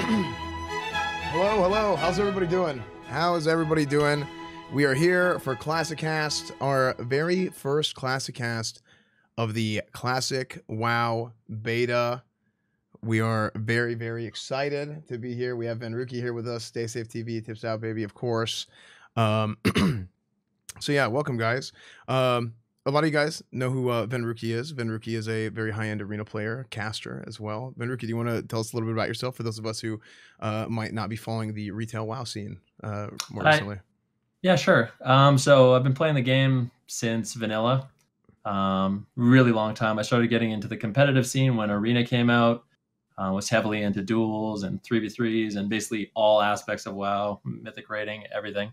hello, hello. How's everybody doing? How is everybody doing? We are here for Classic Cast, our very first Classic Cast of the Classic WoW beta. We are very, very excited to be here. We have Venruki here with us. Stay safe TV, tips out, baby, of course. Um, so yeah, welcome guys. Um, a lot of you guys know who uh, Venruki is. Venruki is a very high-end arena player, caster as well. Venruki, do you want to tell us a little bit about yourself for those of us who uh, might not be following the retail WoW scene uh, more Hi. recently? Yeah, sure. Um, so I've been playing the game since vanilla, um, really long time. I started getting into the competitive scene when Arena came out. Uh, was heavily into duels and 3v3s and basically all aspects of WoW, mythic rating, everything.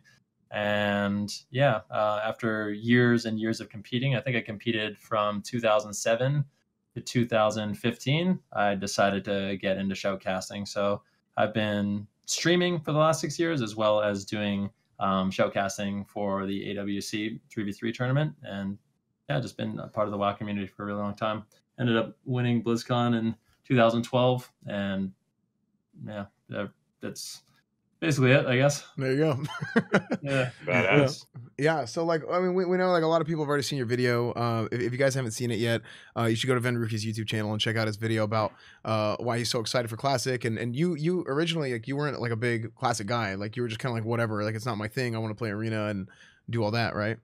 And yeah, uh, after years and years of competing, I think I competed from 2007 to 2015. I decided to get into showcasting. So I've been streaming for the last six years, as well as doing um, showcasting for the AWC 3v3 tournament. And yeah, just been a part of the WoW community for a really long time. Ended up winning BlizzCon in 2012. And yeah, that's basically it, I guess. There you go. Yeah. Badass. Yeah, so like I mean, we, we know like a lot of people have already seen your video. Uh, if, if you guys haven't seen it yet, uh, you should go to Venruki's YouTube channel and check out his video about uh, why he's so excited for classic. And and you you originally like you weren't like a big classic guy. Like you were just kind of like whatever. Like it's not my thing. I want to play arena and do all that, right?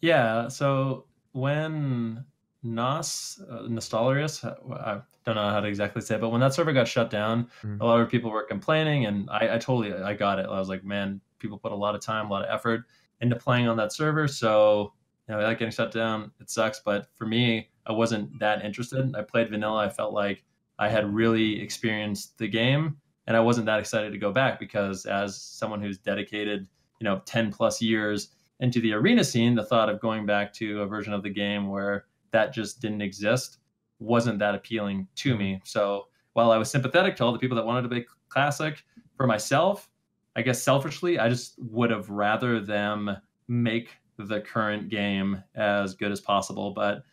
Yeah. So when Nos, uh, Nostalrius, I don't know how to exactly say it, but when that server got shut down, Mhm. a lot of people were complaining, and I, I totally I got it. I was like, man, people put a lot of time, a lot of effort into playing on that server, so you know, that getting shut down, it sucks. But for me, I wasn't that interested. I played vanilla. I felt like I had really experienced the game, and I wasn't that excited to go back because as someone who's dedicated, you know, ten plus years into the arena scene, the thought of going back to a version of the game where that just didn't exist wasn't that appealing to me. So while I was sympathetic to all the people that wanted to play classic, for myself, I guess selfishly, I just would have rather them make the current game as good as possible. But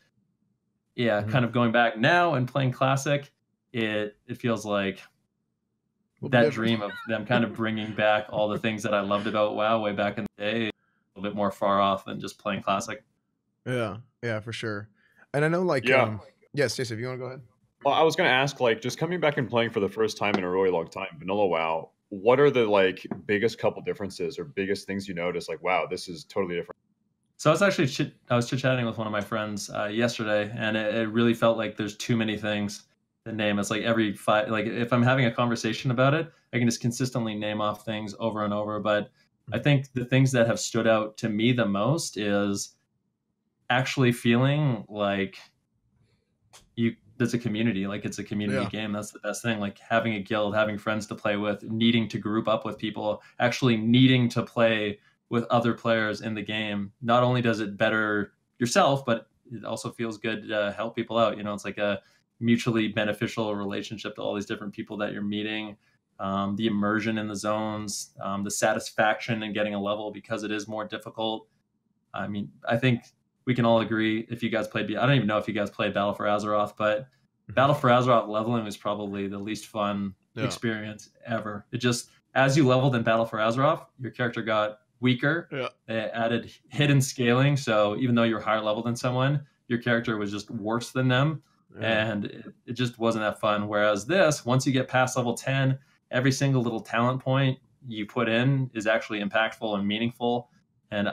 yeah, Mhm. kind of going back now and playing classic, it it feels like that dream of them kind of bringing back all the things that I loved about WoW way back in the day, a little bit more far off than just playing classic. Yeah, yeah, for sure. And I know like Yeah. um, yes, Stacey, if you want to go ahead. Well, I was gonna ask, like, just coming back and playing for the first time in a really long time, Vanilla WoW. What are the like biggest couple differences or biggest things you notice? Like, wow, this is totally different. So I was actually chit- I was chit chatting with one of my friends uh, yesterday, and it, it really felt like there's too many things to name. It's like every five, like if I'm having a conversation about it, I can just consistently name off things over and over. But I think the things that have stood out to me the most is actually feeling like you there's a community like it's a community Yeah. game. That's the best thing like having a guild having friends to play with needing to group up with people actually needing to play with other players in the game. Not only does it better yourself but it also feels good to help people out you know? It's like a mutually beneficial relationship to all these different people that you're meeting. Um, the immersion in the zones um, the satisfaction in getting a level because it is more difficult. I mean i think we can all agree if you guys played i don't even know if you guys played battle for azeroth but mhm. battle for azeroth leveling was probably the least fun Yeah. experience ever. It just as you leveled in battle for azeroth your character got weaker. Yeah. they added hidden scaling so even though you're higher level than someone your character was just worse than them. And it, it just wasn't that fun. Whereas this once you get past level 10 every single little talent point you put in is actually impactful and meaningful. And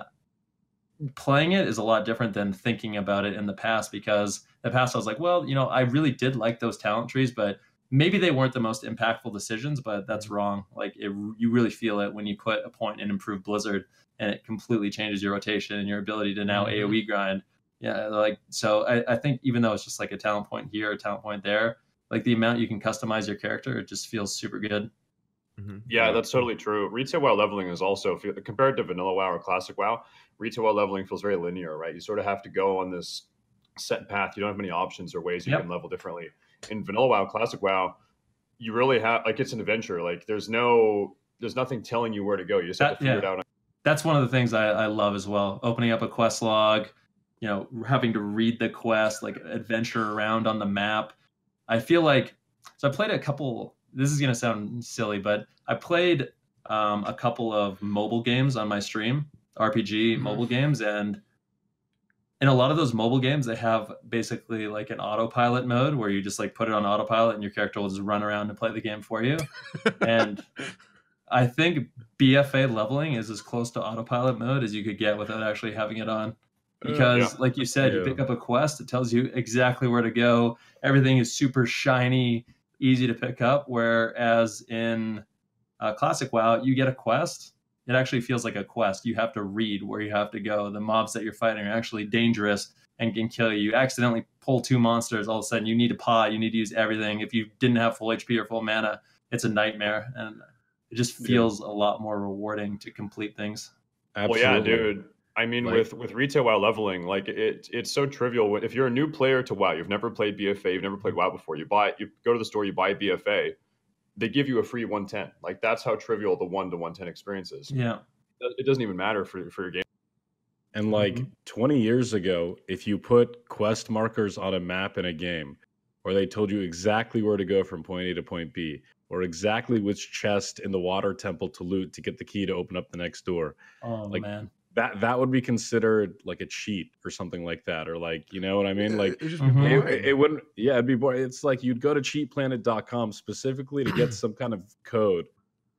playing it is a lot different than thinking about it in the past because the past I was like, well, you know, I really did like those talent trees, but maybe they weren't the most impactful decisions, but that's wrong. Like it, you really feel it when you put a point in improved Blizzard and it completely changes your rotation and your ability to now Mhm. AoE grind. Yeah, like so I, I think even though it's just like a talent point here, a talent point there, like the amount you can customize your character, it just feels super good. Mhm. Yeah, that's totally true. Retail WoW leveling is also if you- compared to Vanilla WoW or Classic WoW. Retail WoW leveling feels very linear, right? You sort of have to go on this set path. You don't have many options or ways you Yep. can level differently. In Vanilla WoW, Classic WoW, you really have like it's an adventure. Like there's no, there's nothing telling you where to go. You just have to figure yeah. it out. that's one of the things I, I love as well. Opening up a quest log, you know, having to read the quest, like adventure around on the map. I feel like so I played a couple this is gonna sound silly, but I played um, a couple of mobile games on my stream, RPG Mhm. mobile games, and in a lot of those mobile games, they have basically like an autopilot mode where you just like put it on autopilot and your character will just run around and play the game for you. and I think BFA leveling is as close to autopilot mode as you could get without actually having it on. Uh, Because, like you said, you pick up a quest, it tells you exactly where to go. Everything is super shiny, easy to pick up. Whereas in uh, Classic WoW, you get a quest. It actually feels like a quest. You have to read where you have to go. The mobs that you're fighting are actually dangerous and can kill you. You accidentally pull two monsters, all of a sudden you need a pot. You need to use everything. If you didn't have full HP or full mana, it's a nightmare. And it just Yeah. feels a lot more rewarding to complete things. Absolutely. Well, yeah, dude. I mean, Like- with with retail WoW leveling, like it, it's so trivial. If you're a new player to WoW, you've never played BFA, you've never played WoW before. You buy, you go to the store, you buy BFA, they give you a free 110. Like that's how trivial the one to 110 experience is. Yeah. It doesn't even matter for for your game. And like Mhm. 20 years ago, if you put quest markers on a map in a game, or they told you exactly where to go from point A to point B, or exactly which chest in the water temple to loot to get the key to open up the next door, Oh, Like, man. That that would be considered like a cheat or something like that, or like you know what I mean? Like it, just it, it wouldn't yeah it'd be boring. It's like you'd go to cheatplanet.com specifically to get some kind of code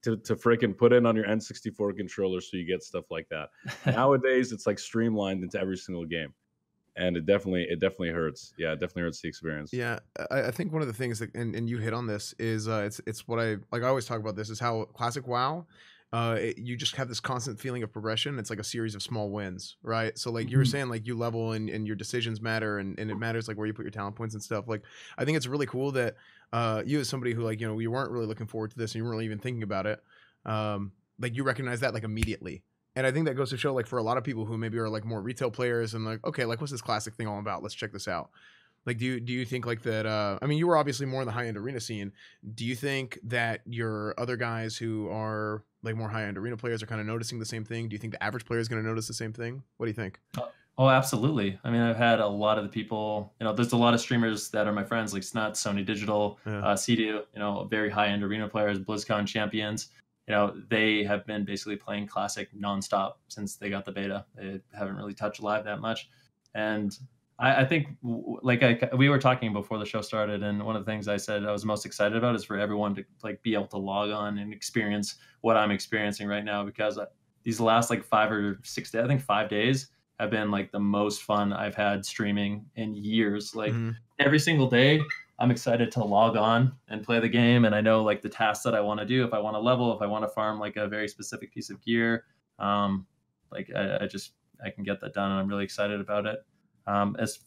to, to freaking put in on your n64 controller so you get stuff like that. Nowadays it's like streamlined into every single game and it definitely it definitely hurts. Yeah it definitely hurts the experience. Yeah, I, I think one of the things that, and, and you hit on this is uh, it's it's what I like. I always talk about this is how classic WoW, uh, it, you just have this constant feeling of progression. It's like a series of small wins, right? So like you were Mhm. saying, like you level and, and your decisions matter, and, and it matters like where you put your talent points and stuff. Like I think it's really cool that uh, you as somebody who like you know you weren't really looking forward to this and you weren't really even thinking about it, um, like you recognize that like immediately. And I think that goes to show, like, for a lot of people who maybe are like more retail players and like, okay, like, what's this classic thing all about? Let's check this out. Like, do you do you think like that? Uh, I mean, you were obviously more in the high end arena scene. Do you think that your other guys who are like more high end arena players are kind of noticing the same thing? Do you think the average player is going to notice the same thing? What do you think? Oh, absolutely. I mean, I've had a lot of the people, you know, there's a lot of streamers that are my friends, like Snutz, Sony Digital, Yeah. uh, Cdew, you know, very high end arena players, BlizzCon champions. You know, they have been basically playing Classic nonstop since they got the beta. They haven't really touched live that much. And I, I think, like I, we were talking before the show started, and one of the things I said I was most excited about is for everyone to like be able to log on and experience what I'm experiencing right now because uh, these last like five or six days, I think five days, have been like the most fun I've had streaming in years. Like Mhm. every single day, I'm excited to log on and play the game. And I know like the tasks that I want to do, if I want to level, if I want to farm like a very specific piece of gear, um, like I, I just I can get that done, and I'm really excited about it. Um, as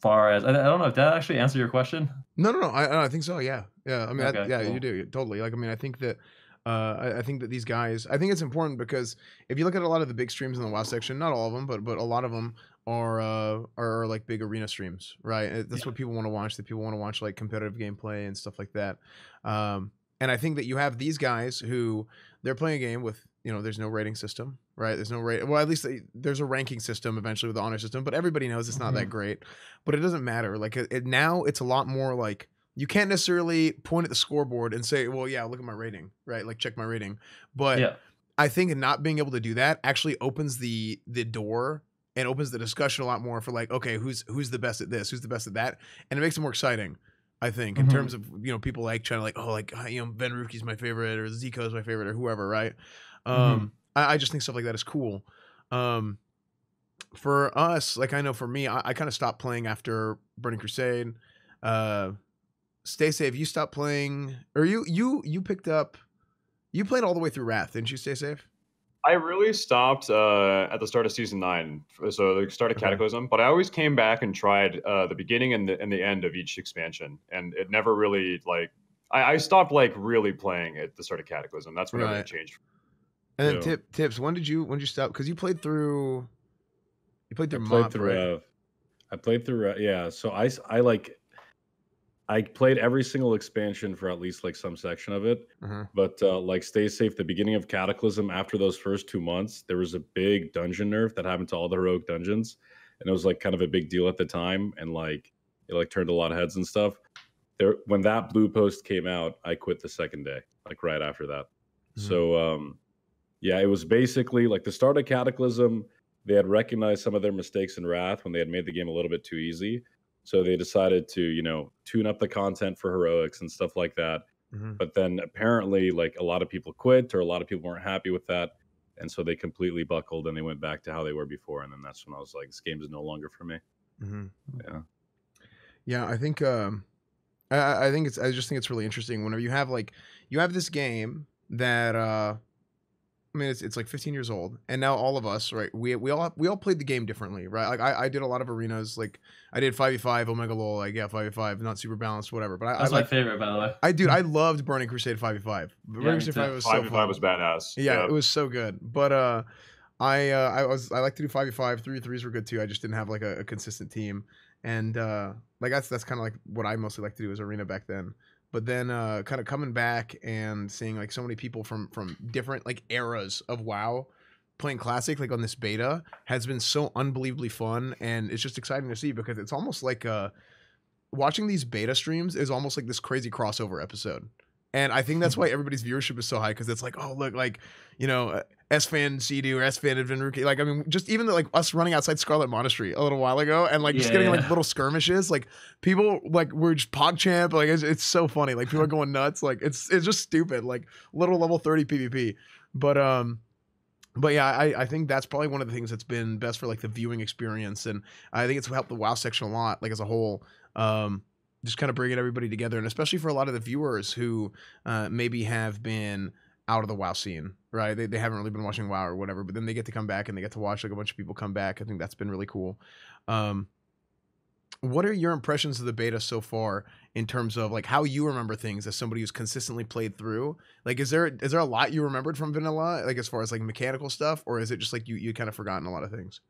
far as I, I don't know if that actually answered your question. No, no, no. I, I think so. Yeah, yeah. I mean, I, yeah, cool. you do totally. Like, I mean, I think that, uh, I, I think that these guys, I think it's important because if you look at a lot of the big streams in the WoW section, not all of them, but but a lot of them are uh are like big arena streams, right? Uh, That's Yeah. what people want to watch. That people want to watch like competitive gameplay and stuff like that. Um, and I think that you have these guys who they're playing a game with you know there's no rating system, right? There's no rate. Well, at least they, there's a ranking system eventually with the honor system, but everybody knows it's not that Mhm. great. But it doesn't matter. Like it, it now, it's a lot more like you can't necessarily point at the scoreboard and say, well, yeah, look at my rating, right? Like check my rating. But yeah, I think not being able to do that actually opens the the door and opens the discussion a lot more for like, okay, who's who's the best at this, who's the best at that, and it makes it more exciting. I think in Mhm. terms of you know people like trying to like oh like you know Venruki's my favorite or Ziqo's my favorite or whoever right. Um, I, I just think stuff like that is cool. Um, for us, like I know for me, I, I kind of stopped playing after Burning Crusade. Uh, stay safe. You stopped playing, or you you you picked up. You played all the way through Wrath, didn't you? Stay safe. I really stopped uh, at the start of season nine, so the start of Okay. Cataclysm. But I always came back and tried uh, the beginning and the and the end of each expansion, and it never really like. I, I stopped like really playing at the start of Cataclysm. That's when Right. everything changed. And then Yeah. tip tips. When did you when did you stop? Because you played through. You played through. I played Mop, through. right? Uh, I played through. Uh, yeah. So I I like. I played every single expansion for at least like some section of it. Uh-huh. But uh, like, stay safe. The beginning of Cataclysm, after those first two months, there was a big dungeon nerf that happened to all the heroic dungeons, and it was like kind of a big deal at the time, and like it like turned a lot of heads and stuff. there when that blue post came out, I quit the second day, like right after that. Mhm. So um, yeah, it was basically like the start of Cataclysm. They had recognized some of their mistakes in Wrath when they had made the game a little bit too easy. So they decided to, you know, tune up the content for heroics and stuff like that. Mhm. But then apparently, like a lot of people quit or a lot of people weren't happy with that. And so they completely buckled and they went back to how they were before. And then that's when I was like, this game is no longer for me. Mhm. Yeah. Yeah, I think um, I- I, I think it's I just think it's really interesting whenever you have like you have this game that uh, I mean it's it's like 15 years old, and now all of us right we we all we all played the game differently, right? Like I, I did a lot of arenas, like I did 5v5, OMEGALUL, like yeah 5v5, not super balanced, whatever. But I, I That's my like favorite, by the way. I dude I loved Burning Crusade 5v5. Burning me Crusade too. 5 was so Five v fun. five was badass. Yeah, it was so good. But uh I uh I was I like to do 5v5, 3 threes were good too. I just didn't have like a, a consistent team. And uh like that's that's kind of like what I mostly like to do is arena back then. But then uh kind of coming back and seeing like so many people from from different like eras of WoW playing classic like on this beta has been so unbelievably fun and it's just exciting to see because it's almost like uh watching these beta streams is almost like this crazy crossover episode. And I think that's why everybody's viewership is so high because it's like, oh look, like you know, uh, S fan Cdew or Esfand Advenruki. Like I mean, just even the, like us running outside Scarlet Monastery a little while ago and like just getting like little skirmishes. Like people like we're just PogChamp. Like it's, it's so funny. Like people are going nuts. Like it's it's just stupid. Like little level thirty PvP. But um, but yeah, I, I think that's probably one of the things that's been best for like the viewing experience, and I think it's helped the WoW section a lot, like as a whole. Um, just kind of bringing everybody together, and especially for a lot of the viewers who uh, maybe have been out of the WoW scene, right? They, they haven't really been watching WoW or whatever, but then they get to come back and they get to watch like a bunch of people come back. I think that's been really cool. Um, what are your impressions of the beta so far in terms of like how you remember things as somebody who's consistently played through? Like, is there is there a lot you remembered from vanilla, like as far as like mechanical stuff, or is it just like you you kind of forgotten a lot of things?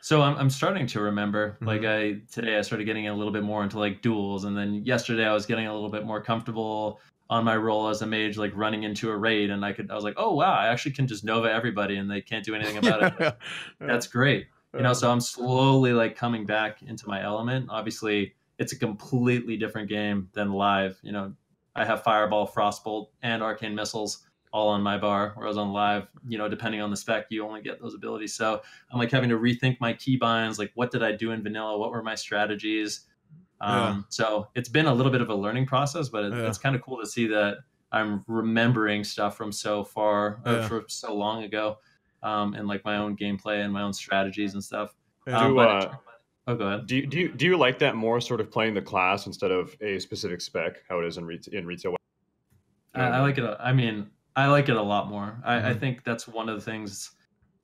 So I'm, I'm starting to remember. Mm-hmm. Like I today I started getting a little bit more into like duels, and then yesterday I was getting a little bit more comfortable on my role as a mage, like running into a raid, and I could I was like, oh wow, I actually can just nova everybody, and they can't do anything about it. That's great. You know, so I'm slowly like coming back into my element. Obviously, it's a completely different game than live. You know, I have Fireball, Frostbolt, and Arcane Missiles all on my bar, whereas on live, you know, depending on the spec, you only get those abilities. So I'm like having to rethink my keybinds. Like, what did I do in vanilla? What were my strategies? Um, Yeah. So it's been a little bit of a learning process, but it, Yeah. it's kind of cool to see that I'm remembering stuff from so far, or Yeah. from so long ago, um, and like my own gameplay and my own strategies and stuff. Yeah. Um, Do, but- uh, oh, go ahead. Do you, do you do you like that more, sort of playing the class instead of a specific spec, how it is in retail? In retail? I, I like it. I mean, I like it a lot more. I, I Mhm. think that's one of the things.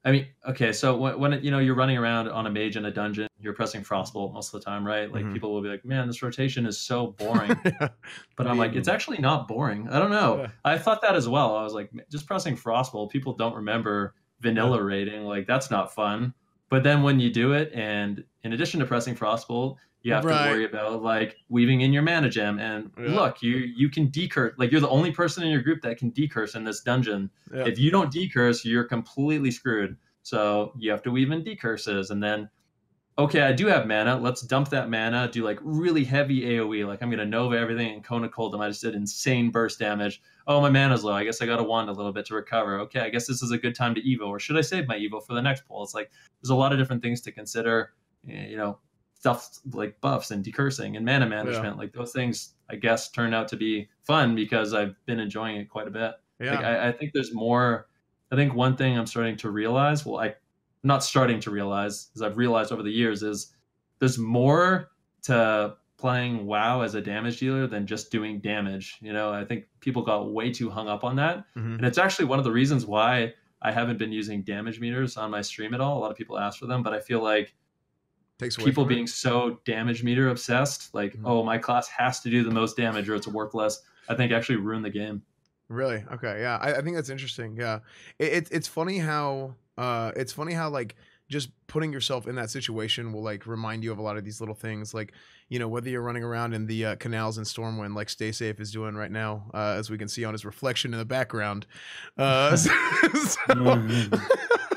I mean, okay, so when, when it, you know you're running around on a mage in a dungeon, you're pressing frostbolt most of the time, right? Like Mhm. people will be like, "Man, this rotation is so boring." yeah. But I'm like, it's actually not boring. I don't know. Yeah. I thought that as well. I was like, just pressing Frostbolt, people don't remember vanilla rating. Like, that's not fun. But then when you do it, and in addition to pressing Frostbolt, you have Right. to worry about like weaving in your mana gem. And Yeah. look, you you can decurse. Like, you're the only person in your group that can decurse in this dungeon. Yeah. If you don't decurse, you're completely screwed. So you have to weave in decurses, and then okay, I do have mana. Let's dump that mana, do like really heavy AoE. Like I'm gonna Nova everything and Cone of Cold them. I just did insane burst damage. Oh, my mana's low. I guess I gotta wand a little bit to recover. Okay, I guess this is a good time to Evo, or should I save my Evo for the next pull? It's like there's a lot of different things to consider. eh, You know, stuff like buffs and decursing and mana management. Like those things, I guess, turn out to be fun because I've been enjoying it quite a bit. yeah. Like I, I think there's more. I think one thing I'm starting to realize, well, I am not starting to realize, as I've realized over the years, is there's more to playing WoW as a damage dealer than just doing damage. You know, I think people got way too hung up on that, Mhm. and it's actually one of the reasons why I haven't been using damage meters on my stream at all. A lot of people ask for them, but I feel like Takes people from it. being so damage meter obsessed, like, Mhm. oh, my class has to do the most damage or it's worthless. I think actually ruined the game. Really? Okay. Yeah. I, I think that's interesting. Yeah. It, it, it's funny how uh it's funny how like just putting yourself in that situation will like remind you of a lot of these little things like you know whether you're running around in the uh, canals in stormwind like stay safe is doing right now uh, as we can see on his reflection in the background uh so-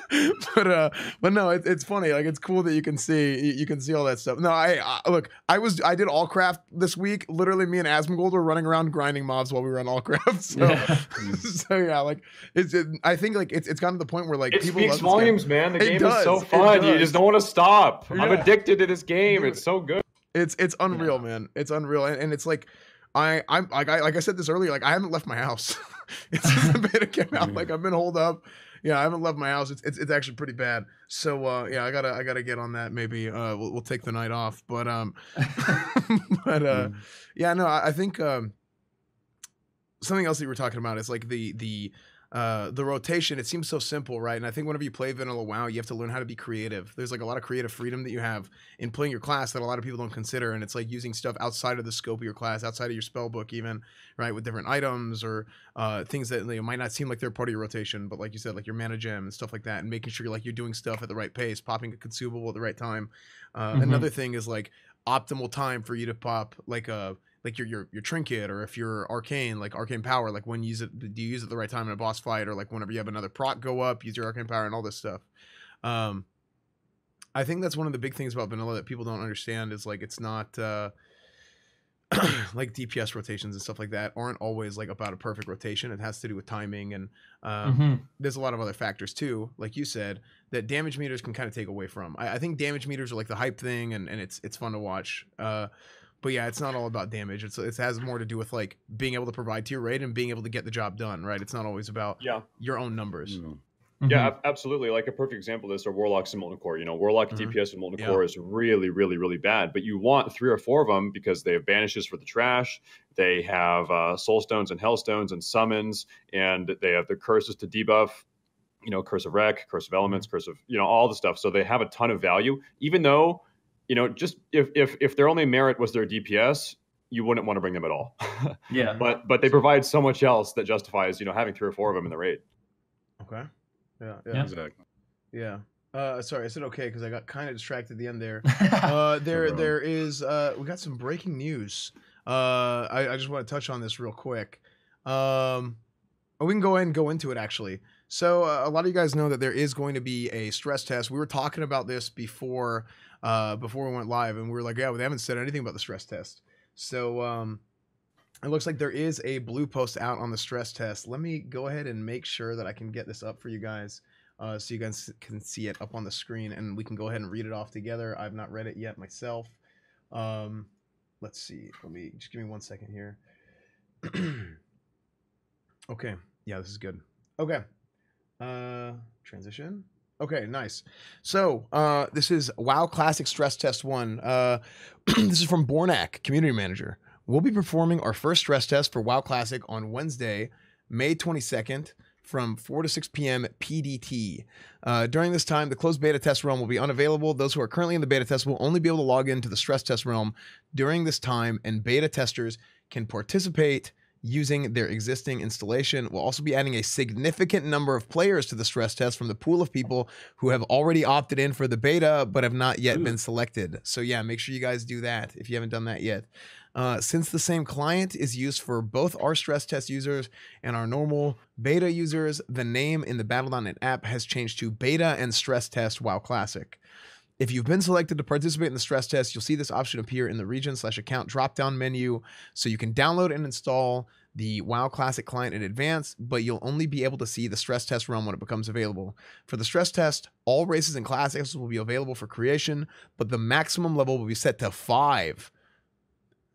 but uh, but no, it, it's funny. Like it's cool that you can see you, you can see all that stuff. No, I, I look. I was I did all craft this week. Literally, me and Asmongold were running around grinding mobs while we were on all craft. So Yeah. so yeah, like it's. It, I think like it's it's gotten to the point where like It people speaks love this game. volumes, man. The It game does, is so fun. You just don't want to stop. I'm addicted to this game. Dude. It's so good. It's it's unreal, man. It's unreal, and, and it's like I I'm like I like I said this earlier. Like I haven't left my house. it's just the beta came out. Like I've been holed up. Yeah, I haven't left my house. It's, it's it's actually pretty bad. So uh, yeah, I gotta I gotta get on that. Maybe uh, we'll, we'll take the night off. But um, but uh, yeah, no, I, I think um, something else that you were talking about is like the the uh the rotation it seems so simple right? And i think whenever you play vanilla wow you have to learn how to be creative. There's like a lot of creative freedom that you have in playing your class that a lot of people don't consider and it's like using stuff outside of the scope of your class outside of your spell book even right with different items or uh things that you know, might not seem like they're part of your rotation but like you said like your mana gem and stuff like that and making sure you're like you're doing stuff at the right pace popping a consumable at the right time. Uh Mhm. another thing is like optimal time for you to pop like a like your your your trinket or if you're arcane like arcane power like when you use it do you use it at the right time in a boss fight or like whenever you have another proc go up use your arcane power and all this stuff um i think that's one of the big things about vanilla that people don't understand is like it's not uh like dps rotations and stuff like that aren't always like about a perfect rotation it has to do with timing and um Mhm. there's a lot of other factors too, like you said, that damage meters can kind of take away from. I, I think damage meters are like the hype thing, and, and it's it's fun to watch. Uh, but yeah, it's not all about damage. It's it has more to do with like being able to provide to your raid and being able to get the job done. Right? It's not always about Yeah. your own numbers. Mm. Yeah, Mhm. ab- absolutely. Like a perfect example of this are Warlocks and Molten Core. You know, Warlock Mhm. DPS and Molten Yeah. Core is really, really, really bad. But you want three or four of them because they have banishes for the trash. They have uh, soul stones and healthstones and summons, and they have the curses to debuff. You know, curse of wreck, curse of elements, curse of you know all the stuff. So they have a ton of value. Even though, you know, just if if if their only merit was their DPS, you wouldn't want to bring them at all. Yeah. but but they provide so much else that justifies you know having three or four of them in the raid. Okay. Yeah. Yeah. Yeah. Exactly. Yeah. Uh, sorry, I said okay because I got kind of distracted at the end there. uh, there there is uh, we got some breaking news. Uh, I, I just want to touch on this real quick. Um, oh, we can go ahead and go into it actually. So uh, a lot of you guys know that there is going to be a stress test. We were talking about this before uh, before we went live, and we were like, yeah, we haven't said anything about the stress test. So um, it looks like there is a blue post out on the stress test. Let me go ahead and make sure that I can get this up for you guys uh, so you guys can see it up on the screen and we can go ahead and read it off together. I've not read it yet myself. Um, let's see. Let me just give me one second here. okay. Yeah, this is good. Okay. Uh, transition. Okay, nice. So, uh, this is WoW Classic Stress Test 1. Uh, this is from Bornak, Community Manager. We'll be performing our first stress test for WoW Classic on Wednesday, May 22nd from 4 to 6 p.m. PDT. Uh, during this time, the closed beta test realm will be unavailable. Those who are currently in the beta test will only be able to log into the stress test realm during this time, and beta testers can participate using their existing installation. We'll also be adding a significant number of players to the stress test from the pool of people who have already opted in for the beta but have not yet Ooh. been selected. So, yeah, make sure you guys do that if you haven't done that yet. Uh, since the same client is used for both our stress test users and our normal beta users, the name in the Battle.net app has changed to Beta and Stress Test WoW Classic. If you've been selected to participate in the stress test, you'll see this option appear in the region slash account drop down menu. So you can download and install the WoW Classic client in advance, but you'll only be able to see the stress test run when it becomes available. For the stress test, all races and classics will be available for creation, but the maximum level will be set to five.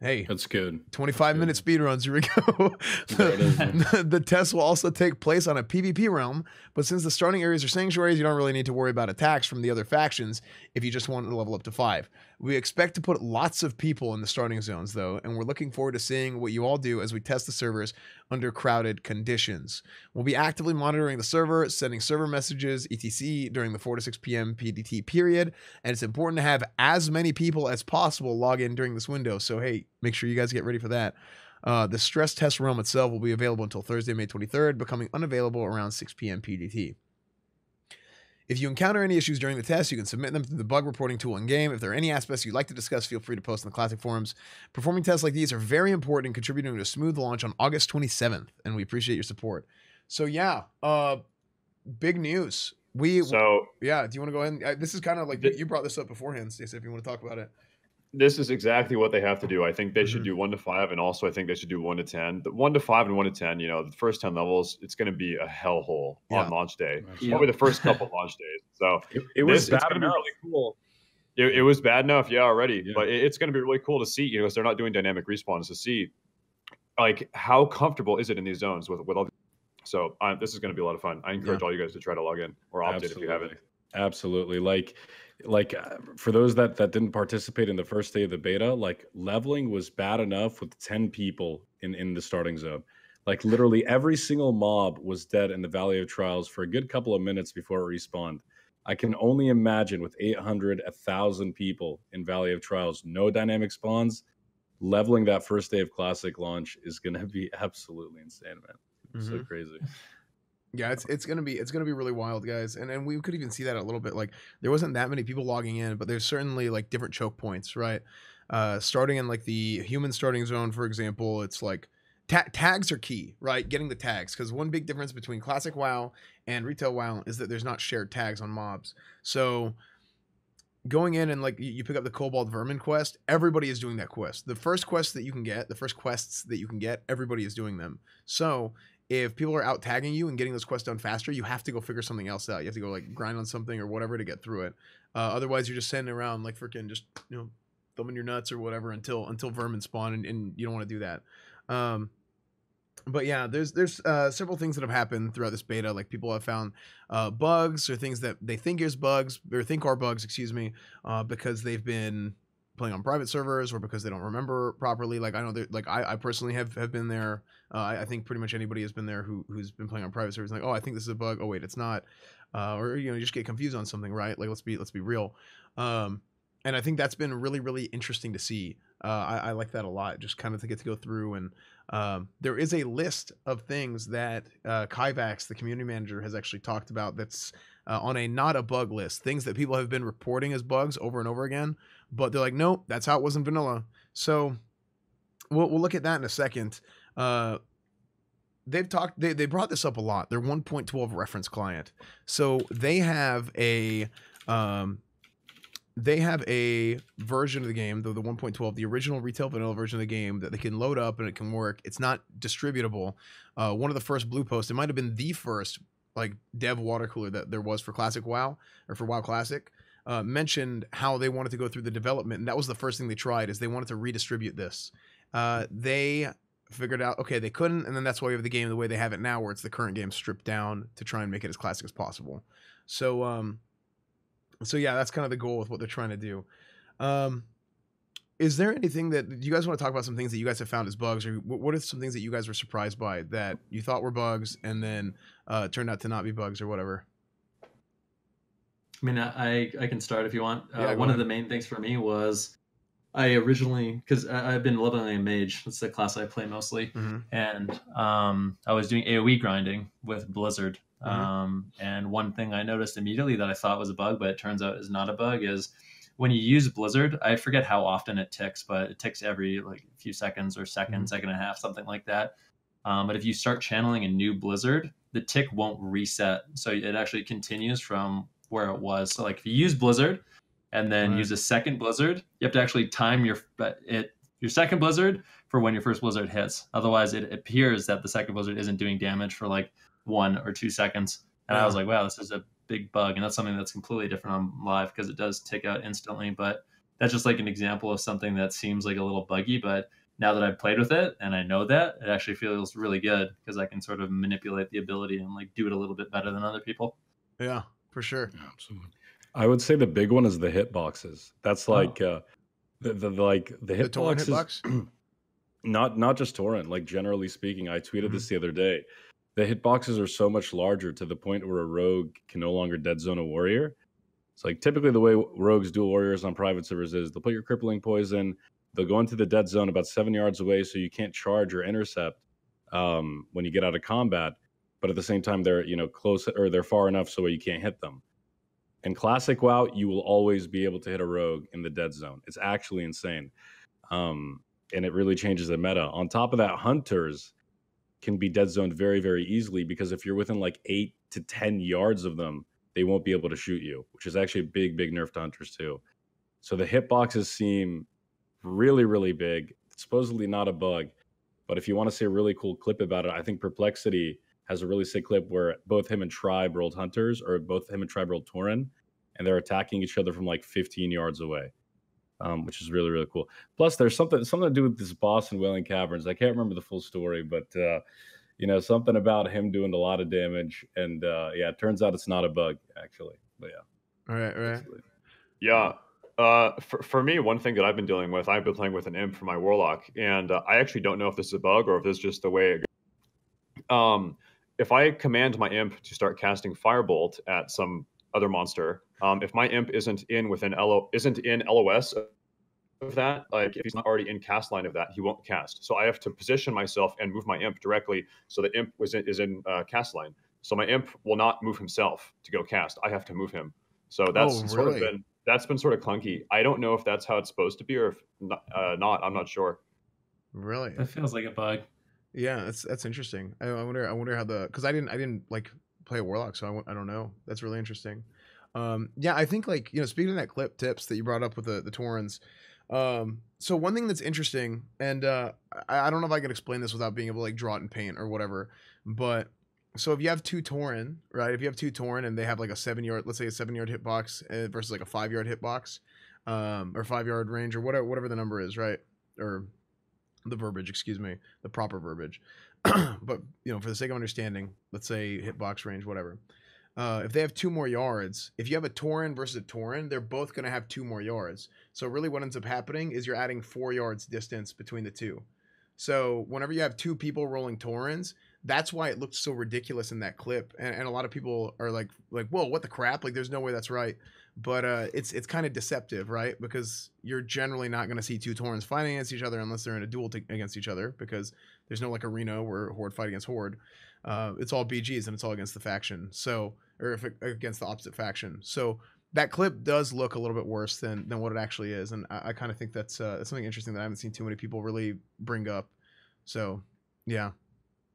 Hey, That's good. 25 minute speed runs. Here we go. There it is, man. the, the test will also take place on a PvP realm, but since the starting areas are sanctuaries, you don't really need to worry about attacks from the other factions if you just want to level up to five. We expect to put lots of people in the starting zones, though, and we're looking forward to seeing what you all do as we test the servers under crowded conditions. We'll be actively monitoring the server, sending server messages, etc., during the 4 to 6 p.m. PDT period, and it's important to have as many people as possible log in during this window. So, hey, make sure you guys get ready for that. Uh, the stress test realm itself will be available until Thursday, May 23rd, becoming unavailable around 6 p.m. PDT. If you encounter any issues during the test, you can submit them through the bug reporting tool in game. If there are any aspects you'd like to discuss, feel free to post in the Classic forums. Performing tests like these are very important in contributing to a smooth launch on August 27th, and we appreciate your support. So, yeah, uh, big news. We So yeah. Do you want to go ahead? And, uh, this is kind of like you brought this up beforehand, Stacey. If you want to talk about it. This is exactly what they have to do. I think they should Mhm. do one to five, and also I think they should do one to ten. The one to five and one to ten, you know, the first ten levels, it's going to be a hellhole Yeah. on launch day. Yeah. Probably the first couple launch days. So It, it was This- bad enough. really cool. It, it was bad enough, yeah, already. Yeah. But it, it's going to be really cool to see, you know, because they're not doing dynamic respawns to see, like, how comfortable is it in these zones with with all. So um, this is going to be a lot of fun. I encourage all you guys to try to log in or opt in if you haven't. Absolutely. Like like uh, for those that that didn't participate in the first day of the beta, like leveling was bad enough with 10 people in in the starting zone. Like literally every single mob was dead in the Valley of Trials for a good couple of minutes before it respawned. I can only imagine with 800, 1000 people in Valley of Trials, no dynamic spawns, leveling that first day of classic launch is going to be absolutely insane, man. So Mhm. crazy. Yeah, it's it's gonna be it's gonna be really wild, guys, and and we could even see that a little bit. Like there wasn't that many people logging in, but there's certainly like different choke points, right? Uh, starting in like the human starting zone, for example, it's like ta- tags are key, right? Getting the tags because one big difference between classic WoW and retail WoW is that there's not shared tags on mobs. So going in and like you pick up the Kobold Vermin quest, everybody is doing that quest. The first quest that you can get, the first quests that you can get, everybody is doing them. So if people are out tagging you and getting those quests done faster, you have to go figure something else out. You have to go like grind on something or whatever to get through it. Uh, otherwise, you're just sitting around like freaking just you know thumbing your nuts or whatever until until vermin spawn, and, and you don't want to do that. Um, but yeah, there's there's uh, several things that have happened throughout this beta. Like people have found uh, bugs or things that they think is bugs or think are bugs, excuse me, uh, because they've been playing on private servers or because they don't remember properly. Like I know that like I, I personally have have been there. Uh, I, I think pretty much anybody has been there who who's been playing on private servers. Like oh I think this is a bug. Oh wait it's not. Uh, or you know you just get confused on something right. Like let's be let's be real. Um, and I think that's been really really interesting to see. Uh, I, I like that a lot. Just kind of to get to go through and um, there is a list of things that uh, Kaivax, the community manager, has actually talked about. That's uh, on a not a bug list. Things that people have been reporting as bugs over and over again, but they're like, nope, that's how it was in vanilla. So we'll we'll look at that in a second. Uh, they've talked. They they brought this up a lot. Their 1.12 reference client. So they have a um, they have a version of the game, the, the 1.12, the original retail vanilla version of the game that they can load up and it can work. It's not distributable. Uh, one of the first blue posts, it might have been the first like dev water cooler that there was for Classic WoW or for WoW Classic, uh, mentioned how they wanted to go through the development, and that was the first thing they tried is they wanted to redistribute this. Uh, they figured out okay they couldn't, and then that's why we have the game the way they have it now, where it's the current game stripped down to try and make it as classic as possible. So um, so yeah, that's kind of the goal with what they're trying to do. Um, is there anything that do you guys want to talk about? Some things that you guys have found as bugs, or what are some things that you guys were surprised by that you thought were bugs and then uh, turned out to not be bugs or whatever? I mean, I I can start if you want. Uh, Yeah, go one of the main things for me was I originally because I've been leveling a mage. That's the class I play mostly, Mm-hmm. and um, I was doing AOE grinding with Blizzard. Mhm. Um, and one thing I noticed immediately that I thought was a bug, but it turns out is not a bug, is when you use Blizzard. I forget how often it ticks, but it ticks every like a few seconds or 2nd Mhm. second and a half, something like that. Um, but if you start channeling a new Blizzard, the tick won't reset, so it actually continues from where it was. So like if you use Blizzard and then Right. use a second Blizzard, you have to actually time your it your second Blizzard for when your first Blizzard hits. Otherwise, it appears that the second Blizzard isn't doing damage for like one or two seconds. And I was like, wow, this is a big bug, and that's something that's completely different on live because it does tick out instantly. But that's just like an example of something that seems like a little buggy, but now that I've played with it and I know that, it actually feels really good because I can sort of manipulate the ability and like do it a little bit better than other people. Yeah, for sure. Absolutely. I would say the big one is the hitboxes. That's Oh. like uh the, the like the The Tauren hitboxes. hitbox. not not just Tauren, like generally speaking. I tweeted Mm-hmm. this the other day. The hitboxes are so much larger to the point where a rogue can no longer dead zone a warrior. It's like typically the way rogues duel warriors on private servers is they'll put your crippling poison, they'll go into the dead zone about seven yards away so you can't charge or intercept um, when you get out of combat. But at the same time, they're you know close or they're far enough so you can't hit them. In classic WoW, you will always be able to hit a rogue in the dead zone. It's actually insane, um, and it really changes the meta. On top of that, hunters can be dead zoned very very easily because if you're within like eight to ten yards of them, they won't be able to shoot you, which is actually a big, big nerf to hunters too. So the hitboxes seem really, really big. Supposedly not a bug, but if you want to see a really cool clip about it, I think Perplexity has a really sick clip where both him and Tribe rolled hunters, or both him and Tribe rolled Tauren, and they're attacking each other from like 15 yards away, um, which is really, really cool. Plus, there's something something to do with this boss in Wailing Caverns. I can't remember the full story, but uh, you know, something about him doing a lot of damage. And uh, yeah, it turns out it's not a bug actually. But yeah. All right, all right. Yeah. Uh, for, for me, one thing that I've been dealing with, I've been playing with an imp for my warlock, and uh, I actually don't know if this is a bug or if this is just the way it goes. Um, if I command my imp to start casting firebolt at some other monster, um, if my imp isn't in within LO isn't in LOS of that, like if he's not already in cast line of that, he won't cast. So I have to position myself and move my imp directly so the imp was in, is in uh, cast line. So my imp will not move himself to go cast. I have to move him. So that's Oh, sort of been that's been sort of clunky. I don't know if that's how it's supposed to be or if not. Uh, not I'm not sure. Really? That feels like a bug. Yeah, that's that's interesting. I, I wonder I wonder how the because I didn't I didn't like play a warlock, so I, won't- I don't know. That's really interesting. Um, yeah, I think like you know speaking of that clip tips that you brought up with the the Taurens. Um, so one thing that's interesting, and uh, I, I don't know if I can explain this without being able to like draw it in paint or whatever, but so if you have two Tauren, right? If you have two Tauren and they have like a seven yard, let's say a seven yard hitbox uh, versus like a five yard hitbox, um, or five yard range or whatever whatever the number is, right? Or the verbiage, excuse me, the proper verbiage. but you know, for the sake of understanding, let's say hitbox range, whatever. Uh, if they have two more yards, if you have a Tauren versus a Tauren, they're both going to have two more yards. So really, what ends up happening is you're adding four yards distance between the two. So whenever you have two people rolling Taurens, that's why it looked so ridiculous in that clip. And, and a lot of people are like, like, whoa, what the crap? Like, there's no way that's right. But uh, it's it's kind of deceptive, right? Because you're generally not going to see two Taurens fighting against each other unless they're in a duel against each other. Because there's no like arena where Horde fight against Horde. Uh, it's all BGs and it's all against the faction. So or if it, against the opposite faction. So that clip does look a little bit worse than than what it actually is, and I, I kind of think that's uh, that's something interesting that I haven't seen too many people really bring up. So, yeah,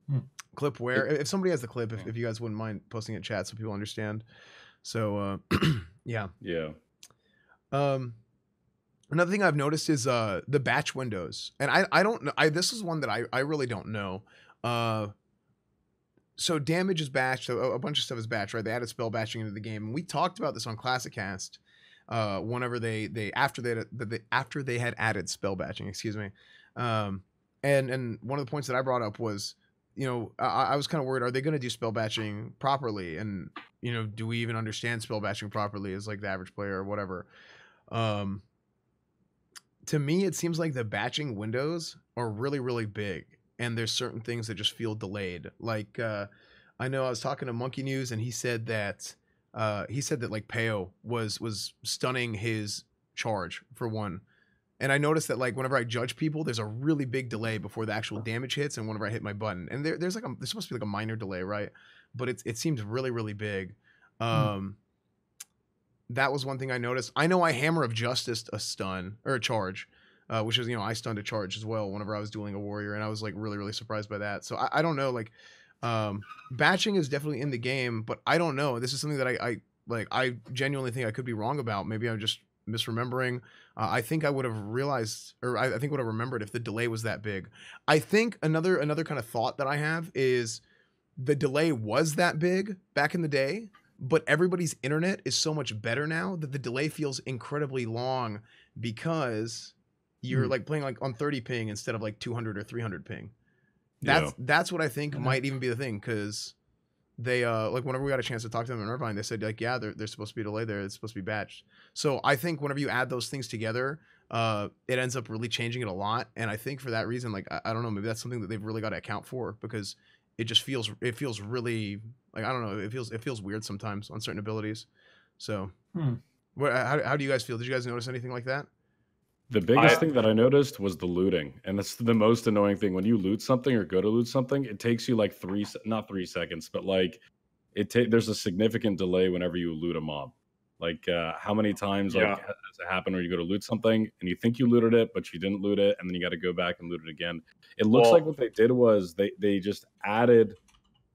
Hmm. clip where if somebody has the clip, if, Yeah. if you guys wouldn't mind posting it in chat so people understand. So, uh, yeah. Yeah. Um, another thing I've noticed is uh the batch windows, and I I don't know. I this is one that I I really don't know. Uh, so damage is batched. A, a bunch of stuff is batched, right? They added spell batching into the game, and we talked about this on Classic Cast. Uh, whenever they they after they, they after they had added spell batching, excuse me. Um, and and one of the points that I brought up was, you know, I, I was kind of worried: are they going to do spell batching properly? And you know, do we even understand spell batching properly as like the average player or whatever? Um, to me, it seems like the batching windows are really, really big, and there's certain things that just feel delayed. Like, uh, I know I was talking to Monkey News, and he said that uh, he said that like Peo was was stunning his charge for one. And I noticed that like whenever I judge people, there's a really big delay before the actual damage hits, and whenever I hit my button, and there, there's like a there's supposed to be like a minor delay, right? But it it seems really really big. Um, that was one thing I noticed. I know I hammer of justice a stun or a charge, uh, which is you know I stunned a charge as well whenever I was dueling a warrior, and I was like really really surprised by that. So I, I don't know like um, batching is definitely in the game, but I don't know. This is something that I, I like. I genuinely think I could be wrong about. Maybe I'm just misremembering. Uh, I think I would have realized, or I, I think would have remembered if the delay was that big. I think another another kind of thought that I have is the delay was that big back in the day, but everybody's internet is so much better now that the delay feels incredibly long because you're Hmm. like playing like on 30 ping instead of like 200 or 300 ping. That's that's what I think Yeah. might even be the thing because they uh like whenever we got a chance to talk to them in Irvine, they said like yeah, they're they're supposed to be delayed there. It's supposed to be batched. So I think whenever you add those things together, uh, it ends up really changing it a lot. And I think for that reason, like I, I don't know, maybe that's something that they've really got to account for because it just feels it feels really like I don't know, it feels it feels weird sometimes on certain abilities. So, Hmm. what how, how do you guys feel? Did you guys notice anything like that? The biggest I- thing that I noticed was the looting, and that's the most annoying thing. When you loot something or go to loot something, it takes you like three, not three seconds, but like it. Ta- there's a significant delay whenever you loot a mob. Like uh, how many times like Yeah. ha- has it happened where you go to loot something and you think you looted it, but you didn't loot it, and then you got to go back and loot it again. It looks Well- like what they did was they they just added.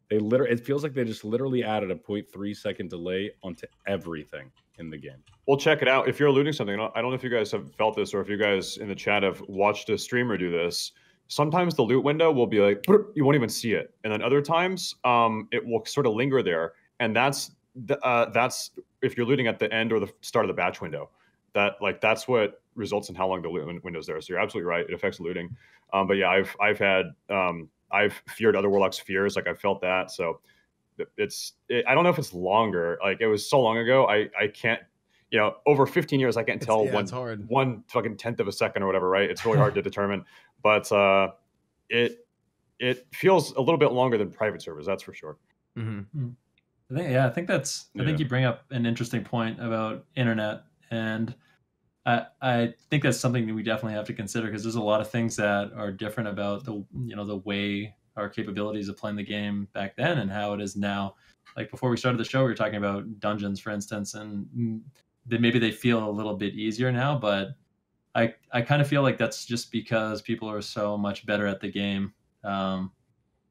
They literally, it feels like they just literally added a 0.3 second delay onto everything in the game. Well, check it out. If you're alluding something, I don't know if you guys have felt this or if you guys in the chat have watched a streamer do this. Sometimes the loot window will be like you won't even see it, and then other times um, it will sort of linger there, and that's uh, that's if you're looting at the end or the start of the batch window. That like that's what results in how long the loot window's there. So you're absolutely right; it affects looting. Um, but yeah, I've I've had um, I've feared other warlocks' fears. Like I felt that. So it's it, I don't know if it's longer. Like it was so long ago. I I can't. You know, over 15 years, I can't It's- tell yeah, one it's hard. one fucking tenth of a second or whatever. Right? It's really hard to determine. But uh, it it feels a little bit longer than private servers. That's for sure. Mm-hmm. I think yeah, I think that's I think you bring up an interesting point about internet and I I think that's something that we definitely have to consider because there's a lot of things that are different about the you know the way our capabilities of playing the game back then and how it is now. Like before we started the show, we were talking about dungeons, for instance, and they, maybe they feel a little bit easier now, but I I kind of feel like that's just because people are so much better at the game. Um,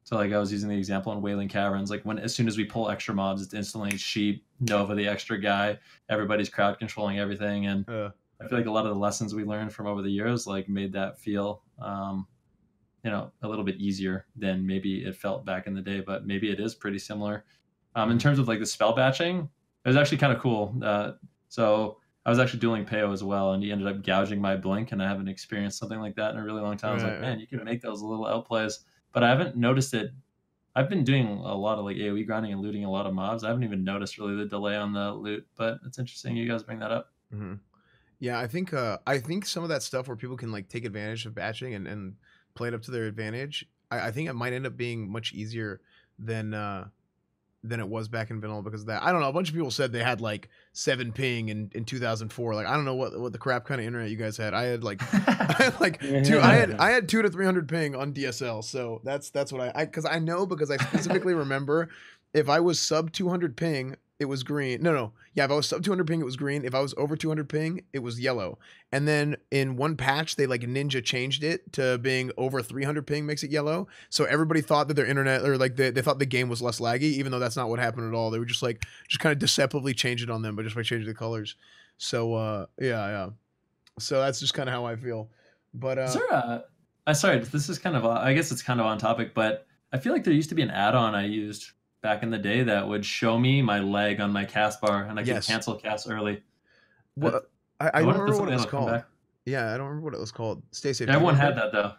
so like I was using the example in Wailing Caverns, like when as soon as we pull extra mobs, it's instantly sheep, Nova the extra guy, everybody's crowd controlling everything, and Uh, I feel like a lot of the lessons we learned from over the years like made that feel um, you know a little bit easier than maybe it felt back in the day, but maybe it is pretty similar. Um, in terms of like the spell batching, it was actually kind of cool. Uh, so I was actually dueling Peo as well, and he ended up gouging my blink, and I haven't experienced something like that in a really long time. I was like, right. man, you can make those little outplays, but I haven't noticed it. I've been doing a lot of like AOE grinding and looting a lot of mobs. I haven't even noticed really the delay on the loot, but it's interesting you guys bring that up. hmm Yeah, I think uh, I think some of that stuff where people can like take advantage of batching and, and play it up to their advantage. I, I think it might end up being much easier than uh, than it was back in vanilla because of that. I don't know. A bunch of people said they had like seven ping in, in 2004. Like I don't know what what the crap kind of internet you guys had. I had like I had like two. I had I had two to three hundred ping on DSL. So that's that's what I because I, know because I specifically remember if I was sub two hundred ping, it was green. No, no, yeah. If I was sub two hundred ping, it was green. If I was over two hundred ping, it was yellow. And then in one patch, they like ninja changed it to being over three hundred ping makes it yellow. So everybody thought that their internet or like they, they thought the game was less laggy, even though that's not what happened at all. They were just like just kind of deceptively change it on them, but just by changing the colors. So uh yeah, yeah. So that's just kind of how I feel. But uh? I sorry, this is kind of. uh, I guess it's kind of on topic, but I feel like there used to be an add-on I used back in the day that would show me my leg on my cast bar, and I could Yes. cancel cast early. what I, I don't remember what it was something that'll come called. Yeah, I don't remember what it was called. Stay safe. Do you Everyone remember? had that though.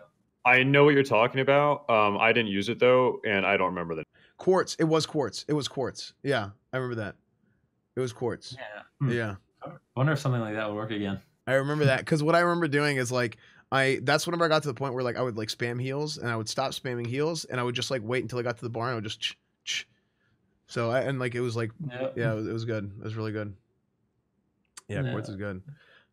I know what you're talking about. Um, I didn't use it though, and I don't remember the. Quartz. It was quartz. It was quartz. Yeah, I remember that. It was quartz. Yeah. Hmm. Yeah. I wonder if something like that would work again. I remember that because what I remember doing is like I that's whenever I got to the point where like I would like spam heals and I would stop spamming heals and I would just like wait until I got to the bar and I would just ch- ch. So I and like it was like Yeah. yeah it was, it was good it was really good yeah, quartz Yeah. is good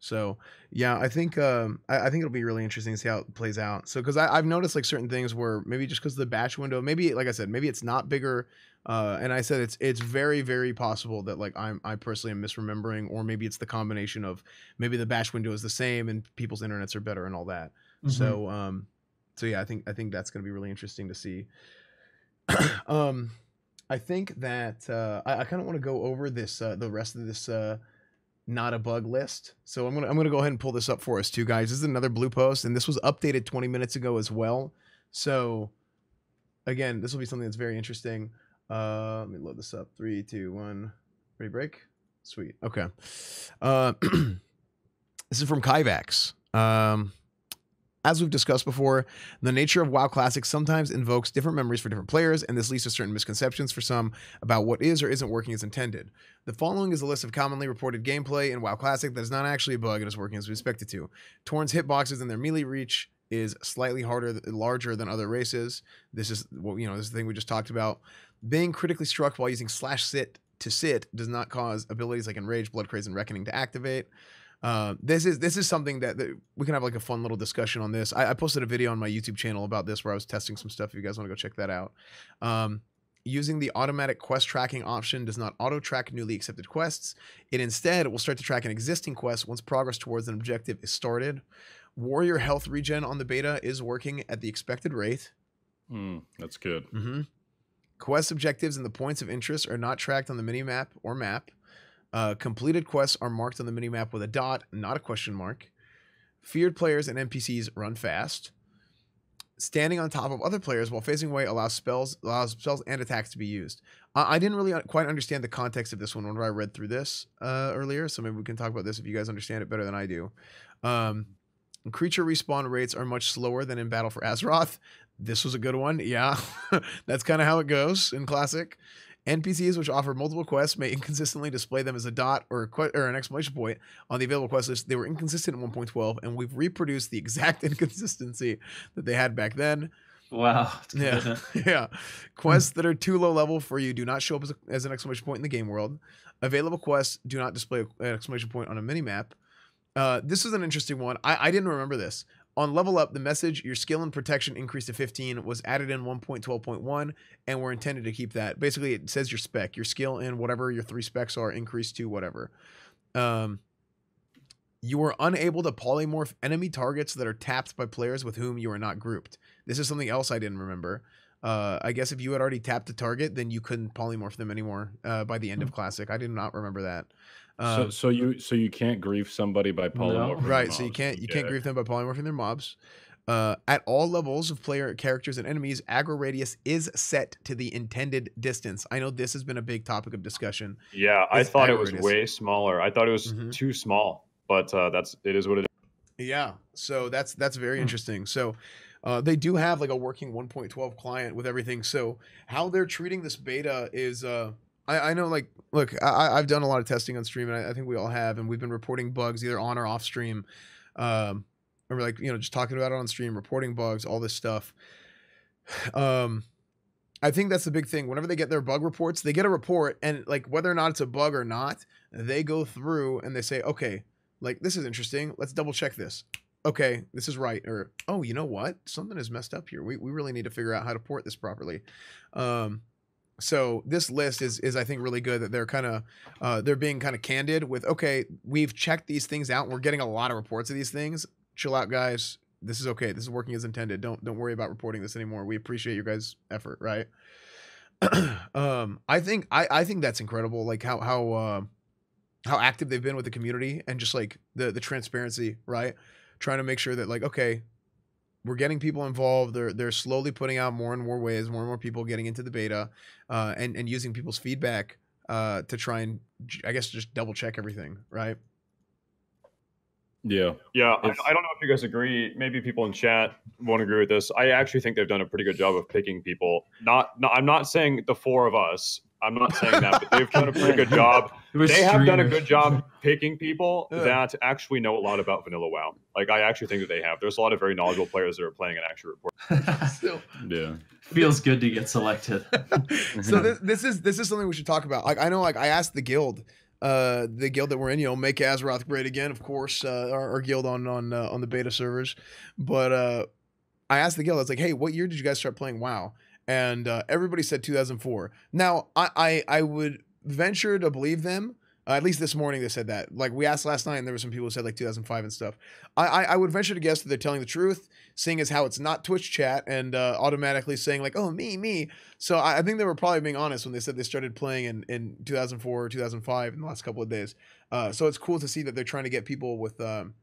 so yeah I think um I, I think it'll be really interesting to see how it plays out so because I've noticed like certain things where maybe just because of the batch window maybe like I said maybe it's not bigger uh, and I said it's it's very very possible that like I'm I personally am misremembering, or maybe it's the combination of maybe the batch window is the same and people's internets are better and all that. Mhm. So um, so yeah, I think I think that's going to be really interesting to see. um, I think that uh, I, I kind of want to go over this uh, the rest of this uh, not a bug list. So I'm gonna I'm gonna go ahead and pull this up for us too, guys. This is another blue post, and this was updated 20 minutes ago as well. So again, this will be something that's very interesting. Uh, let me load this up. Three, two, one. Ready, break. Sweet. Okay. Uh, this is from Kaivax. Um, as we've discussed before, the nature of WoW Classic sometimes invokes different memories for different players, and this leads to certain misconceptions for some about what is or isn't working as intended. The following is a list of commonly reported gameplay in WoW Classic that is not actually a bug and is working as we expect it to. Tauren's hitboxes and their melee reach is slightly harder, larger than other races. This is what you know. This is the thing we just talked about. Being critically struck while using slash sit to sit does not cause abilities like enrage, blood craze, and reckoning to activate. Uh, this is this is something that, that we can have like a fun little discussion on this. I, I posted a video on my YouTube channel about this where I was testing some stuff. If you guys want to go check that out. Um, using the automatic quest tracking option does not auto track newly accepted quests. It instead will start to track an existing quest once progress towards an objective is started. Warrior health regen on the beta is working at the expected rate. Hmm, that's good. Mm-hmm. Quest objectives and the points of interest are not tracked on the mini map or map. Uh, completed quests are marked on the minimap with a dot, not a question mark. Feared players and NPCs run fast. Standing on top of other players while facing away allows spells allows spells and attacks to be used. I, didn't really quite understand the context of this one whenever I read through this uh, earlier, so maybe we can talk about this if you guys understand it better than I do. Um, creature respawn rates are much slower than in Battle for Azeroth. This was a good one. Yeah, that's kind of how it goes in Classic. NPCs which offer multiple quests may inconsistently display them as a dot or a que- or an exclamation point on the available quest list. They were inconsistent in 1.12, and we've reproduced the exact inconsistency that they had back then. Wow. Yeah, yeah. Quests that are too low level for you do not show up as, a, as an exclamation point in the game world. Available quests do not display an exclamation point on a mini map. Uh, this is an interesting one. I, I didn't remember this. On level up, the message "Your skill and protection increased to 15" was added in 1.12.1, and we're intended to keep that. Basically, it says your spec, your skill, and whatever your three specs are increased to whatever. Um, you are unable to polymorph enemy targets that are tapped by players with whom you are not grouped. This is something else I didn't remember. Uh, I guess if you had already tapped a target, then you couldn't polymorph them anymore uh, by the end of Classic. I did not remember that. So, Uh, so you so you can't grief somebody by polymorphing. their right, so you can't you can't Yeah. grief them by polymorphing their mobs. Uh, at all levels of player characters and enemies, aggro radius is set to the intended distance. I know this has been a big topic of discussion. Yeah, I thought it was aggregated. way smaller. I thought it was Mhm. too small, but uh, that's it is what it is. Yeah, so that's that's very Hmm. interesting. So uh, they do have like a working 1.12 client with everything. So how they're treating this beta is, uh, I, I know like look, I, I've done a lot of testing on stream, and I, I think we all have, and we've been reporting bugs either on or off stream, um, or like you know just talking about it on stream, reporting bugs, all this stuff. Um, I think that's the big thing. Whenever they get their bug reports, they get a report, and like whether or not it's a bug or not, they go through and they say, okay, like this is interesting. Let's double check this. Okay, this is right. Or oh, you know what? Something is messed up here. We we really need to figure out how to port this properly. Um, so this list is is I think really good that they're kind of uh, they're being kind of candid with okay, we've checked these things out. We're getting a lot of reports of these things. Chill out, guys. This is okay. This is working as intended. Don't don't worry about reporting this anymore. We appreciate your guys' effort, right? um, I think I I think that's incredible. Like how how uh, how active they've been with the community and just like the the transparency, right? Trying to make sure that like okay, we're getting people involved. They're they're slowly putting out more and more ways, more and more people getting into the beta, uh, and and using people's feedback uh, to try and I guess just double check everything, right? Yeah. Yeah, I, I don't know if you guys agree. Maybe people in chat won't agree with this. I actually think they've done a pretty good job of picking people. Not, no, I'm not saying the four of us. I'm not saying that, but they've done a pretty good job. We're They have done a good job picking people Yeah. that actually know a lot about Vanilla WoW. Like I actually think that they have. There's a lot of very knowledgeable players that are playing and actually report. Still, Yeah. Feels good to get selected. so this, this is this is something we should talk about. Like I know, like I asked the guild, uh, the guild that we're in, you know, make Azeroth great again. Of course, uh, our, our guild on on uh, on the beta servers, but uh, I asked the guild. I was like, hey, what year did you guys start playing WoW? And uh, everybody said 2004. Now I I, I would venture to believe them. Uh, at least this morning they said that. Like we asked last night, and there were some people who said like 2005 and stuff. I, I I would venture to guess that they're telling the truth, seeing as how it's not Twitch chat and uh, automatically saying like, oh me me. So I, I think they were probably being honest when they said they started playing in, in 2004 or 2005 in the last couple of days. Uh, so it's cool to see that they're trying to get people with um,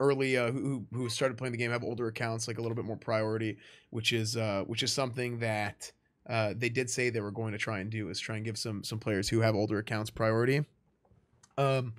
early uh, who who started playing the game have older accounts like a little bit more priority, which is uh, which is something that uh, they did say they were going to try and do is try and give some some players who have older accounts priority. Um,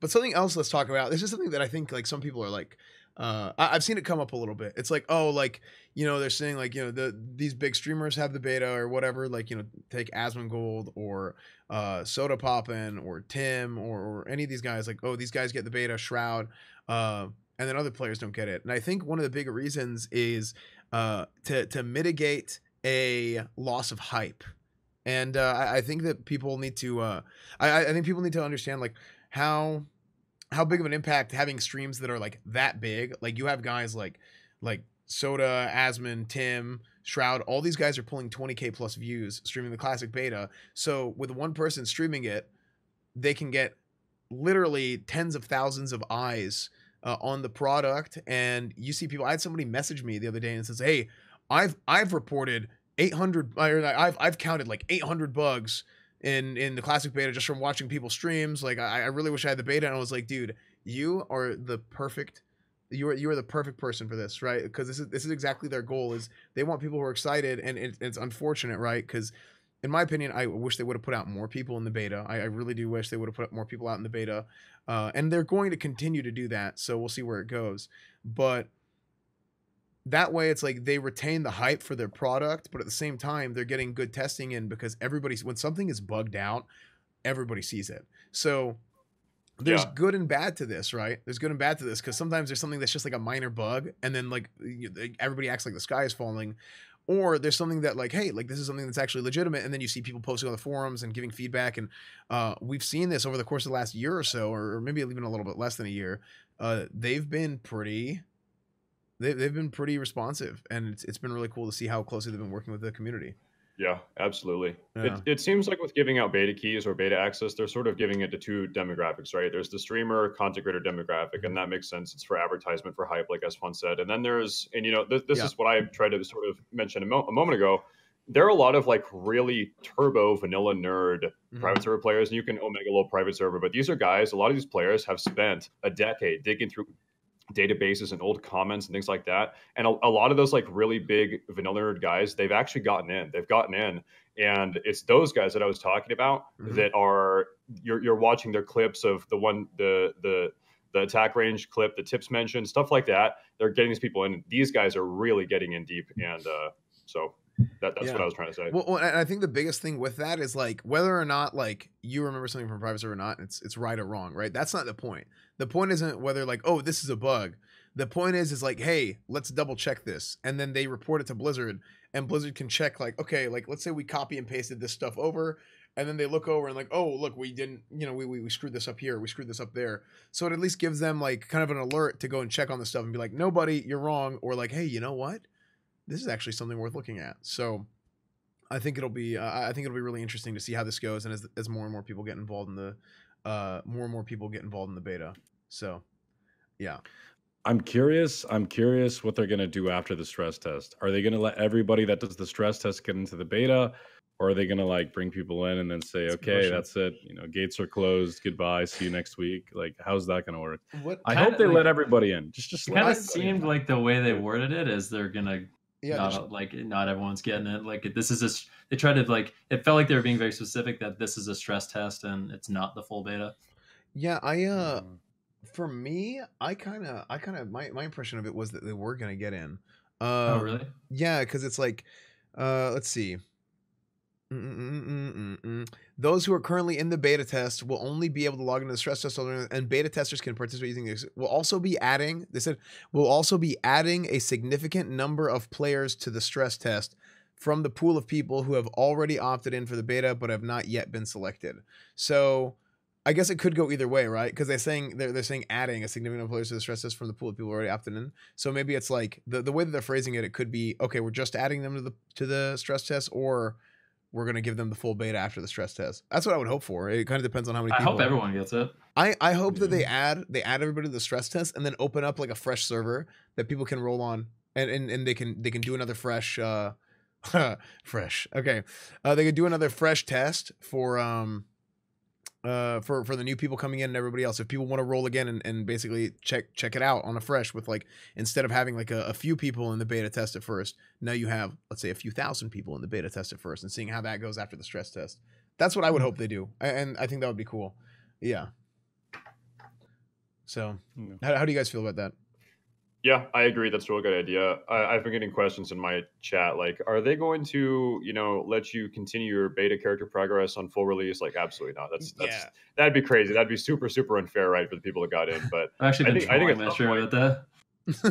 but something else let's talk about. This is something that I think like some people are like. Uh, I, I've seen it come up a little bit. It's like, oh, like you know, they're saying like you know the these big streamers have the beta or whatever. Like you know, take Asmongold or uh, Sodapoppin or Tim or, or any of these guys. Like, oh, these guys get the beta. Shroud, uh, and then other players don't get it. And I think one of the bigger reasons is uh, to to mitigate a loss of hype. And uh, I, I think that people need to. Uh, I, I think people need to understand like how how big of an impact having streams that are like that big. Like you have guys like like Soda, Asmon, Tim, Shroud. All these guys are pulling 20k plus views streaming the classic beta. So with one person streaming it, they can get literally tens of thousands of eyes uh, on the product. And you see people. I had somebody message me the other day and says, "Hey, I've I've reported." 800 or I've I've counted like 800 bugs in in the classic beta just from watching people streams. Like I, I really wish I had the beta and I was like, dude, you are the perfect you are you are the perfect person for this, right? Because this is this is exactly their goal is they want people who are excited and it, it's unfortunate, right? Because in my opinion, I wish they would have put out more people in the beta. I, I really do wish they would have put more people out in the beta, uh, and they're going to continue to do that. So we'll see where it goes. But that way it's like they retain the hype for their product but at the same time they're getting good testing in because everybody's when something is bugged out everybody sees it so there's Yeah. good and bad to this right there's good and bad to this because sometimes there's something that's just like a minor bug and then like like, everybody acts like the sky is falling or there's something that like hey like this is something that's actually legitimate and then you see people posting on the forums and giving feedback and uh, we've seen this over the course of the last year or so or, maybe even a little bit less than a year uh, they've been pretty they, they've been pretty responsive and it's, it's been really cool to see how closely they've been working with the community Yeah, absolutely. Yeah. It, it seems like with giving out beta keys or beta access, they're sort of giving it to two demographics, right? There's the streamer, content creator demographic, and that makes sense. It's for advertisement, for hype, like Fun said. And then there's, and you know, this, this Yeah. is what I tried to sort of mention a, mo- a moment ago. There are a lot of like really turbo vanilla nerd Mhm. private server players, and you can OMEGALUL private server, but these are guys. A lot of these players have spent a decade digging through databases and old comments and things like that. And a, a lot of those like really big vanilla nerd guys, they've actually gotten in. They've gotten in, and it's those guys that I was talking about Mhm. that are you're you're watching their clips of the one the the the attack range clip, the tips mentioned, stuff like that. They're getting these people in. These guys are really getting in deep, and uh, so that, that's Yeah. what I was trying to say. Well, well, and I think the biggest thing with that is like whether or not like you remember something from private server or not, it's it's right or wrong, right? That's not the point. The point isn't whether like oh this is a bug. The point is is like hey let's double check this, and then they report it to Blizzard, and Blizzard can check like okay like let's say we copy and pasted this stuff over, and then they look over and like oh look we didn't you know we we, we screwed this up here we screwed this up there, so it at least gives them like kind of an alert to go and check on the stuff and be like nobody you're wrong or like hey you know what this is actually something worth looking at. So I think it'll be uh, I think it'll be really interesting to see how this goes and as as more and more people get involved in the uh more and more people get involved in the beta. So yeah. I'm curious. I'm curious what they're going to do after the stress test. Are they going to let everybody that does the stress test get into the beta, or are they going to like bring people in and then say, That's "Okay, question. that's it. You know, gates are closed. Goodbye. See you next week." Like, how's that going to work? What I Kinda hope they like- let everybody in. Just, just It kind of seemed in. like the way they worded it is they're gonna yeah, not the- like not everyone's getting it. Like this is a s- they tried to like it felt like they were being very specific that this is a stress test and it's not the full beta. yeah, I uh Mm. for me, I kind of I kind of my my impression of it was that they were going to get in. Um, oh really? Yeah, because it's like, uh, let's see. Mm-mm-mm-mm-mm. Those who are currently in the beta test will only be able to log into the stress test, and beta testers can participate using this. We'll also be adding. They said we'll also be adding a significant number of players to the stress test from the pool of people who have already opted in for the beta but have not yet been selected. So. I guess it could go either way, right? Because they're saying they're, they're saying adding a significant number of players to the stress test from the pool of people already opted in. So maybe it's like the, the way that they're phrasing it, it could be okay, we're just adding them to the to the stress test, or we're gonna give them the full beta after the stress test. That's what I would hope for. It kind of depends on how many I people. hope everyone gets it. I, I hope that they add they add everybody to the stress test and then open up like a fresh server that people can roll on and and, and they can they can do another fresh uh fresh. Okay. Uh they could do another fresh test for um uh for for the new people coming in and everybody else. If people want to roll again and, and basically check check it out on a fresh with like instead of having like a, a few people in the beta test at first now you have let's say a few thousand people in the beta test at first and seeing how that goes after the stress test. That's what i would hope they do and i think that would be cool. Yeah. So Yeah. how, how do you guys feel about that Yeah, I agree. That's a real good idea. I, I've been getting questions in my chat, like, are they going to, you know, let you continue your beta character progress on full release? Like, absolutely not. That's that's Yeah. that'd be crazy. That'd be super super unfair, right, for the people that got in. But I've actually I think- I think trolling that some stream point- about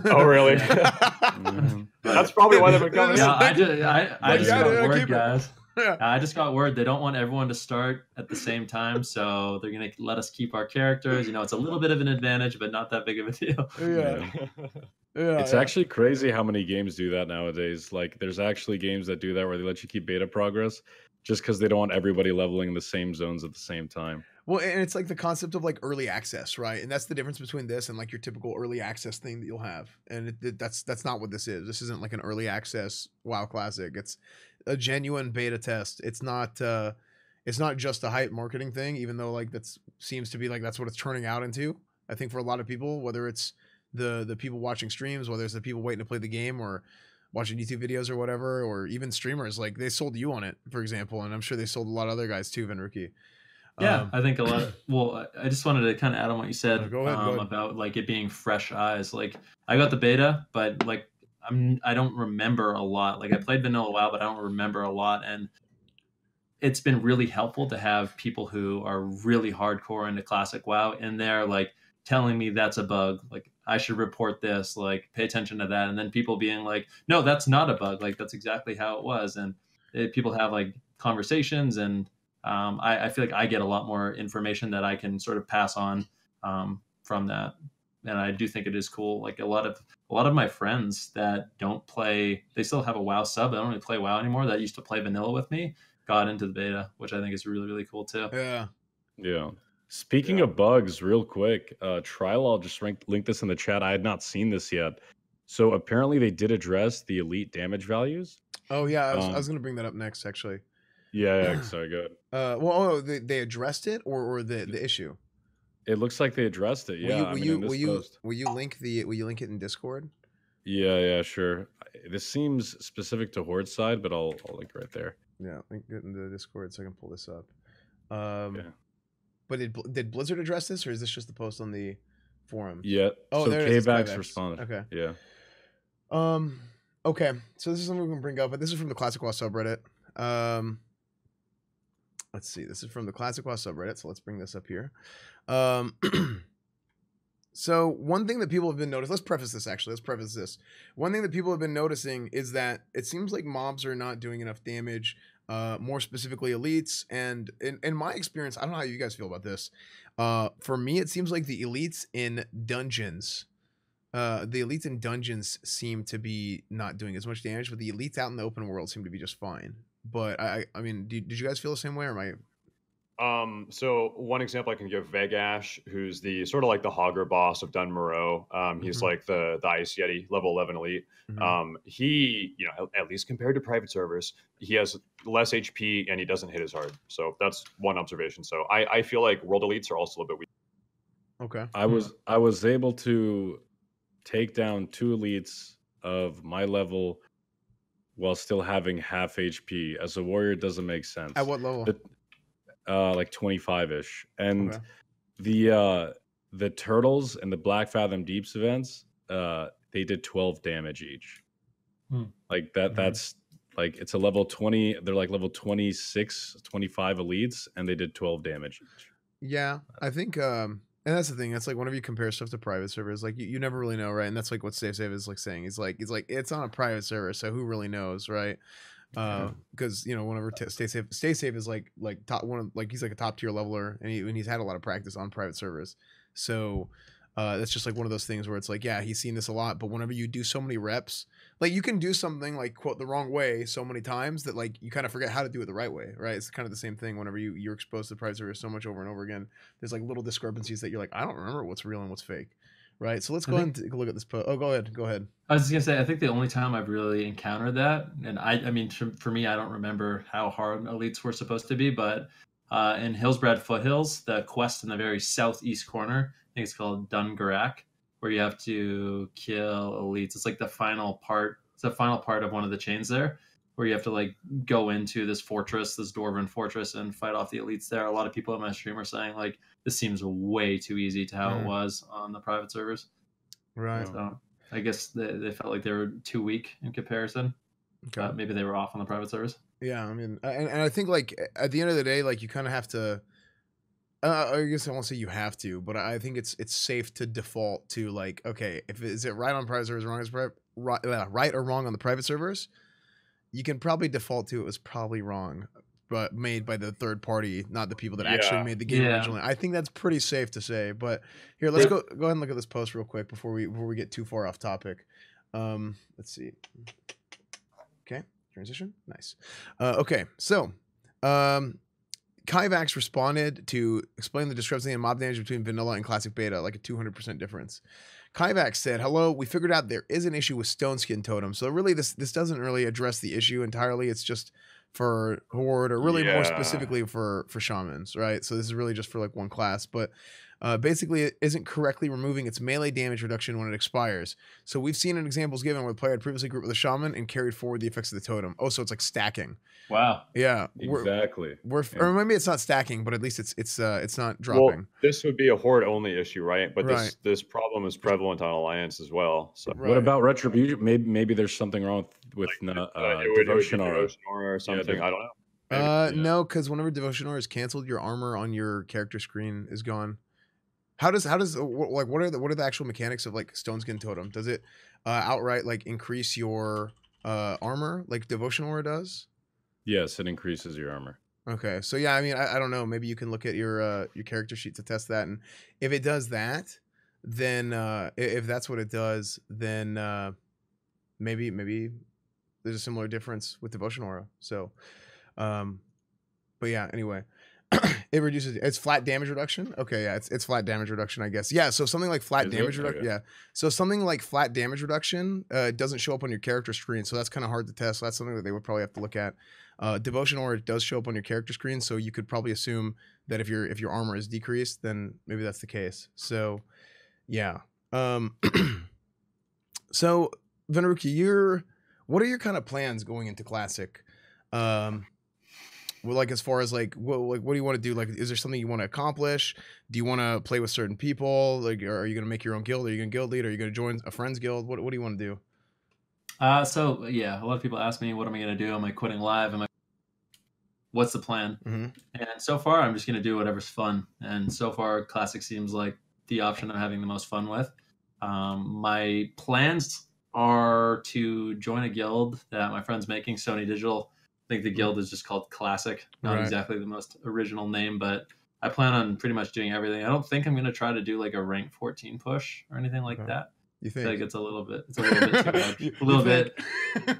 that. oh, really? Mhm. that's probably why they've been coming. Yeah. I just I, I just got yeah, keep guys. Yeah. I just got word they don't want everyone to start at the same time, so they're gonna let us keep our characters. You know, it's a little bit of an advantage, but not that big of a deal. yeah, yeah, It's yeah. actually crazy how many games do that nowadays. Like, there's actually games that do that where they let you keep beta progress just because they don't want everybody leveling the same zones at the same time. Well, and it's like the concept of like early access, right? And that's the difference between this and like your typical early access thing that you'll have. And it, it- that's that's not what this is. This isn't like an early access WoW classic. It's a genuine beta test. It's not uh it's not just a hype marketing thing, even though like that's seems to be like that's what it's turning out into. I think for a lot of people, whether it's the the people watching streams, whether it's the people waiting to play the game or watching YouTube videos or whatever, or even streamers, like they sold you on it, for example, and I'm sure they sold a lot of other guys too, Venruki. Yeah, Um, I think a lot. Of, well, I just wanted to kind of add on what you said No, ahead, um, about like it being fresh eyes. Like I got the beta, but like I'm I don't remember a lot. Like I played Vanilla WoW, but I don't remember a lot, and it's been really helpful to have people who are really hardcore into classic WoW in there, like telling me that's a bug. Like I should report this. Like pay attention to that, and then people being like, no, that's not a bug. Like that's exactly how it was, and it, people have like conversations and um, I, I feel like I get a lot more information that I can sort of pass on um, from that, and I do think it is cool. Like a lot of a lot of my friends that don't play, they still have a WoW sub. They don't really play WoW anymore. That used to play vanilla with me, got into the beta, which I think is really really cool too. yeah. Yeah. Speaking Yeah. of bugs, real quick, uh, Trilol just linked, linked this in the chat. I had not seen this yet. So apparently they did address the elite damage values. Oh yeah, I was, Um, was gonna bring that up next actually. Yeah, yeah sorry, good. Uh, well, oh, they, they addressed it or or the the issue. It looks like they addressed it. Will Yeah, you I will mean, you will you post. will you link the will you link it in Discord? Yeah, yeah, sure. This seems specific to Horde side, but I'll, I'll link right there. Yeah, link it in the Discord so I can pull this up. Um, Yeah. but did did Blizzard address this or is this just the post on the forum? Yeah. Oh, so there it is. it's Kaivax Kaivax. responded. Okay. Yeah. Um. Okay. So this is something we can bring up, but this is from the Classic WoW subreddit. Um. Let's see. This is from the Classic WoW subreddit. So let's bring this up here. Um. so one thing that people have been noticing. Let's preface this. Actually, let's preface this. One thing that people have been noticing is that it seems like mobs are not doing enough damage. Uh, more specifically, elites. And in, in my experience, I don't know how you guys feel about this. Uh, for me, it seems like the elites in dungeons uh the elites in dungeons seem to be not doing as much damage but the elites out in the open world seem to be just fine but i i mean did, did you guys feel the same way or am i Um, so one example I can give Vagash, who's the sort of like the Hogger boss of Dun Morogh. Um, he's Mhm. like the the Ice Yeti level eleven elite. Mhm. Um, he, you know, at, at least compared to private servers, he has less HP and he doesn't hit as hard. So that's one observation. So I, I feel like world elites are also a bit weak. okay I was I was able to take down two elites of my level while still having half HP. As a warrior, doesn't make sense. at what level The- uh, like 25 ish. And Okay. the uh, the turtles and the Black Fathom Deeps events, uh, they did 12 damage each. Hmm. Like that. Mhm. That's like it's a level 20. They're like level 26, 25 elites, and they did 12 damage each. yeah i think um and that's the thing that's like whenever you compare stuff to private servers like you, you never really know right and that's like what Save Save is like saying he's like he's like it's on a private server so who really knows right uh because you know whenever t- stay safe stay safe is like like top one of like he's like a top tier leveler and, he, and he's had a lot of practice on private servers. So uh that's just like one of those things where it's like yeah he's seen this a lot but whenever you do so many reps like you can do something like quote the wrong way so many times that like you kind of forget how to do it the right way right? It's kind of the same thing whenever you you're exposed to private servers so much over and over again. There's like little discrepancies that you're like i don't remember what's real and what's fake right so let's I go think- ahead and take a look at this post. oh go ahead go ahead I was just gonna say, I think the only time I've really encountered that, and I, I mean, for, for me, I don't remember how hard elites were supposed to be, but uh, in Hillsbrad Foothills, the quest in the very southeast corner, I think it's called Dun Garok, where you have to kill elites. It's like the final part. It's the final part of one of the chains there, where you have to like go into this fortress, this dwarven fortress, and fight off the elites there. A lot of people in my stream are saying like this seems way too easy to how Mm. it was on the private servers. right So I guess they, they felt like they were too weak in comparison. okay But maybe they were off on the private servers. Yeah, I mean, and, and I think like at the end of the day, like you kind of have to. Uh, I guess I won't say you have to, but I think it's it's safe to default to like, okay, if is it right on private servers, wrong as pri- right, uh, right or wrong on the private servers, you can probably default to it was probably wrong, but made by the third party, not the people that actually made the game Yeah. originally. I think that's pretty safe to say. But here, let's go go ahead and look at this post real quick before we before we get too far off topic. Um, let's see. Okay, transition, nice. Uh, okay, so um, Kaivax responded to explain the discrepancy in mob damage between vanilla and classic beta, like a 200% difference. Kaivax said, "Hello, we figured out there is an issue with stone skin totem. So really, this this doesn't really address the issue entirely. It's just for horde, or really more specifically for for shamans, right? So this is really just for like one class, but." Uh, basically, it isn't correctly removing its melee damage reduction when it expires. So we've seen in examples given where the player had previously grouped with a shaman and carried forward the effects of the totem. Oh, so it's like stacking. Wow. Yeah, we're, Exactly. we're Yeah. or maybe it's not stacking, but at least it's it's uh it's not Well, dropping. this would be a horde only issue, right? But Right. this this problem is prevalent on Alliance as well. So Right. What about retribution? Maybe maybe there's something wrong with uh, uh, uh, would, it would be devotion aura. Devotion Aura or something. Dev- I don't know. Maybe. Uh, yeah. no, because whenever devotion aura is canceled, your armor on your character screen is gone. How does how does uh, like what are the what are the actual mechanics of like stone skin totem? Does it uh, outright like increase your uh armor like devotion aura does? Yes, it increases your armor. Okay, so yeah, I mean, I, I don't know. Maybe you can look at your uh, your character sheet to test that, and if it does that, then uh, if that's what it does, then uh, maybe maybe there's a similar difference with devotion aura. So, um, but yeah, anyway, it reduces it's flat damage reduction. Okay, yeah, it's it's flat damage reduction, I guess. Yeah, so something like flat Is damage reduction. Okay. Yeah, so something like flat damage reduction uh, doesn't show up on your character screen, so that's kind of hard to test. So that's something that they would probably have to look at. Uh, devotion aura does show up on your character screen, so you could probably assume that if your if your armor is decreased, then maybe that's the case. So, yeah. Um, so Venruki, you're what are your kind of plans going into classic? Um, well, like as far as like what like what do you want to do? Like, is there something you want to accomplish? Do you want to play with certain people? Like, are you going to make your own guild? Are you going to guild lead? Are you going to join a friend's guild? What what do you want to do? Uh, so yeah, a lot of people ask me, what am I going to do? Am I quitting live? Am I? What's the plan? Mhm. And so far, I'm just going to do whatever's fun. And so far, classic seems like the option I'm having the most fun with. Um, my plans are to join a guild that my friend's making, Sony Digital. I think the guild is just called Classic, not Right. exactly the most original name, but I plan on pretty much doing everything. I don't think I'm going to try to do like a rank 14 push or anything like Okay. that. You think? I think? feel like it's a little bit, it's a little bit too hard, a little bit,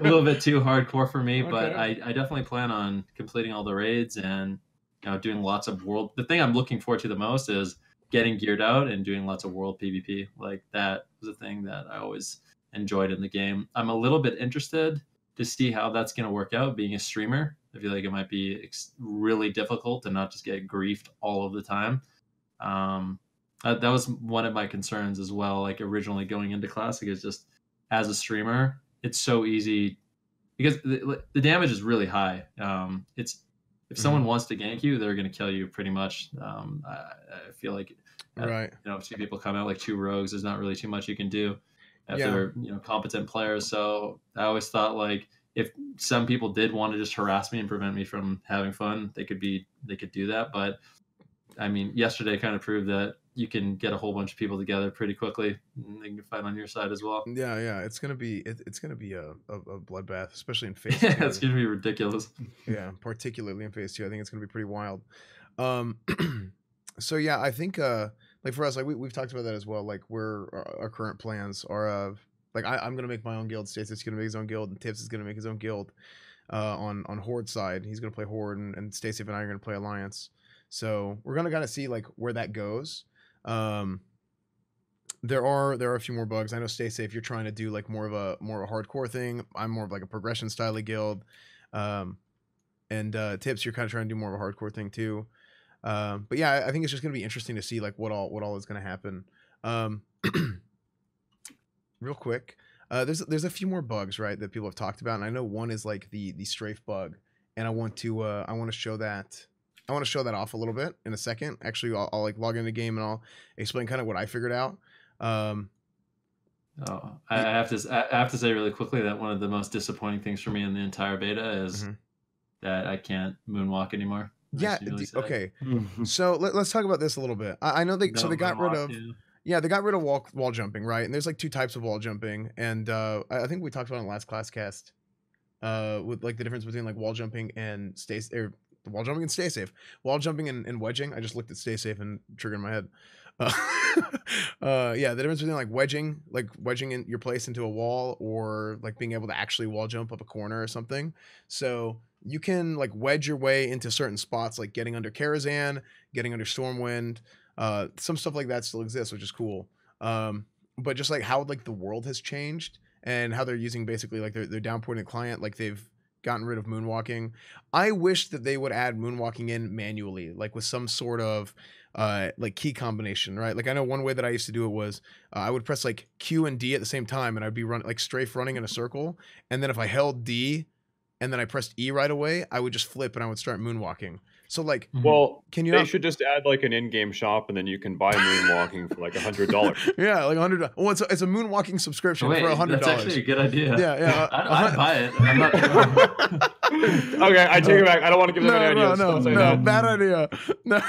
a little bit too hardcore for me. But I, I definitely plan on completing all the raids and you know doing lots of world. The thing I'm looking forward to the most is getting geared out and doing lots of world PvP. Like that was a thing that I always enjoyed in the game. I'm a little bit interested to see how that's going to work out being a streamer. I feel like it might be ex- really difficult to not just get griefed all of the time. Um, uh, that was one of my concerns as well. Like originally going into classic is just as a streamer, it's so easy because the, the damage is really high. Um, it's if someone wants to gank you, they're going to kill you pretty much. Um, I, I feel like uh, right. you know, if two people come out like two rogues, there's not really too much you can do if Yeah. they're you know competent players. So I always thought like if some people did want to just harass me and prevent me from having fun, they could be they could do that. But I mean, yesterday kind of proved that you can get a whole bunch of people together pretty quickly. And they can fight on your side as well. Yeah, yeah. It's gonna be it, it's gonna be a, a, a bloodbath, especially in phase Yeah, two. it's gonna be ridiculous. yeah, particularly in phase two. I think it's gonna be pretty wild. Um, so yeah, I think uh, like for us, like we we've talked about that as well. Like we're our, our current plans are of like I, I'm gonna make my own guild. Stasis gonna make his own guild, and Tips is gonna make his own guild. Uh, on on Horde side, he's gonna play Horde, and, and Stacey and I are gonna play Alliance. So we're gonna kind of see like where that goes. Um, there are there are a few more bugs. I know stay safe. You're trying to do like more of a more of a hardcore thing. I'm more of like a progression style guild. Um, and uh, tips, you're kind of trying to do more of a hardcore thing too. Um, but yeah, I- think it's just gonna be interesting to see like what all what all is gonna happen. Um, real quick, uh, there's there's a few more bugs right that people have talked about, and I know one is like the the strafe bug, and I want to uh, I want to show that. I want to show that off a little bit in a second. Actually, I'll, I'll like log into the game and I'll explain kind of what I figured out. Um, Oh, I I have to I have to say really quickly that one of the most disappointing things for me in the entire beta is Mhm. that I can't moonwalk anymore. Yeah. really okay. So let, us talk about this a little bit. I, I know they so they got rid of yeah. yeah they got rid of wall wall jumping right, and there's like two types of wall jumping, and uh, I, I think we talked about in the last ClassiCast, uh, with like the difference between like wall jumping and stay or wall jumping and stay safe. Wall jumping and, and wedging. I just looked at stay safe and triggered my head. Uh, uh, yeah, the difference between like wedging, like wedging in your place into a wall, or like being able to actually wall jump up a corner or something. So you can like wedge your way into certain spots, like getting under Karazhan, getting under Stormwind. Uh, some stuff like that still exists, which is cool. Um, but just like how like the world has changed and how they're using basically like their their downported client, like they've gotten rid of moonwalking. I wish that they would add moonwalking in manually, like with some sort of uh like key combination, right? Like I know one way that I used to do it was uh, I would press like Q and D at the same time, and I'd be run like strafe running in a circle, and then if I held D and then I pressed E right away, I would just flip and I would start moonwalking. So like, Mhm. Well, can you they not? should just add like an in-game shop, and then you can buy moonwalking for like a hundred dollars. yeah, like a hundred. Well, it's a, it's a moonwalking subscription Wait, for a hundred dollars. that's actually a good idea. Yeah, yeah. I, I'd buy it. I'm not. okay, I take it back. I don't want to give them no, any no, ideas. no, Don't no, that. bad idea.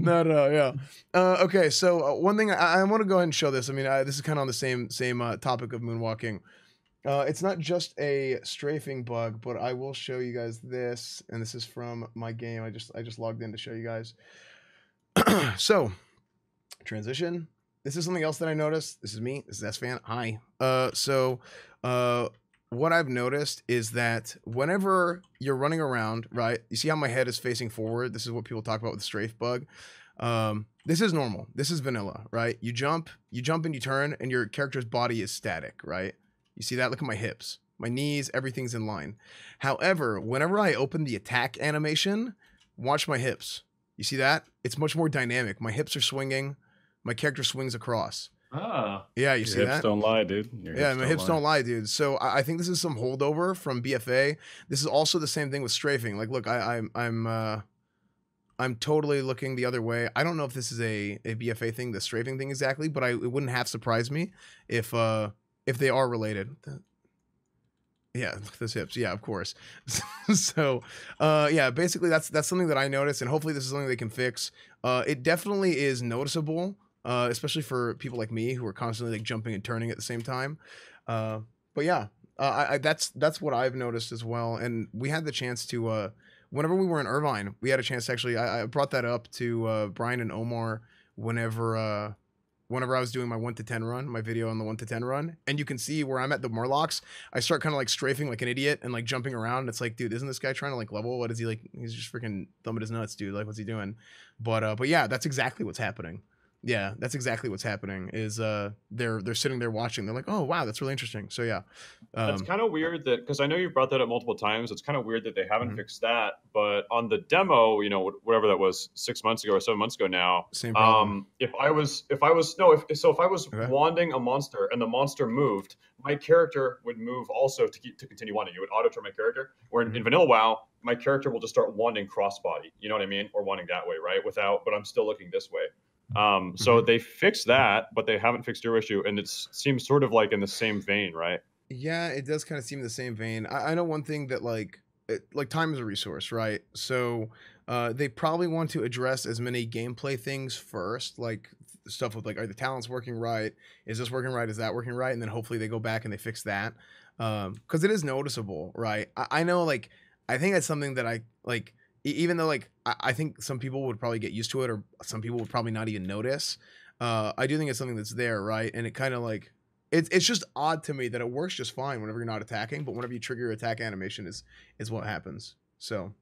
No, no, no, yeah. Uh, okay, so uh, one thing I, I want to go ahead and show this. I mean, I, this is kind of on the same same uh, topic of moonwalking. Uh, it's not just a strafing bug, but I will show you guys this, and this is from my game. I just I just logged in to show you guys. so, transition. This is something else that I noticed. This is me. This is Esfand. Hi. Uh, so, uh, what I've noticed is that whenever you're running around, right, you see how my head is facing forward. This is what people talk about with the strafe bug. Um, this is normal. This is vanilla, right? You jump, you jump and you turn, and your character's body is static, right? You see that? Look at my hips, my knees, everything's in line. However, whenever I open the attack animation, watch my hips. You see that? It's much more dynamic. My hips are swinging. My character swings across. oh, Yeah, you Your see hips that? don't lie, dude. Your Yeah, my hips don't lie, dude. So I, I think this is some holdover from BFA. This is also the same thing with strafing. Like, look, I, I'm I'm uh, I'm totally looking the other way. I don't know if this is a, a BFA thing, the strafing thing exactly, but I it wouldn't half surprise me if uh if they are related. Yeah, those hips. Yeah, of course. so, uh, yeah, basically that's that's something that I noticed, and hopefully this is something they can fix. Uh, it definitely is noticeable, uh, especially for people like me who are constantly like jumping and turning at the same time. Uh, but yeah, uh, I, I, that's that's what I've noticed as well. And we had the chance to, uh, whenever we were in Irvine, we had a chance to actually. I, I brought that up to uh, Brian and Omar whenever. Whenever I was doing my one to ten run, my video on the one to ten run, and you can see where I'm at the Murlocs, I start kind of like strafing like an idiot and like jumping around. It's like, dude, isn't this guy trying to like level? What is he like? He's just freaking thumbing his nuts, dude. Like, what's he doing? But uh, but yeah, that's exactly what's happening. Yeah, that's exactly what's happening. Is uh, they're they're sitting there watching. They're like, oh wow, that's really interesting. So yeah, um, It's kind of weird that because I know you've brought that up multiple times. It's kind of weird that they haven't Mhm. fixed that. But on the demo, you know, whatever that was, six months ago or seven months ago now. same problem. Um, if I was, if I was, no, if so, if I was Okay. wanding a monster and the monster moved, my character would move also to keep to continue wanding. It would auto turn my character. Where in, Mm-hmm. in Vanilla WoW, my character will just start wanding crossbody. You know what I mean, or wanding that way, right? Without, but I'm still looking this way. Um, so Mm-hmm. they fixed that, but they haven't fixed your issue, and it seems sort of like in the same vein, right? Yeah, it does kind of seem the same vein. I, I know one thing that like it, like time is a resource, right? So uh, they probably want to address as many gameplay things first, like stuff with like are the talents working right? Is this working right? Is that working right? And then hopefully they go back and they fix that because it is noticeable, right? I, I know like I think that's something that I like. E- Even though like I, I think some people would probably get used to it, or some people would probably not even notice. Uh, I do think it's something that's there, right? And it kind of like it's it's just odd to me that it works just fine whenever you're not attacking, but whenever you trigger your attack animation is is what happens. So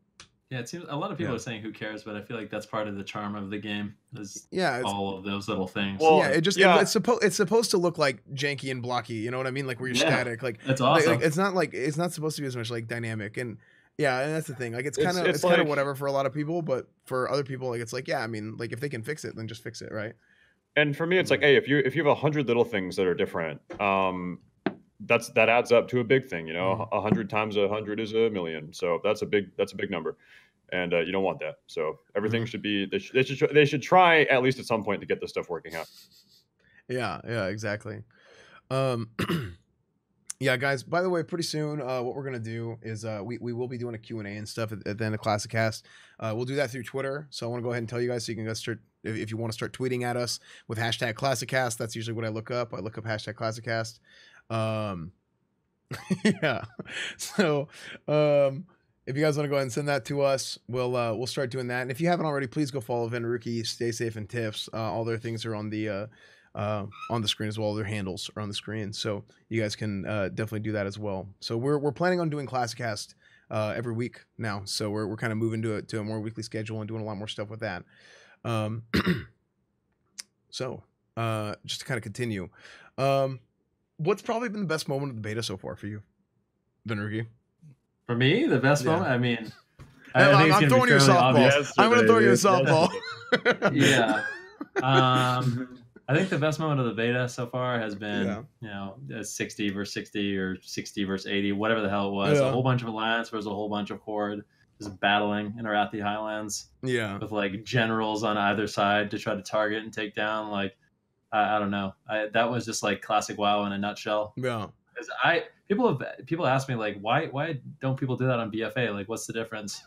yeah. It seems a lot of people Yeah. are saying who cares, but I feel like that's part of the charm of the game. Is yeah, it's, all of those little things. Well, yeah, it just yeah. It, it's supposed it's supposed to look like janky and blocky. You know what I mean? Like where you're Yeah. static. Like, that's like, awesome. like, it's not like it's not supposed to be as much like dynamic and. Yeah, and that's the thing. Like, it's It's- kind of it's, it's kind of whatever for a lot of people, but for other people, like, it's like, yeah, I mean, like, if they can fix it, then just fix it, right? and for me it's like hey if you if you have a hundred little things that are different um that's that adds up to a big thing you know a hundred times a hundred is a million so that's a big that's a big number and uh, you don't want that so everything should be they, sh- they should tr- they should try at least at some point to get this stuff working out Yeah, yeah, exactly. Um yeah, guys, by the way, pretty soon uh what we're going to do is uh we, we will be doing a Q&A and stuff at, at the end of Classic Cast. Uh we'll do that through Twitter. So I want to go ahead and tell you guys so you can go start if, if you want to start tweeting at us with hashtag classic cast that's usually what I look up. I look up hashtag ClassiCast. Um yeah. So um if you guys want to go ahead and send that to us, we'll uh, we'll start doing that. And if you haven't already, please go follow Venruki, Stay Safe, and Tips. Uh, all their things are on the uh, uh, on the screen as well. Their handles are on the screen, so you guys can uh, definitely do that as well. So we're we're planning on doing ClassiCast uh, every week now. So we're we're kind of moving to a, to a more weekly schedule and doing a lot more stuff with that. Um, so uh, just to kind of continue, um, what's probably been the best moment of the beta so far for you, Venruki? For me, the best Yeah. moment. I mean, I'm- I, I'm throwing you a softball. I'm gonna throw you a softball. yeah. Um, I think the best moment of the beta so far has been, Yeah. you know, 60 versus 60 or 60 versus 80, whatever the hell it was. Yeah. A whole bunch of Alliance versus a whole bunch of Horde just battling in Arathi Highlands yeah, with like generals on either side to try to target and take down. Like, I, I don't know. I, that was just like classic WoW in a nutshell. yeah, Because I people have people ask me like why why don't people do that on BFA? Like what's the difference?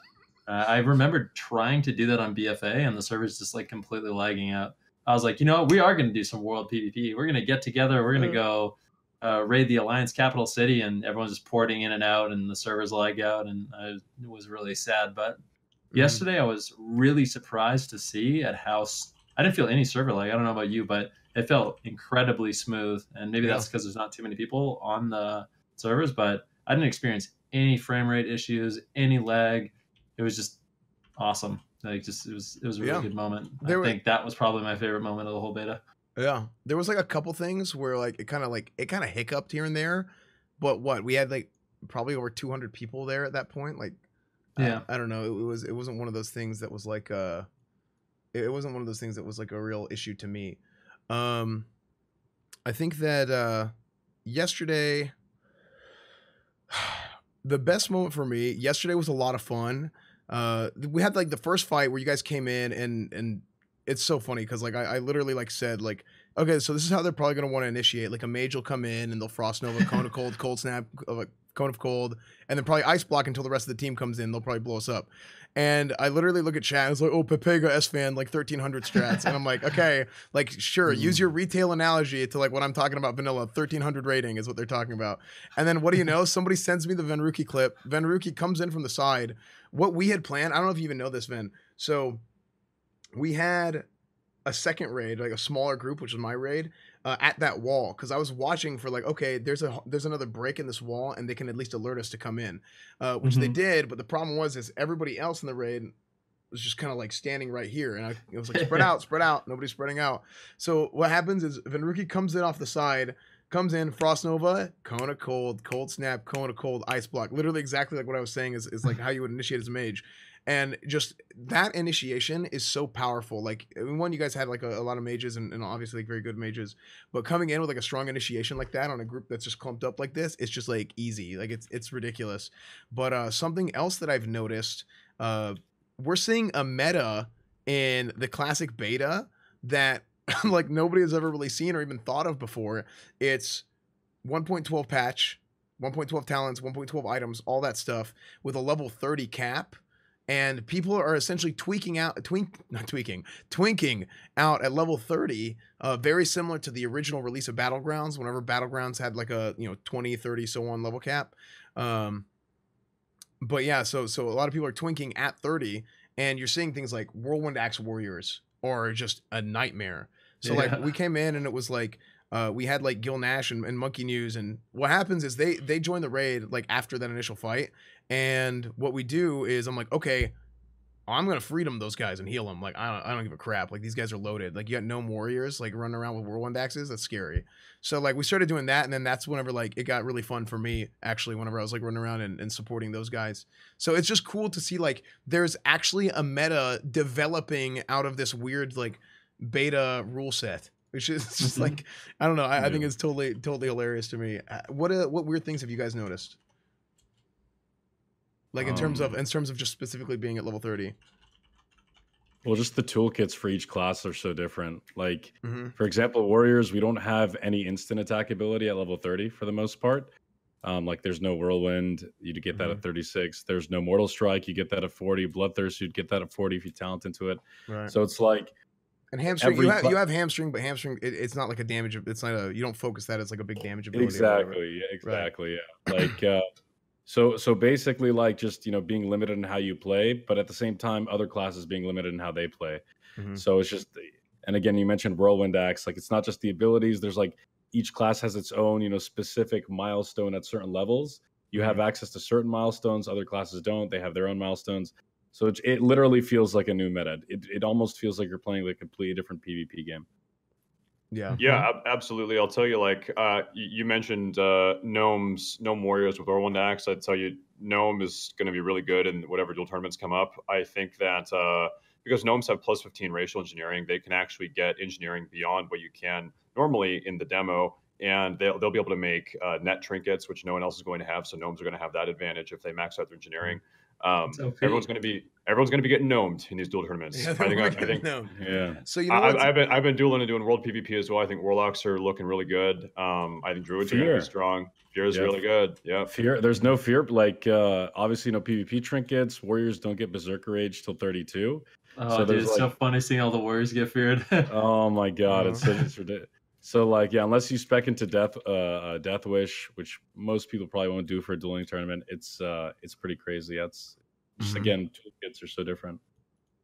Uh, I remember trying to do that on BFA and the server's just like completely lagging out. I was like, you know, we are going to do some world PvP. We're going to get together. We're going to Uh. go uh, raid the Alliance capital city, and everyone's just porting in and out, and the servers lag out, and I was really sad. But Mm-hmm. yesterday, I was really surprised to see at how s- I didn't feel any server lag. I don't know about you, but it felt incredibly smooth, and maybe Yeah. that's because there's not too many people on the servers. But I didn't experience any frame rate issues, any lag. It was just awesome. Like just it was it was a really Yeah. good moment. There I were- think that was probably my favorite moment of the whole beta. Yeah, there was like a couple things where like it kind of like it kind of hiccuped here and there, but what we had like probably over 200 people there at that point. Like, Yeah. I, don't know. It, was it wasn't one of those things that was like uh, it, it wasn't one of those things that was like a real issue to me. Um, I think that uh, yesterday, the best moment for me yesterday was a lot of fun. Uh, we had like the first fight where you guys came in and and it's so funny because like I, I literally like said like okay so this is how they're probably gonna want to initiate like a mage will come in and they'll frost nova cone of cold cold snap of a cone of cold and then probably ice block until the rest of the team comes in. They'll probably blow us up. And I literally look at chat and it's like oh Pepega Esfand like 1300 strats. And I'm like okay like sure hmm. use your retail analogy to like what I'm talking about vanilla. 1300 rating is what they're talking about. And then what do you know? Somebody sends me the Venruki clip. Venruki comes in from the side. What we had planned I don't know if you even know this Ven. So we had a second raid, like a smaller group, which was my raid, uh, at that wall because I was watching for like, okay, there's a there's another break in this wall, and they can at least alert us to come in, uh, which they Mhm. did. But the problem was, is everybody else in the raid was just kind of like standing right here, and I it was like spread out, spread out, nobody's spreading out. So what happens is Venruki comes in off the side. Comes in, Frost Nova, Cone of Cold, Cold Snap, Cone of Cold, Ice Block. Literally exactly like what I was saying is, is like how you would initiate as a mage and just that initiation is so powerful like I mean, one you guys had like a, a lot of mages and, and obviously like very good mages but coming in with like a strong initiation like that on a group that's just clumped up like this it's just like easy like it's it's ridiculous. But uh something else that i've noticed uh we're seeing a meta in the classic beta that like nobody has ever really seen or even thought of before. It's 1.12 patch 1.12 talents 1.12 items all that stuff with a level 30 cap and people are essentially tweaking out twink not tweaking twinking out at level 30 uh, very similar to the original release of battlegrounds whenever battlegrounds had like a you know 20 30 so on level cap um but yeah so so a lot of people are twinking at 30 and you're seeing things like whirlwind axe warriors or just a nightmare so Yeah. like we came in and it was like uh, we had like Gil Nash and, and Monkey News, and what happens is they they join the raid like after that initial fight, and what we do is I'm like, okay, I'm gonna freedom those guys and heal them. Like I don't I don't give a crap. Like these guys are loaded. Like you got no warriors like running around with whirlwind axes. That's scary. So like we started doing that, and then that's whenever like it got really fun for me actually. Whenever I was like running around and, and supporting those guys. So it's just cool to see like there's actually a meta developing out of this weird like beta rule set. Which is just Mhm. like I don't know. I, I think it's totally totally hilarious to me. Uh, What uh, what weird things have you guys noticed? Like in terms of Um, in terms of just specifically being at level thirty. Well, just the toolkits for each class are so different. Like, Mm-hmm. for example, warriors, we don't have any instant attack ability at level 30 for the most part. Um, like, there's no whirlwind, you'd get that Mhm. at 36. There's no mortal strike, you get that at 40. Bloodthirst, you'd get that at 40 if you talent into it. Right. So it's like, And hamstring, you have cla- you have hamstring, but hamstring it, it's not like a damage. It's not a you don't focus that as like a big damage ability. exactly, exactly, yeah. Like, uh, so so basically, like just you know being limited in how you play, but at the same time, other classes being limited in how they play. Mhm. So it's just, and again, you mentioned Whirlwind Axe. Like it's not just the abilities. There's like each class has its own, you know, specific milestone at certain levels. You have access to certain milestones, other classes don't. They have their own milestones. So it, it literally feels like a new meta. It, it almost feels like you're playing like a completely different PvP game. Yeah. Yeah, ab- absolutely. I'll tell you, like uh, you mentioned uh, gnomes, gnome warriors with Whirlwind Axe. I'd tell you, gnome is going to be really good in whatever duel tournaments come up. I think that uh, because gnomes have plus 15 racial engineering, they can actually get engineering beyond what you can normally in the demo. And they'll, they'll be able to make uh, net trinkets, which no one else is going to have. So gnomes are going to have that advantage if they max out their engineering. Um, everyone's going to be everyone's going to be getting gnomed in these duel tournaments. Yeah, I think I, I think know. Yeah. So you know I, what's- I've been I've been dueling and doing world PvP as well. I think warlocks are looking really good. Um, I think druids are going to Fear. be strong. Fear is Yeah. really good. Yeah. Fear. There's no fear. Like uh, obviously no PvP trinkets. Warriors don't get berserker rage till 32. Oh, So dude, there's, it's so funny seeing all the warriors get feared. Oh my god, it's, so, Uh-huh. it's ridiculous. So like yeah, unless you spec into death uh, uh death wish, which most people probably won't do for a dueling tournament, it's uh it's pretty crazy. That's just Mhm. again toolkits are so different.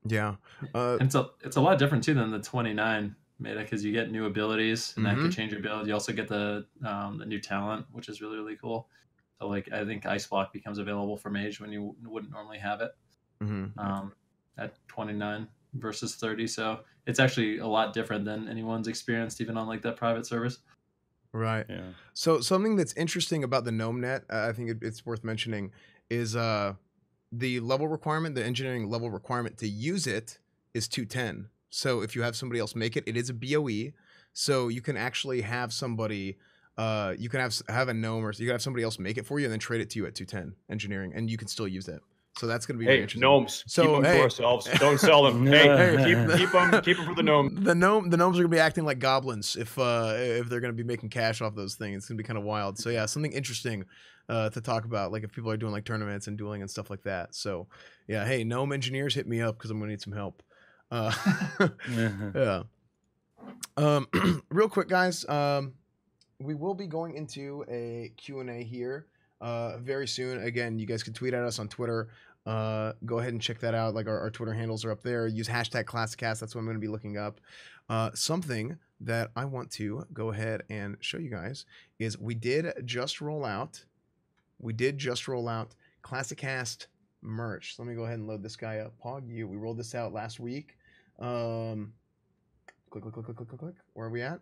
yeah. Uh, And it's a it's a lot different too than the 29 meta because you get new abilities and that Mhm. could change your build. You also get the um, the new talent, which is really really cool. So like I think Ice Block becomes available for Mage when you wouldn't normally have it mhm. um, at 29 versus 30. So it's actually a lot different than anyone's experienced even on like that private service. Right. Yeah. So something that's interesting about the gnome net, uh, I think it, it's worth mentioning, is uh, the level requirement, the engineering level requirement to use it is 210. So if you have somebody else make it, it is a BOE. So you can actually have somebody, uh, you can have have a gnome or you can have somebody else make it for you and then trade it to you at 210 engineering, and you can still use it. So that's going to be very Hey, interesting. gnomes. So, keep them hey. to ourselves. Don't sell them. hey, Hey. keep keep them keep them for the gnome. The gnome, the gnomes are gonna be acting like goblins if uh if they're gonna be making cash off those things. It's gonna be kind of wild. So yeah, something interesting uh to talk about, like if people are doing like tournaments and dueling and stuff like that. So yeah, hey, gnome engineers, hit me up because I'm gonna need some help. Uh, yeah. Um, real quick, guys. Um, we will be going into a Q and A here uh very soon. Again, you guys can tweet at us on Twitter. Uh, go ahead and check that out. Like our, our Twitter handles are up there. Use hashtag ClassiCast. That's what I'm going to be looking up. Uh, something that I want to go ahead and show you guys is we did just roll out. We did just roll out ClassiCast merch. So let me go ahead and load this guy up. Pog you. We rolled this out last week. Um, click, click, click, click, click, click, click. Where are we at?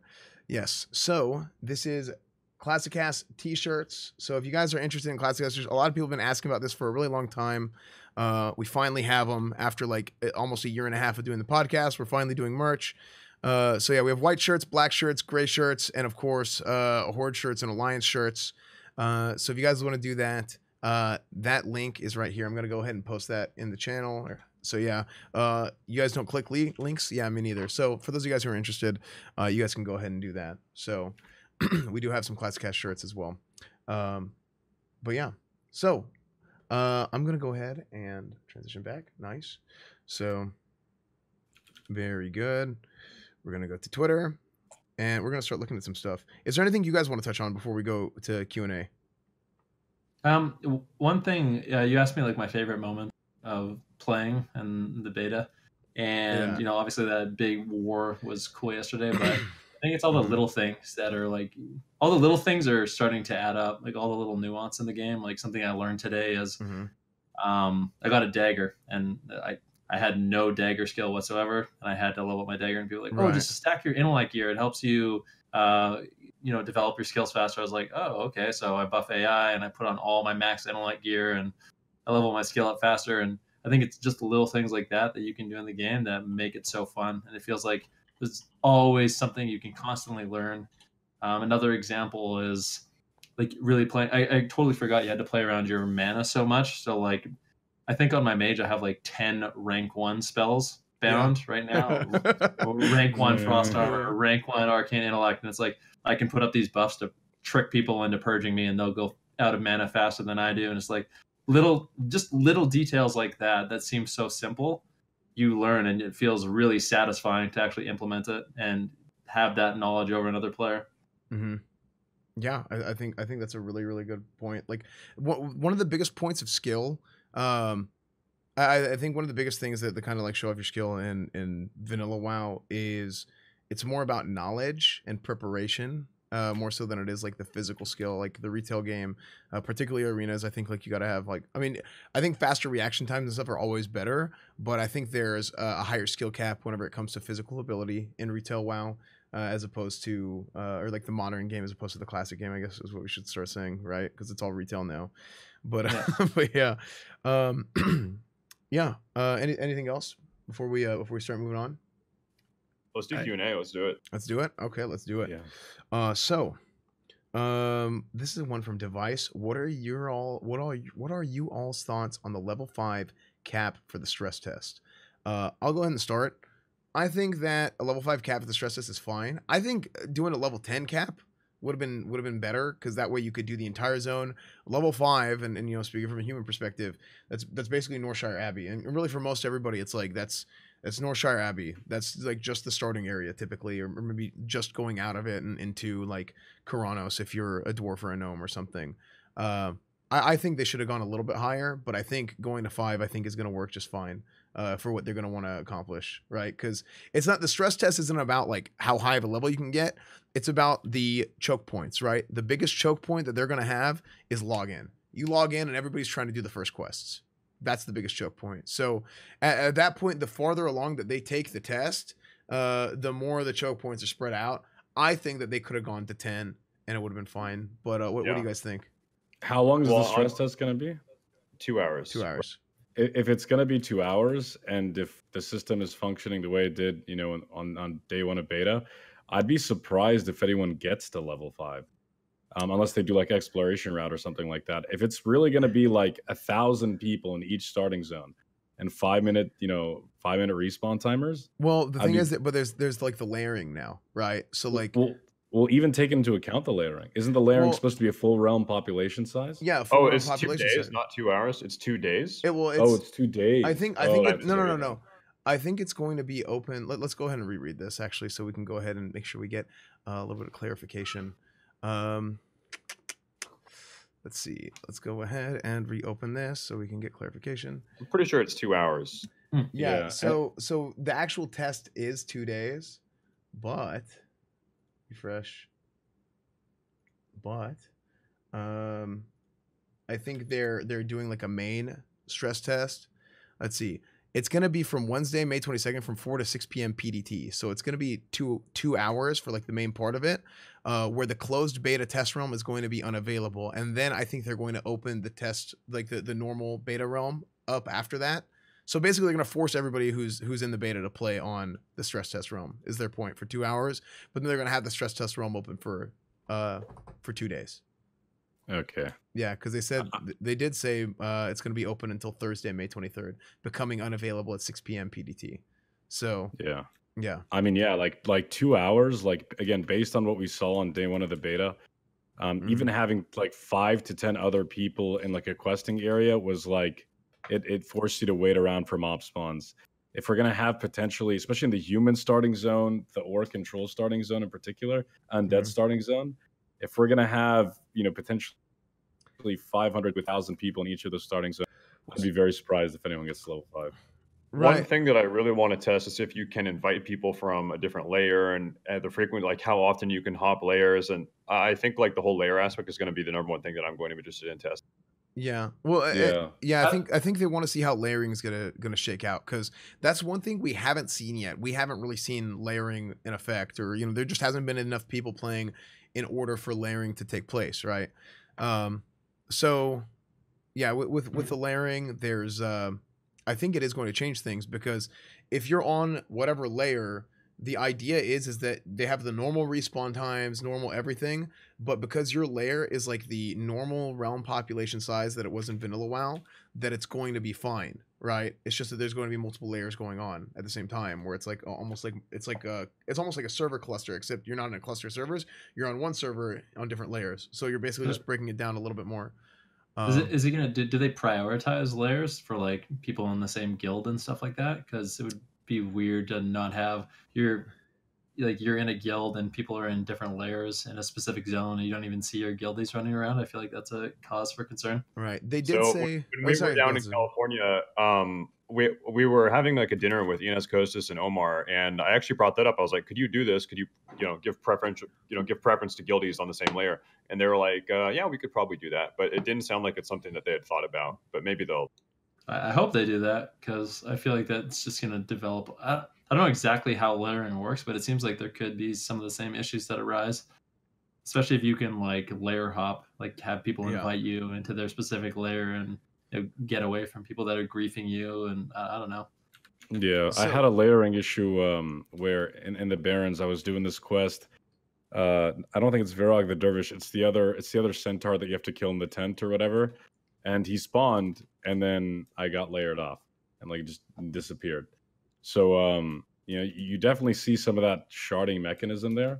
Yes. So this is ClassiCast t-shirts. So if you guys are interested in ClassiCast, t-shirts, a lot of people have been asking about this for a really long time. Uh, we finally have them after like almost a year and a half of doing the podcast. We're finally doing merch. Uh, so yeah, we have white shirts, black shirts, gray shirts, and of course, uh, horde shirts and alliance shirts. Uh, so if you guys want to do that, uh, that link is right here. I'm gonna go ahead and post that in the channel. So yeah, uh, you guys don't click le- links. Yeah, me neither. So for those of you guys who are interested, uh, you guys can go ahead and do that. So we do have some ClassiCast shirts as well. Um, but yeah, so uh, I'm gonna go ahead and transition back. Nice. So very good. We're gonna go to Twitter, and we're gonna start looking at some stuff. Is there anything you guys want to touch on before we go to Q and A? Um, one thing uh, you asked me like my favorite moment of playing and the beta, and Yeah. you know obviously that big war was cool yesterday, but I think it's all the Mhm. little things that are like all the little things are starting to add up, like all the little nuance in the game. Like something I learned today is um, I got a dagger and I I had no dagger skill whatsoever, and I had to level up my dagger and people were like, oh, Right. just stack your intellect gear. It helps you, uh, you know, develop your skills faster. I was like, oh, okay. So I buff AI and I put on all my max intellect gear and I level my skill up faster. And I think it's just little things like that that you can do in the game that make it so fun. And it feels like there's always something you can constantly learn. Um, another example is like really playing. I, I totally forgot you had to play around your mana so much. So like, I think on my mage I have like ten rank one spells bound right now. rank one frost Yeah. armor, rank one arcane intellect, and it's like I can put up these buffs to trick people into purging me, and they'll go out of mana faster than I do. And it's like little, just little details like that that seem so simple. You learn, and it feels really satisfying to actually implement it and have that knowledge over another player. hmm Yeah, I, I think I think that's a really really good point. Like one one of the biggest points of skill. Um, I, I think one of the biggest things that, that kind of like show off your skill in in vanilla WoW is it's more about knowledge and preparation uh, more so than it is like the physical skill, like the retail game, uh, particularly arenas. I think like you got to have like, I mean, I think faster reaction times and stuff are always better, but I think there's a, a higher skill cap whenever it comes to physical ability in retail WoW. Uh, as opposed to, uh, or like the modern game as opposed to the classic game, I guess is what we should start saying, right? Because it's all retail now. But, Yeah. but yeah, um, yeah. Uh, any anything else before we uh, before we start moving on? Let's do Q and A. Let's do it. Let's do it. Okay, let's do it. Yeah. Uh, so, um, this is one from Device. What are your all? What are you, what are you all's thoughts on the level five cap for the stress test? Uh, I'll go ahead and start. I think that a level five cap for the stress test is fine. I think doing a level ten cap would have been would have been better because that way you could do the entire zone. Level five, and, and you know, speaking from a human perspective, that's that's basically Northshire Abbey, and really for most everybody, it's like that's that's Northshire Abbey. That's like just the starting area typically, or, maybe just going out of it and into like Kharanos if you're a dwarf or a gnome or something. Uh, I, I think they should have gone a little bit higher, but I think going to five, I think is going to work just fine uh, for what they're going to want to accomplish, right? Because it's not the stress test isn't about like how high of a level you can get. It's about the choke points, right? The biggest choke point that they're going to have is login. You log in and everybody's trying to do the first quests. That's the biggest choke point. So at, at that point, the farther along that they take the test, uh, the more the choke points are spread out. I think that they could have gone to 10 and it would have been fine. But uh, what, what do you guys think? How long is Well, the stress on- test going to be? Two hours. Two hours. If it's going to be two hours, and if the system is functioning the way it did, you know, on on day one of beta, I'd be surprised if anyone gets to level five, um, unless they do like exploration route or something like that. If it's really going to be like a thousand people in each starting zone, and five minute, you know, five minute respawn timers, Well, the I thing mean- is that, but there's there's like the layering now, right? So like, we'll we'll even take into account the layering. Isn't the layering Well- supposed to be a full realm population size? yeah. Oh, full it's two population days, size. not two hours. It's two days. It will. It's, oh, it's two days. I think. I Oh, think. I it, no, no, no, no. I think it's going to be open. Let, us go ahead and reread this actually, so we can go ahead and make sure we get uh, a little bit of clarification. Um, let's see. Let's go ahead and reopen this so we can get clarification. I'm pretty sure it's two hours. Yeah. Yeah, So so the actual test is two days, but refresh. But um I think they're they're doing like a main stress test. Let's see. It's gonna be from Wednesday, May 22nd, from 4 to 6 p.m. PDT. So it's gonna be two two hours for like the main part of it, uh, where the closed beta test realm is going to be unavailable. And then I think they're going to open the test, like the, the normal beta realm up after that. So basically, they're going to force everybody who's who's in the beta to play on the stress test realm. Is their point for two hours? But then they're going to have the stress test realm open for uh for two days. Okay. Yeah, because they said they did say uh, it's going to be open until Thursday, May 23rd, becoming unavailable at 6 p.m. PDT. So Yeah. Yeah, I mean, yeah, like like two hours. Like again, based on what we saw on day one of the beta, um, Mm-hmm. even having like five to ten other people in like a questing area was like it it forced you to wait around for mob spawns. If we're gonna have potentially, especially in the human starting zone, the orc troll starting zone in particular, undead Mhm. starting zone, if we're gonna have you know potentially 500 to 1,000 people in each of those starting zones, I'd be very surprised if anyone gets to level five. One thing that I really want to test is if you can invite people from a different layer and, and the frequent, like how often you can hop layers. And I think like the whole layer aspect is going to be the number one thing that I'm going to be interested in testing. Yeah. Well, uh, Yeah. yeah. I think I think they want to see how layering is gonna gonna shake out because that's one thing we haven't seen yet. We haven't really seen layering in effect, or you know, there just hasn't been enough people playing in order for layering to take place, right? Um, so yeah, with with, with the layering, there's uh, I think it is going to change things because if you're on whatever layer, the idea is is that they have the normal respawn times, normal everything, but because your layer is like the normal realm population size that it was in vanilla WoW, that it's going to be fine, right? It's just that there's going to be multiple layers going on at the same time, where it's like almost like it's like a it's almost like a server cluster, except you're not in a cluster of servers. You're on one server on different layers, so you're basically hmm. just breaking it down a little bit more. Is Um, it is it gonna do, do they prioritize layers for like people in the same guild and stuff like that? Because it would be weird to not have your like you're in a guild and people are in different layers in a specific zone and you don't even see your guildies running around. I feel like that's a cause for concern. right? They did so say when oh, we sorry, were down in Benson. California, um, we we were having like a dinner with Enes Kostis and Omar, and I actually brought that up. I was like, "Could you do this? Could you, you know, give preference, you know, give preference to guildies on the same layer?" And they were like, uh, "Yeah, we could probably do that," but it didn't sound like it's something that they had thought about. But maybe they'll. I I hope they do that because I feel like that's just going to develop. I, I don't know exactly how layering works, but it seems like there could be some of the same issues that arise, especially if you can like layer hop, like have people Yeah. invite you into their specific layer and you know, get away from people that are griefing you. And I, I don't know. Yeah, I had a layering issue um, where in, in the Barrens I was doing this quest. Uh, I don't think it's Verog the Dervish. It's the other. It's the other centaur that you have to kill in the tent or whatever. And he spawned, and then I got layered off, and like just disappeared. So um, you know, you definitely see some of that sharding mechanism there,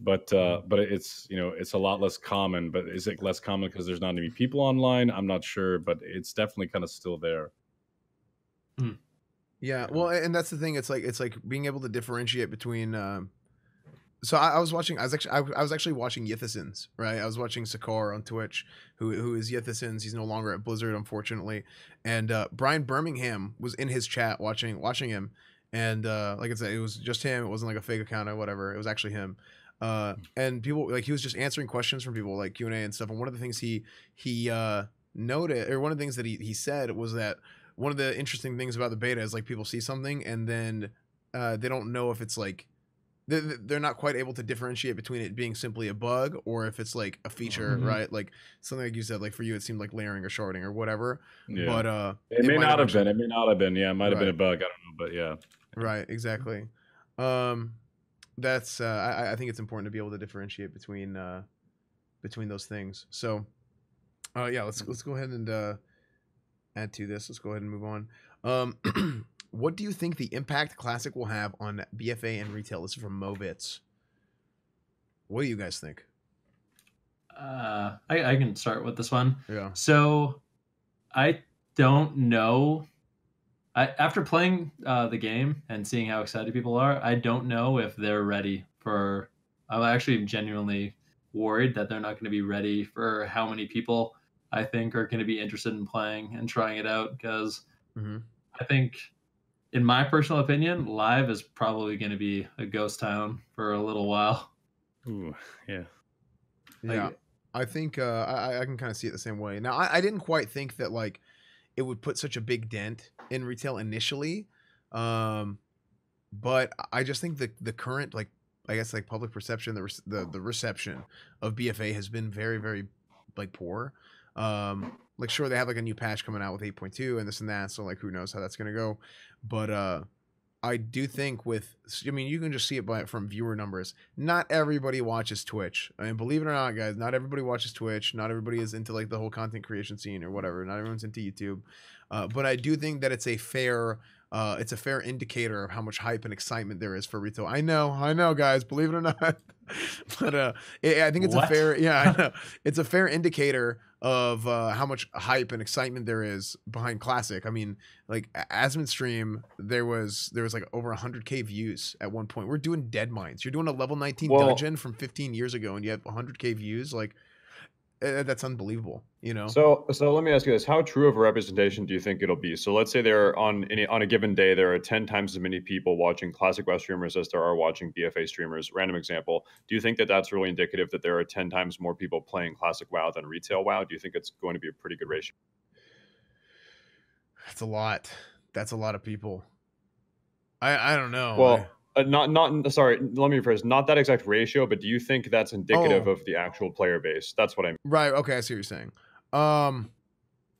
but uh, but it's you know it's a lot less common. But is it less common because there's not many people online? I'm not sure, but it's definitely kind of still there. Yeah, well, and that's the thing. It's like it's like being able to differentiate between. Um, so I, I was watching. I was actually I, I was actually watching Ythisens, right? I was watching Sakar on Twitch, who who is Ythisens. He's no longer at Blizzard, unfortunately. And uh, Brian Birmingham was in his chat watching watching him, and uh, like I said, it was just him. It wasn't like a fake account or whatever. It was actually him. Uh, and people like he was just answering questions from people like Q and A and stuff. And one of the things he he uh, noted, or one of the things that he he said was that one of the interesting things about the beta is like people see something and then uh, they don't know if it's like they're, they're not quite able to differentiate between it being simply a bug or if it's like a feature Mhm. right like something like you said like for you it seemed like layering or sharding or whatever Yeah. but uh It, may not have actually- been. It may not have been. Yeah, it might have been a bug. I don't know, but yeah. right exactly um that's uh I, I think it's important to be able to differentiate between uh between those things. So uh yeah let's let's go ahead and uh add to this. Let's go ahead and move on. Um what do you think the impact classic will have on bfa and retail? This is from movits what do you guys think? Uh, I, I can start with this one. yeah. So I don't know. I, after playing uh, the game and seeing how excited people are, I don't know if they're ready for. I'm actually genuinely worried that they're not going to be ready for how many people I think are going to be interested in playing and trying it out. Because hmm I think, in my personal opinion, live is probably going to be a ghost town for a little while. Ooh, yeah. Like, yeah I think uh, I, I can kind of see it the same way. Now, I, I didn't quite think that like it would put such a big dent in retail initially, um, but I just think the the current like I guess like public perception, the rec- the the reception of BFA has been very very like poor. Um, like sure they have like a new patch coming out with 8.2 and this and that, so like who knows how that's gonna go, but uh. I do think with I mean you can just see it by from viewer numbers. Not everybody watches Twitch. I mean believe it or not guys, not everybody watches Twitch. Not everybody is into like the whole content creation scene or whatever. Not everyone's into YouTube. Uh, but I do think that it's a fair uh, it's a fair indicator of how much hype and excitement there is for retail. I know, I know, guys, believe it or not. but uh, I I think it's What? a fair, yeah, I know. it's a fair indicator of uh, how much hype and excitement there is behind Classic. I mean, like A- Asmon stream, there was there was like over 100k views at one point. We're doing Deadmines. You're doing a level 19 Well- dungeon from 15 years ago, and you have 100k views. Like, Uh, uh, that's unbelievable. You know? So, so let me ask you this: How true of a representation do you think it'll be? So, let's say there are on any on a given day there are ten times as many people watching Classic WoW streamers as there are watching BFA streamers. Random example. Do you think that that's really indicative that there are ten times more people playing Classic WoW than retail WoW? Do you think it's going to be a pretty good ratio? That's a lot. That's a lot of people. I I don't know. Well, uh, not not sorry. Let me rephrase. Not that exact ratio, but do you think that's indicative Oh. of the actual player base? That's what I mean. Right. Okay. I see what you're saying. Um,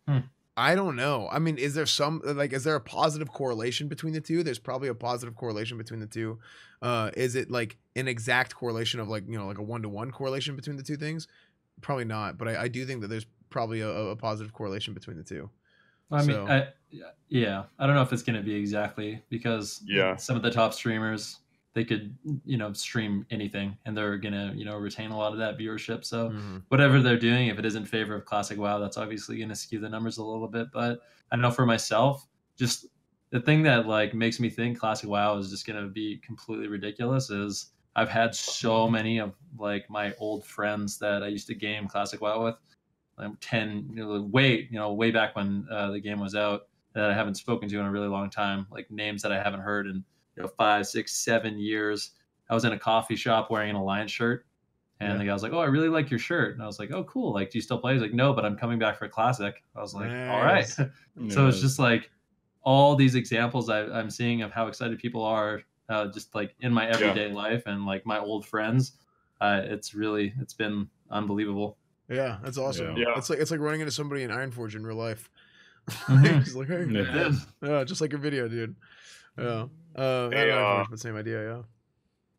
Hmm. I don't know. I mean, is there some like is there a positive correlation between the two? There's probably a positive correlation between the two. Uh, is it like an exact correlation of like you know like a one to one correlation between the two things? Probably not. But I, I do think that there's probably a, a positive correlation between the two. I mean, So- I, yeah, I don't know if it's going to be exactly because Yeah. some of the top streamers they could you know stream anything and they're going to you know retain a lot of that viewership. So Mhm. whatever they're doing, if it is in favor of classic WoW, that's obviously going to skew the numbers a little bit. But I know for myself, just the thing that like makes me think classic WoW is just going to be completely ridiculous is I've had so many of like my old friends that I used to game classic WoW with, like ten, you know, way you know way back when uh, the game was out. that I haven't spoken to in a really long time, like names that I haven't heard in you know five, six, seven years. I was in a coffee shop wearing an Alliance shirt, and Yeah. the guy was like, "Oh, I really like your shirt," and I was like, "Oh, cool. Like, do you still play?" He's like, "No, but I'm coming back for a classic." I was like, "All right." Nice. so it's just like all these examples I, I'm seeing of how excited people are, uh, just like in my everyday life and like my old friends. Uh, it's really it's been unbelievable. Yeah, that's awesome. Yeah. It's like it's like running into somebody in Ironforge in real life. Mhm. He's like, hey, Yeah. It is. yeah, just like your video, dude. Yeah. Uh, Hey, uh, but same idea. Yeah.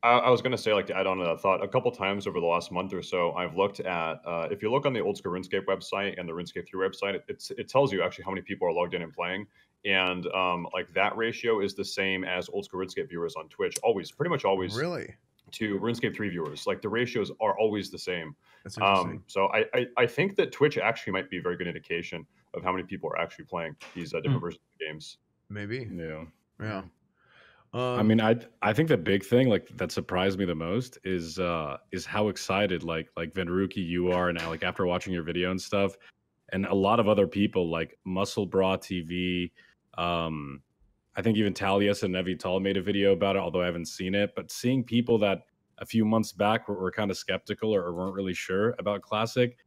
I, I was going to say, like, to add on to that thought, a couple times over the last month or so, I've looked at, uh, if you look on the old school RuneScape website and the RuneScape 3 website, it, it's, it tells you actually how many people are logged in and playing. And um, like that ratio is the same as old school RuneScape viewers on Twitch, always, pretty much always Really? To RuneScape 3 viewers. Like the ratios are always the same. That's interesting. Um, so I, I, I think that Twitch actually might be a very good indication of how many people are actually playing these uh, different Hmm. versions of games. Maybe. Yeah. Yeah. I Um, mean, I I think the big thing like that surprised me the most is uh is how excited like like Venruki you are now like after watching your video and stuff, and a lot of other people like Muscle Bra TV, um, I think even Taliesin and Evitel made a video about it, although I haven't seen it. But seeing people that a few months back were, were kind of skeptical or, or weren't really sure about Classic,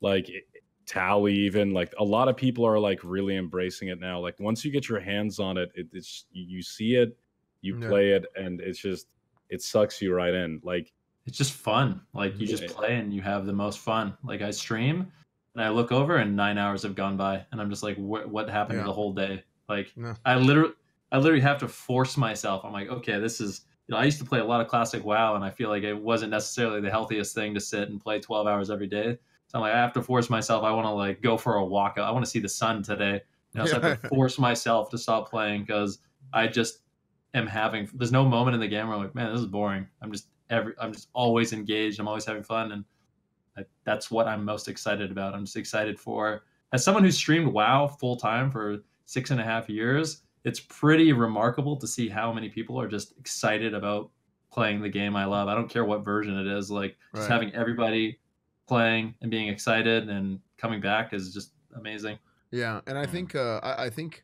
like it- Tally, even like a lot of people are like really embracing it now. Like once you get your hands on it, it it's you see it, you Yeah. play it, and it's just it sucks you right in. Like It's just fun. Like you just play and you have the most fun. Like I stream and I look over and nine hours have gone by and I'm just like, what what happened Yeah. to the whole day? Like No. I literally I literally have to force myself. I'm like, okay, this is you know, I used to play a lot of classic WoW and I feel like it wasn't necessarily the healthiest thing to sit and play 12 hours every day. So I'm like, I have to force myself. I want to like go for a walk. I want to see the sun today. You know, so I have to force myself to stop playing because I just am having. There's no moment in the game where I'm like, man, this is boring. I'm just every. I'm just always engaged. I'm always having fun, and I, that's what I'm most excited about. I'm just excited for as someone who's streamed WoW full time for six and a half years. It's pretty remarkable to see how many people are just excited about playing the game I love. I don't care what version it is. Like just having everybody playing and being excited and coming back is just amazing. Yeah, and I think uh, I, I think,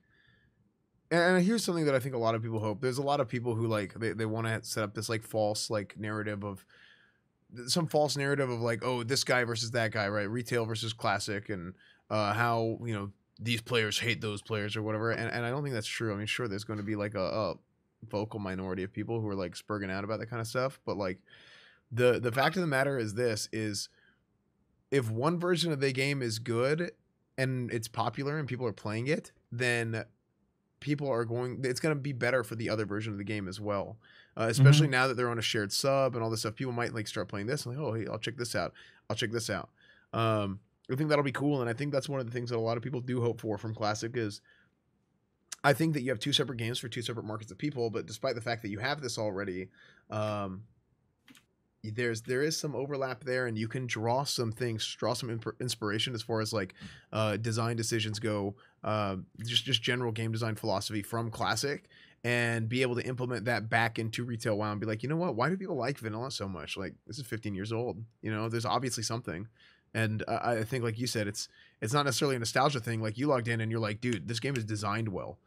and and here's something that I think a lot of people hope. There's a lot of people who like they, they want to set up this like false like narrative of some false narrative of like oh this guy versus that guy right retail versus classic and uh, how you know these players hate those players or whatever and, and I don't think that's true. I mean sure there's going to be like a, a vocal minority of people who are like spurging out about that kind of stuff, but like the the fact of the matter is this is if one version of the game is good and it's popular and people are playing it, then people are going. It's going to be better for the other version of the game as well. Uh, especially now that they're on a shared sub and all this stuff, people might like start playing this and like, oh, hey, I'll check this out. I'll check this out. Um, I think that'll be cool, and I think that's one of the things that a lot of people do hope for from Classic is. I think that you have two separate games for two separate markets of people, but despite the fact that you have this already, um, there's there is some overlap there and you can draw some things draw some imp- inspiration as far as like uh, design decisions go uh, just just general game design philosophy from classic and be able to implement that back into retail wow and be like you know what? Why do people like vanilla so much? Like this is 15 years old. You know there's obviously something and uh, i think like you said it's it's not necessarily a nostalgia thing. Like you logged in and you're like dude this game is designed well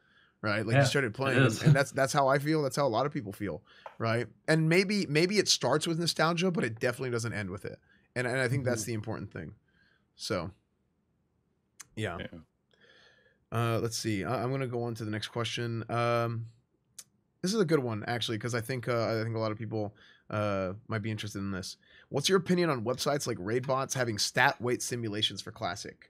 right? Like Yeah, you started playing and, and that's that's how i feel. That's how a lot of people feel right? And maybe maybe it starts with nostalgia but it definitely doesn't end with it. And, and i think that's the important thing. So yeah. Yeah. uh let's see. I, i'm gonna go on to the next question. Um this is a good one actually because i think uh, i think a lot of people uh might be interested in this what's your opinion on websites like raidbots having stat weight simulations for classic?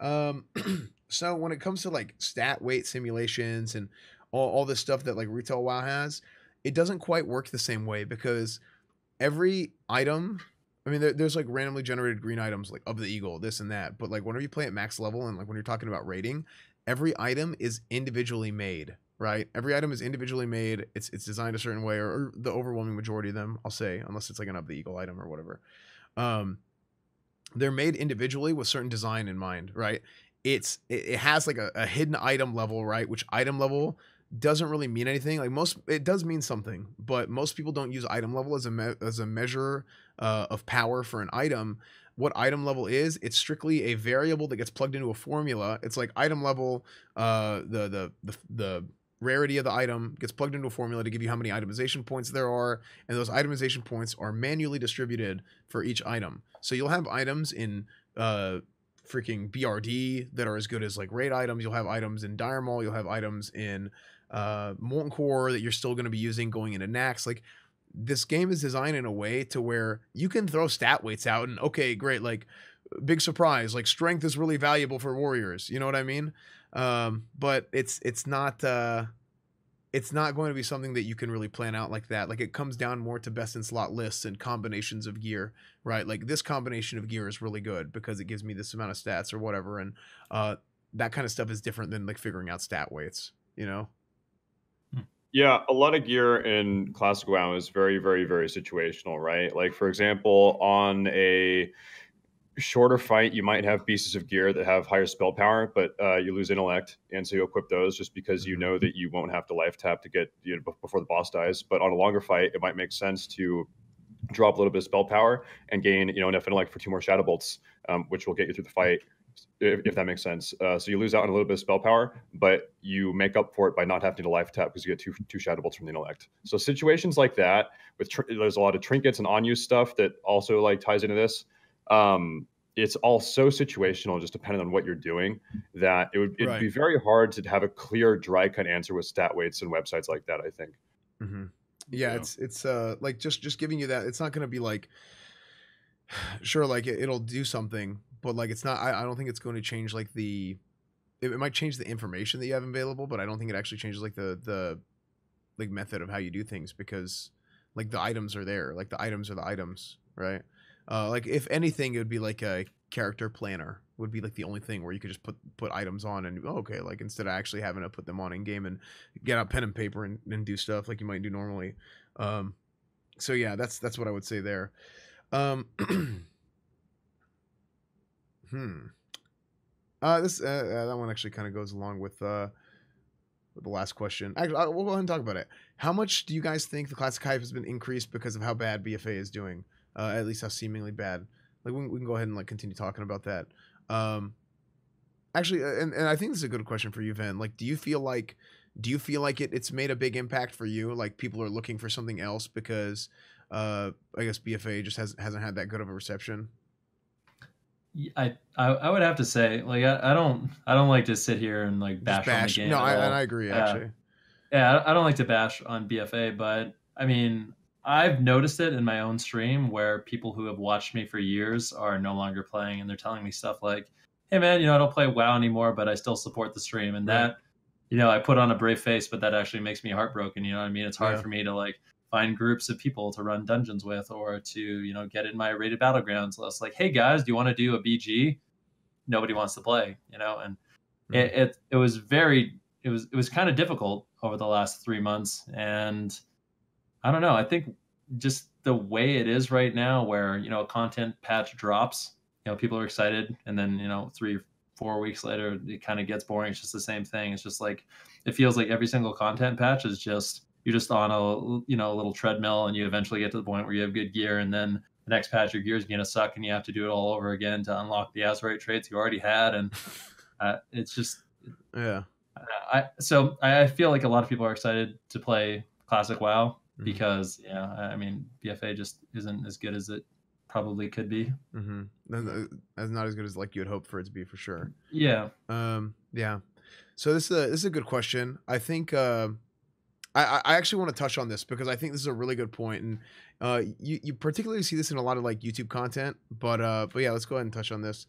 Um so when it comes to like stat weight simulations and all, all this stuff that like retail wow has it doesn't quite work the same way because every item i mean there, there's like randomly generated green items like of the eagle this and that but like whenever you play at max level and like when you're talking about rating every item is individually made right? Every item is individually made. It's it's designed a certain way or, or the overwhelming majority of them i'll say unless it's like an of the eagle item or whatever. Um they're made individually with certain design in mind right? It's it, it has like a, a hidden item level right? Which item level doesn't really mean anything. Like most it does mean something but most people don't use item level as a me- as a measure uh, of power for an item. What item level is. It's strictly a variable that gets plugged into a formula. It's like item level, uh, the the the the rarity of the item gets plugged into a formula to give you how many itemization points there are, and those itemization points are manually distributed for each item. So you'll have items in uh freaking BRD that are as good as like raid items. You'll have items in Dire Maul. You'll have items in uh, Molten Core that you're still going to be using going into Naxx. Like this game is designed in a way to where you can throw stat weights out and okay, great, like big surprise, like strength is really valuable for warriors. You know what I mean? Um, but it's it's not. Uh, it's not going to be something that you can really plan out like that. Like it comes down more to best in slot lists and combinations of gear, right? Like this combination of gear is really good because it gives me this amount of stats or whatever, and uh, that kind of stuff is different than like figuring out stat weights, you know. Yeah, a lot of gear in Classic WoW is very, very, very situational, right? Like for example, on a shorter fight, you might have pieces of gear that have higher spell power, but uh, you lose intellect, and so you equip those just because you know that you won't have to life tap to get you know, before the boss dies. But on a longer fight, it might make sense to drop a little bit of spell power and gain you know enough intellect for two more shadow bolts, um, which will get you through the fight. If, if that makes sense, uh, so you lose out on a little bit of spell power, but you make up for it by not having to life tap because you get two two shadow bolts from the intellect. So situations like that, with tr- there's a lot of trinkets and on use stuff that also like ties into this um, it's all so situational, just depending on what you're doing, that it would it'd Right. be very hard to have a clear, dry cut answer with stat weights and websites like that. I think. Mm-hmm. Yeah, Yeah. it's it's uh like just just giving you that. It's not gonna be like sure like it, it'll do something, but like it's not. I, I don't think it's going to change like the. It, it might change the information that you have available, but I don't think it actually changes like the the like method of how you do things because like the items are there. Like the items are the items, right? Uh, like if anything, it would be like a character planner would be like the only thing where you could just put put items on and oh, okay like instead of actually having to put them on in game and get out pen and paper and, and do stuff like you might do normally. Um so yeah that's that's what i would say there. Um hmm. Uh this uh, uh, that one actually kind of goes along with uh the last question. Actually I, we'll go ahead and talk about it. How much do you guys think the classic hype has been increased because of how bad bfa is doing uh at least how seemingly bad like we, can- we can go ahead and like continue talking about that um actually uh, and, and i think this is a good question for you Van. like do you feel like do you feel like it, it's made a big impact for you like people are looking for something else because uh i guess bfa just hasn't hasn't had that good of a reception I I would have to say like I, I don't I don't like to sit here and like Just bash, on the game. no I, I agree Yeah. actually Yeah, I I don't like to bash on BFA, but I mean, I've noticed it in my own stream where people who have watched me for years are no longer playing and they're telling me stuff like, hey man, you know, I don't play WoW anymore, but I still support the stream. And Right. that, you know, I put on a brave face, but that actually makes me heartbroken. You know what I mean? It's hard Yeah. for me to like find groups of people to run dungeons with or to, you know, get in my rated battlegrounds list. Like, hey guys, do you want to do a BG? Nobody wants to play, you know, and it, it it was very it was it was kind of difficult over the last three months and i don't know. I think just the way it is right now where you know a content patch drops you know people are excited and then you know three four weeks later it kind of gets boring. It's just the same thing. It's just like it feels like every single content patch is just you're just on a you know a little treadmill and you eventually get to the point where you have good gear and then the next patch your gear is going to suck and you have to do it all over again to unlock the azerite traits you already had. And uh, it's just yeah. I so I I feel like a lot of people are excited to play classic WoW Mhm. because yeah, I mean BFA just isn't as good as it probably could be. mm-hmm. that's not as good as like you would hope for it to be for sure Yeah, Um, yeah. So this is a this is a good question. I think uh, I I I actually want to touch on this because I think this is a really good point, and uh, you you particularly see this in a lot of like YouTube content. But uh, but yeah, let's go ahead and touch on this.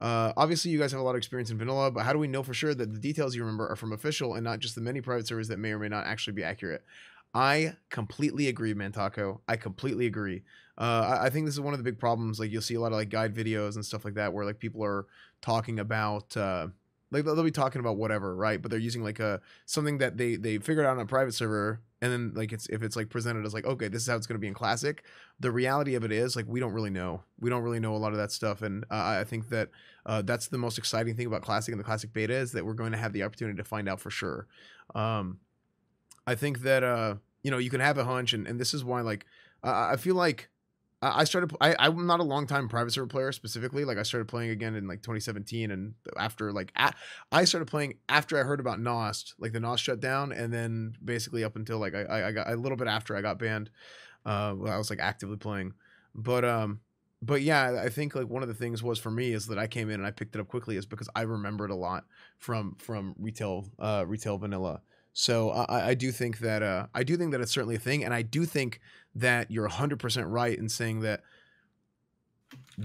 Uh, obviously, you guys have a lot of experience in vanilla, but how do we know for sure that the details you remember are from official and not just the many private servers that may or may not actually be accurate? I completely agree, Mantaco. I completely agree. Uh, I, I think this is one of the big problems. Like you'll see a lot of like guide videos and stuff like that, where like people are talking about uh, like they'll be talking about whatever, right? But they're using like a something that they they figured out on a private server, and then like it's if it's like presented as like okay, this is how it's going to be in classic. The reality of it is like we don't really know. We don't really know a lot of that stuff, and uh, I think that uh, that's the most exciting thing about classic and the classic beta is that we're going to have the opportunity to find out for sure. Um, I think that uh, you know you can have a hunch, and, and this is why like I I feel like I started. I I'm not a long time private server player specifically. Like I started playing again in like 2017, and after like I started playing after I heard about Nost, like the Nost shut down, and then basically up until like I I, I got a little bit after I got banned. Uh, I was like actively playing, but um, but yeah, I think like one of the things was for me is that I came in and I picked it up quickly is because I remembered a lot from from retail uh retail vanilla. So I, I do think that uh, I do think that it's certainly a thing, and I do think that you're 100% right in saying that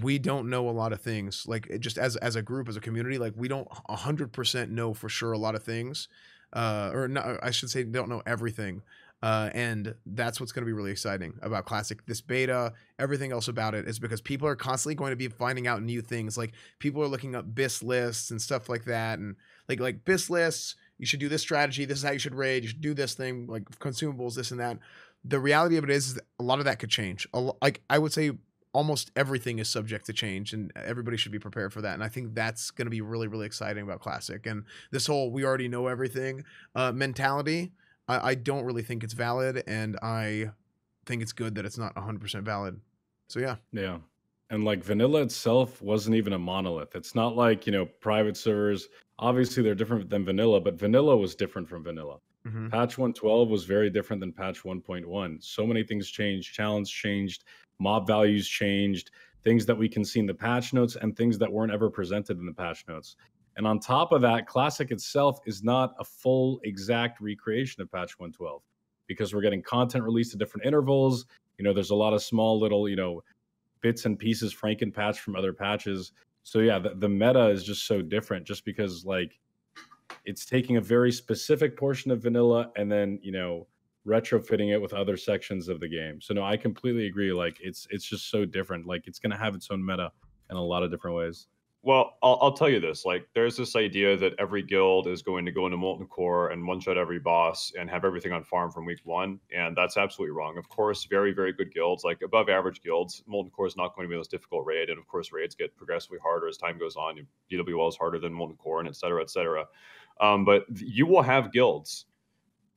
we don't know a lot of things. Like just as as a group, as a community, like we don't 100% know for sure a lot of things, uh, or no, I should say don't know everything. Uh, and that's what's going to be really exciting about classic this beta everything else about it is because people are constantly going to be finding out new things like people are looking up bis lists and stuff like that and like like bis lists you should do this strategy this is how you should raid you should do this thing like consumables this and that. The reality of it is, is a lot of that could change. Like i would say almost everything is subject to change and everybody should be prepared for that and i think that's going to be really really exciting about classic and this whole we already know everything uh, mentality I, I don't really think it's valid and i think it's good that it's not 100% valid. So yeah. Yeah. And like vanilla itself wasn't even a monolith. It's not like, you know, private servers. Obviously, they're different than vanilla, but vanilla was different from vanilla. Mhm. Patch 112 was very different than patch 1.1. So many things changed. Challenge changed. Mob values changed. Things that we can see in the patch notes and things that weren't ever presented in the patch notes. And on top of that, Classic itself is not a full exact recreation of patch 112 because we're getting content released at different intervals. You know, there's a lot of small little, you know, bits and pieces Franken patch from other patches. So yeah, the, the meta is just so different just because like it's taking a very specific portion of vanilla and then, you know, retrofitting it with other sections of the game. So no, I completely agree. Like it's it's just so different. Like it's gonna have its own meta in a lot of different ways. Well, I'll, I'll tell you this. Like, there's this idea that every guild is going to go into Molten Core and one shot every boss and have everything on farm from week one. And that's absolutely wrong. Of course, very, very good guilds, like above average guilds, Molten Core is not going to be the most difficult raid. And of course, raids get progressively harder as time goes on. BWL is harder than Molten Core and et cetera, et cetera. Um, but you will have guilds.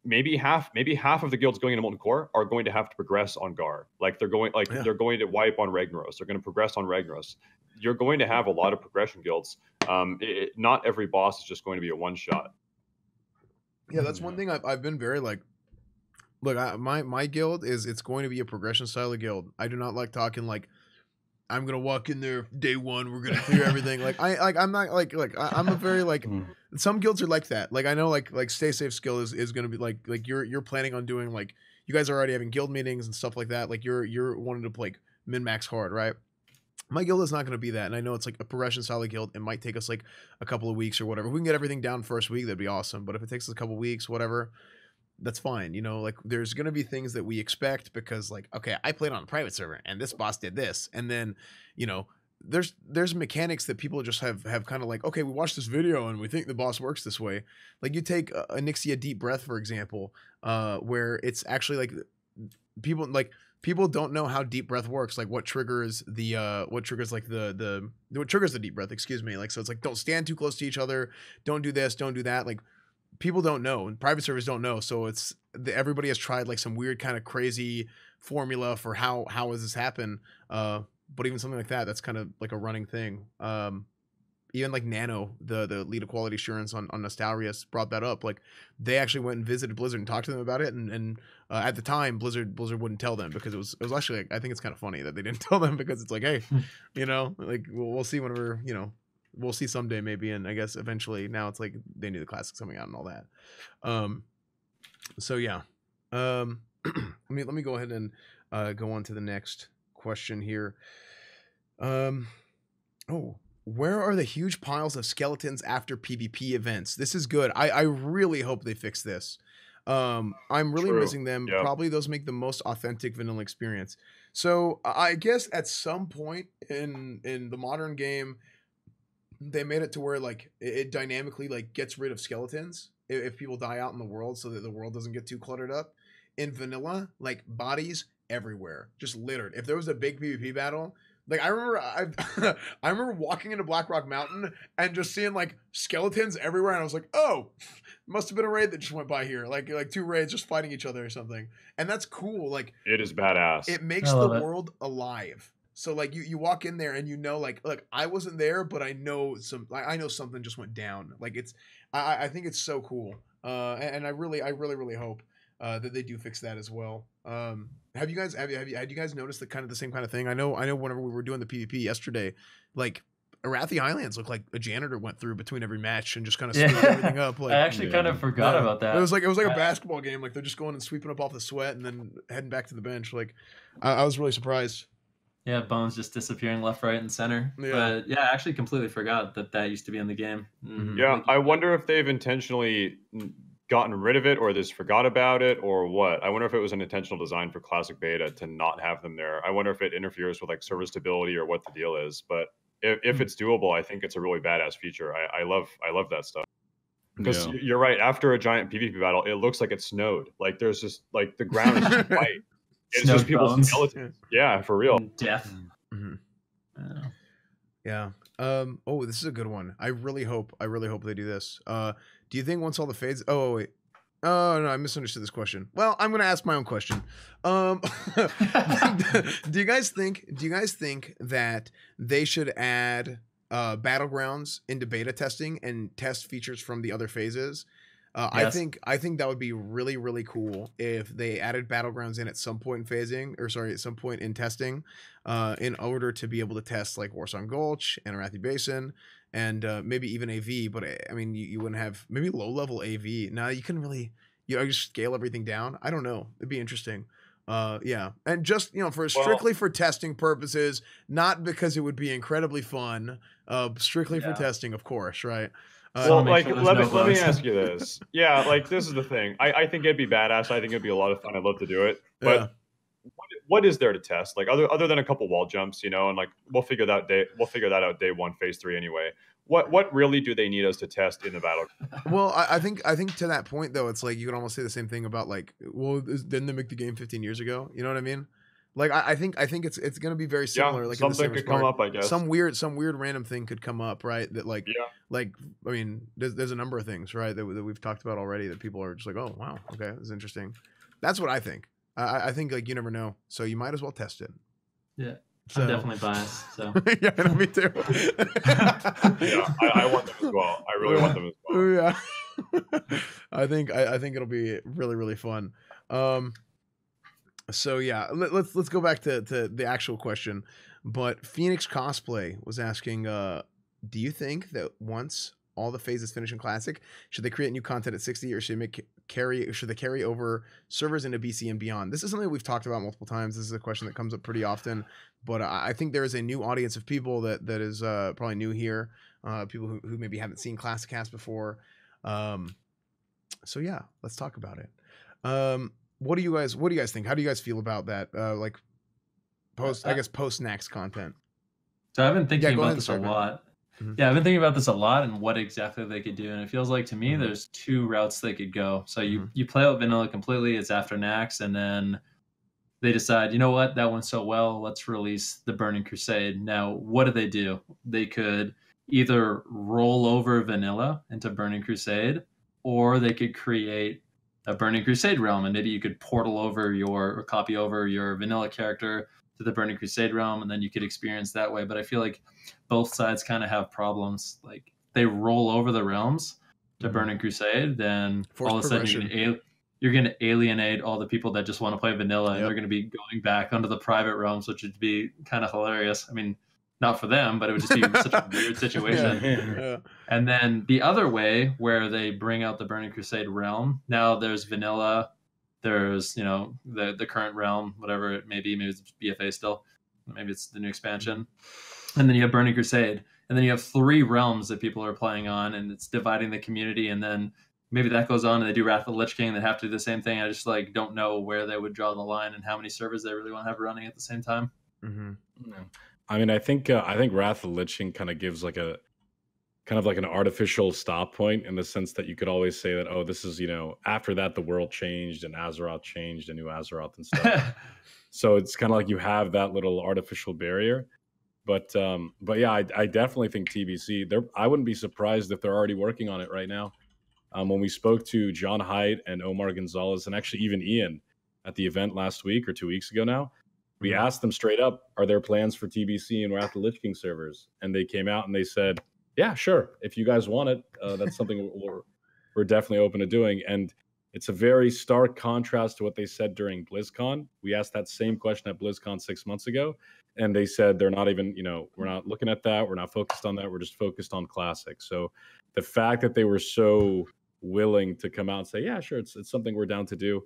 Maybe half, maybe half of the guilds going into Molten Core are going to have to progress on Garr. Like they're going, like Yeah. they're going to wipe on Ragnaros. They're going to progress on Ragnaros you're going to have a lot of progression guilds. Um, it, it- not every boss is just going to be a one shot. Yeah, that's one thing I've, I've been very like. Look, I, my my guild is it's going to be a progression style of guild. I do not like talking like I'm gonna walk in there day one. We're gonna clear everything. like I like I'm not like like I, I'm a very like Mm. some guilds are like that. Like I know like like stay safe skill is is gonna be like like you're you're planning on doing like you guys are already having guild meetings and stuff like that. Like you're you're wanting to like min max hard, right? My guild is not going to be that, and I know it's like a progression style guild. It might take us like a couple of weeks or whatever. If we can get everything down first week, that'd be awesome. But if it takes us a couple weeks, whatever, that's fine. You know, like there's gonna be things that we expect because like, okay, I played on a private server and this boss did this. And then, you know, there's there's mechanics that people just have have kind of like, okay, we watched this video and we think the boss works this way. Like you take uh, Onyxia Deep Breath, for example, uh, where it's actually like people like people don't know how deep breath works like what triggers the uh what triggers like the the what triggers the deep breath excuse me. Like so it's like don't stand too close to each other don't do this don't do that. Like people don't know and private servers don't know. So it's the, everybody has tried like some weird kind of crazy formula for how how does this happen uh but even something like that that's kind of like a running thing. Um even like nano the the lead of quality assurance on on nostalrius brought that up like they actually went and visited blizzard and talked to them about it and and uh, at the time blizzard blizzard wouldn't tell them because it was it was actually like, i think it's kind of funny that they didn't tell them because it's like hey you know like we'll, we'll see whenever you know we'll see someday maybe and i guess eventually now it's like they knew the classics coming out and all that. Um so yeah. Um let me let me go ahead and uh go on to the next question here. Um oh where are the huge piles of skeletons after pvp events this is good i i really hope they fix this um i'm really True. missing them Yep. probably those make the most authentic vanilla experience so I guess at some point in in the modern game, they made it to where like it, it dynamically like gets rid of skeletons if, if people die out in the world, so that the world doesn't get too cluttered up. In vanilla, like bodies everywhere, just littered. If there was a big PvP battle, Like I remember, I I remember walking into Blackrock Mountain and just seeing like skeletons everywhere, and I was like, oh, must have been a raid that just went by here, like like two raids just fighting each other or something. And that's cool. Like It is badass. it makes the it. world alive. So like you you walk in there and you know like look I wasn't there but I know some like, I know something just went down like it's I I- I think it's so cool uh and, and I really I really really hope uh that they do fix that as well um have you guys have you have you had you guys noticed the kind of the same kind of thing I know I know whenever we were doing the PvP yesterday like Arathi Highlands looked like a janitor went through between every match and just kind of Yeah. swept everything up like I actually kind of forgot yeah. about that. It was like it was like a I- basketball game. Like they're just going and sweeping up off the sweat and then heading back to the bench. Like I, I was really surprised. Yeah, bones just disappearing left, right, and center. Yeah. But yeah, I actually completely forgot that that used to be in the game. Mm, yeah, like- I wonder if they've intentionally n- gotten rid of it or just forgot about it or what. I wonder if it was an intentional design for classic beta to not have them there. I wonder if it interferes with like server stability or what the deal is. But if, if Hmm. it's doable, I think it's a really badass feature. I, I love I love that stuff. Because Yeah. you're right, after a giant PvP battle, it looks like it snowed. Like there's just like the ground is just white. It's Snowed just people's bones. skeletons. Yeah, for real. death. Mhm. Yeah. Yeah. Um. Oh, this is a good one. I really hope. I really hope they do this. Uh. Do you think once all the fades? Oh wait. Oh no, I misunderstood this question. Well, I'm gonna ask my own question. Um. do you guys think? Do you guys think that they should add uh battlegrounds into beta testing and test features from the other phases? Uh, I think I think that would be really really cool if they added battlegrounds in at some point in phasing or sorry at some point in testing, uh, in order to be able to test like Warsong Gulch and Arathi Basin and uh, maybe even AV. But I- I mean, you, you wouldn't have maybe low level AV. Now you couldn't really you know just scale everything down. I don't know. It'd be interesting. Uh, yeah, and just you know for strictly for testing purposes, not because it would be incredibly fun. Uh, strictly for testing, of course, right? Uh, well, like sure let no me let me ask you this. Yeah, like this is the thing. I, I think it'd be badass. I think it'd be a lot of fun. I'd love to do it. But yeah. What, is there to test? Like other other than a couple wall jumps, you know, and like we'll figure that day we'll figure that out day one, phase three anyway. What what really do they need us to test in the battle? Well, I, I think I think to that point though, it's like you can almost say the same thing about like, well, didn't they make the game 15 years ago? You know what I mean? Like I, I think I think it's it's gonna be very similar. yeah, like something could come up, I guess. Some weird some weird random thing could come up, right? That like yeah, like I mean, there's there's a number of things, right, that, that we've talked about already that people are just like, oh wow, okay, that's interesting. That's what I think. I- I, I think like you never know, so you might as well test it. Yeah, So- I'm definitely biased. So yeah, I know, me too. yeah. I, I want them as well. I really want them as well. yeah i think I, I think it'll be really really fun um so yeah let, let's let's go back to, to the actual question but phoenix cosplay was asking uh do you think that once all the phases finish in classic should they create new content at 60 or should they make carry should they carry over servers into bc and beyond this is something we've talked about multiple times this is a question that comes up pretty often but i think there is a new audience of people that that is uh probably new here uh people who, who maybe haven't seen classic cast before um, so yeah, let's talk about it. Um, what do you guys What do you guys think? How do you guys feel about that? Uh, like post, I Uh, guess post Naxx content. So I've been thinking go about ahead this a lot. Mhm. Yeah, I've been thinking about this a lot and what exactly they could do. And it feels like to me Mhm. there's two routes they could go. So you Mhm. you play out vanilla completely, it's after Naxx, and then they decide, you know what, that went so well, let's release the Burning Crusade. Now, what do they do? They could either roll over vanilla into Burning Crusade, or they could create a Burning Crusade realm, and maybe you could portal over your or copy over your vanilla character to the Burning Crusade realm, and then you could experience that way. But I feel like both sides kind of have problems. Like they roll over the realms to Mhm. Burning Crusade, then Forced all of a sudden you're gonna, al- you're going to alienate all the people that just want to play vanilla, and they're going to be going back onto the private realms, which would be kind of hilarious. I mean, not for them, but it would just be such a weird situation. Yeah. And then the other way where they bring out the Burning Crusade realm, now there's vanilla, there's, you know, the the current realm, whatever it may be, maybe it's BFA still, maybe it's the new expansion. And then you have Burning Crusade. And then you have three realms that people are playing on and it's dividing the community and then maybe that goes on and they do Wrath of the Lich King, they have to do the same thing. I just like don't know where they would draw the line and how many servers they really want to have running at the same time. hmm I mean, I think uh, I think Wrath of the Lich King kind of gives like a kind of like an artificial stop point in the sense that you could always say that oh, this is you know after that the world changed and Azeroth changed and new Azeroth and stuff. so it's kind of like you have that little artificial barrier. But um, but yeah, I, I definitely think TBC. They're I wouldn't be surprised if they're already working on it right now. Um, when we spoke to John Hight and Omar Gonzalez, and actually even Ian at the event last week or two weeks ago now, we Mhm. asked them straight up, "Are there plans for TBC and Wrath of the Lich King servers?" And they came out and they said, "Yeah, sure. If you guys want it, uh, that's something we're we're definitely open to doing." And it's a very stark contrast to what they said during BlizzCon. We asked that same question at BlizzCon six months ago, and they said they're not even, you know, we're not looking at that. We're not focused on that. We're just focused on classic. So the fact that they were so willing to come out and say, "Yeah, sure, it's it's something we're down to do,"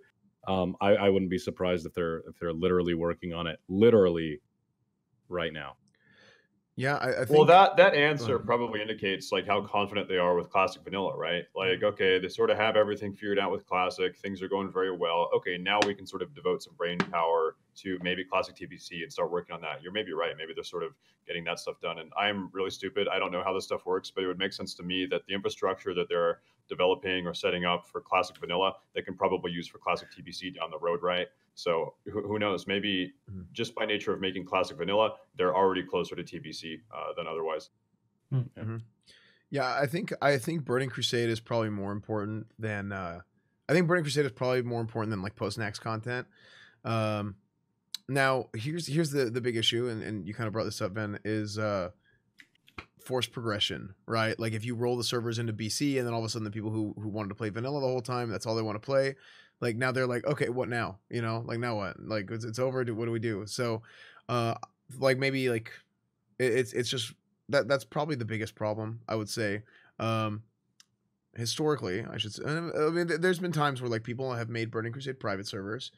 um, I, I wouldn't be surprised if they're if they're literally working on it, literally right now. Yeah, I, I think. Well, that that answer probably indicates like how confident they are with classic vanilla, right? Like, okay, they sort of have everything figured out with classic. Things are going very well. Okay, now we can sort of devote some brain power to maybe classic TBC and start working on that. You're maybe right. Maybe they're sort of getting that stuff done. And I'm really stupid. I don't know how this stuff works, but it would make sense to me that the infrastructure that they're developing or setting up for classic vanilla, they can probably use for classic TBC down the road, right? So who, who knows? Maybe Mhm. just by nature of making classic vanilla, they're already closer to TBC uh, than otherwise. Yeah, I think I think Burning Crusade is probably more important than uh I think Burning Crusade is probably more important than like post Naxx content. Um now here's here's the the big issue and, and you kind of brought this up, Ben, is uh forced progression, right? Like if you roll the servers into BC and then all of a sudden the people who who wanted to play vanilla the whole time, that's all they want to play. Like now they're like, okay, what now? You know, like now what? Like it's, it's over. Do what do we do? So, uh, like maybe like it, it's it's just that that's probably the biggest problem I would say. Um, historically, I should say. I mean, there's been times where like people have made Burning Crusade private servers,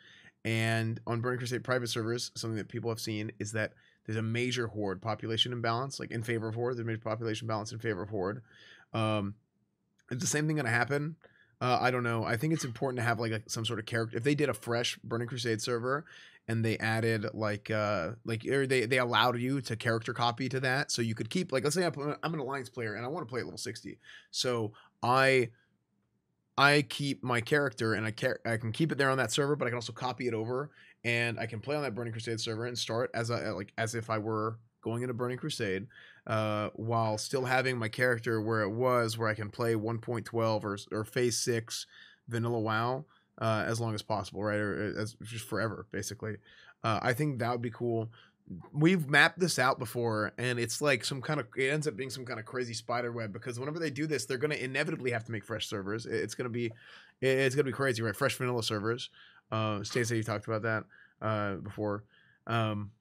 and on Burning Crusade private servers, something that people have seen is that there's a major horde population imbalance, like in favor of horde. There's a major population balance in favor of horde. Um, is the same thing going to happen? Uh, I don't know. I think it's important to have like a, some sort of character. If they did a fresh Burning Crusade server and they added like uh like or they they allowed you to character copy to that, so you could keep like let's say I'm, I'm an alliance player and I want to play at level sixty, so I I keep my character and I care I can keep it there on that server, but I can also copy it over and I can play on that Burning Crusade server and start as a like as if I were going into Burning Crusade, uh, while still having my character where it was, where I can play 1.12 or or Phase Six Vanilla WoW uh, as long as possible, right? Or as just forever, basically. Uh, I think that would be cool. We've mapped this out before, and it's like some kind of it ends up being some kind of crazy spider web because whenever they do this, they're going to inevitably have to make fresh servers. It's going to be it's going to be crazy, right? Fresh vanilla servers. Uh, Stacey, you talked about that uh, before. Um,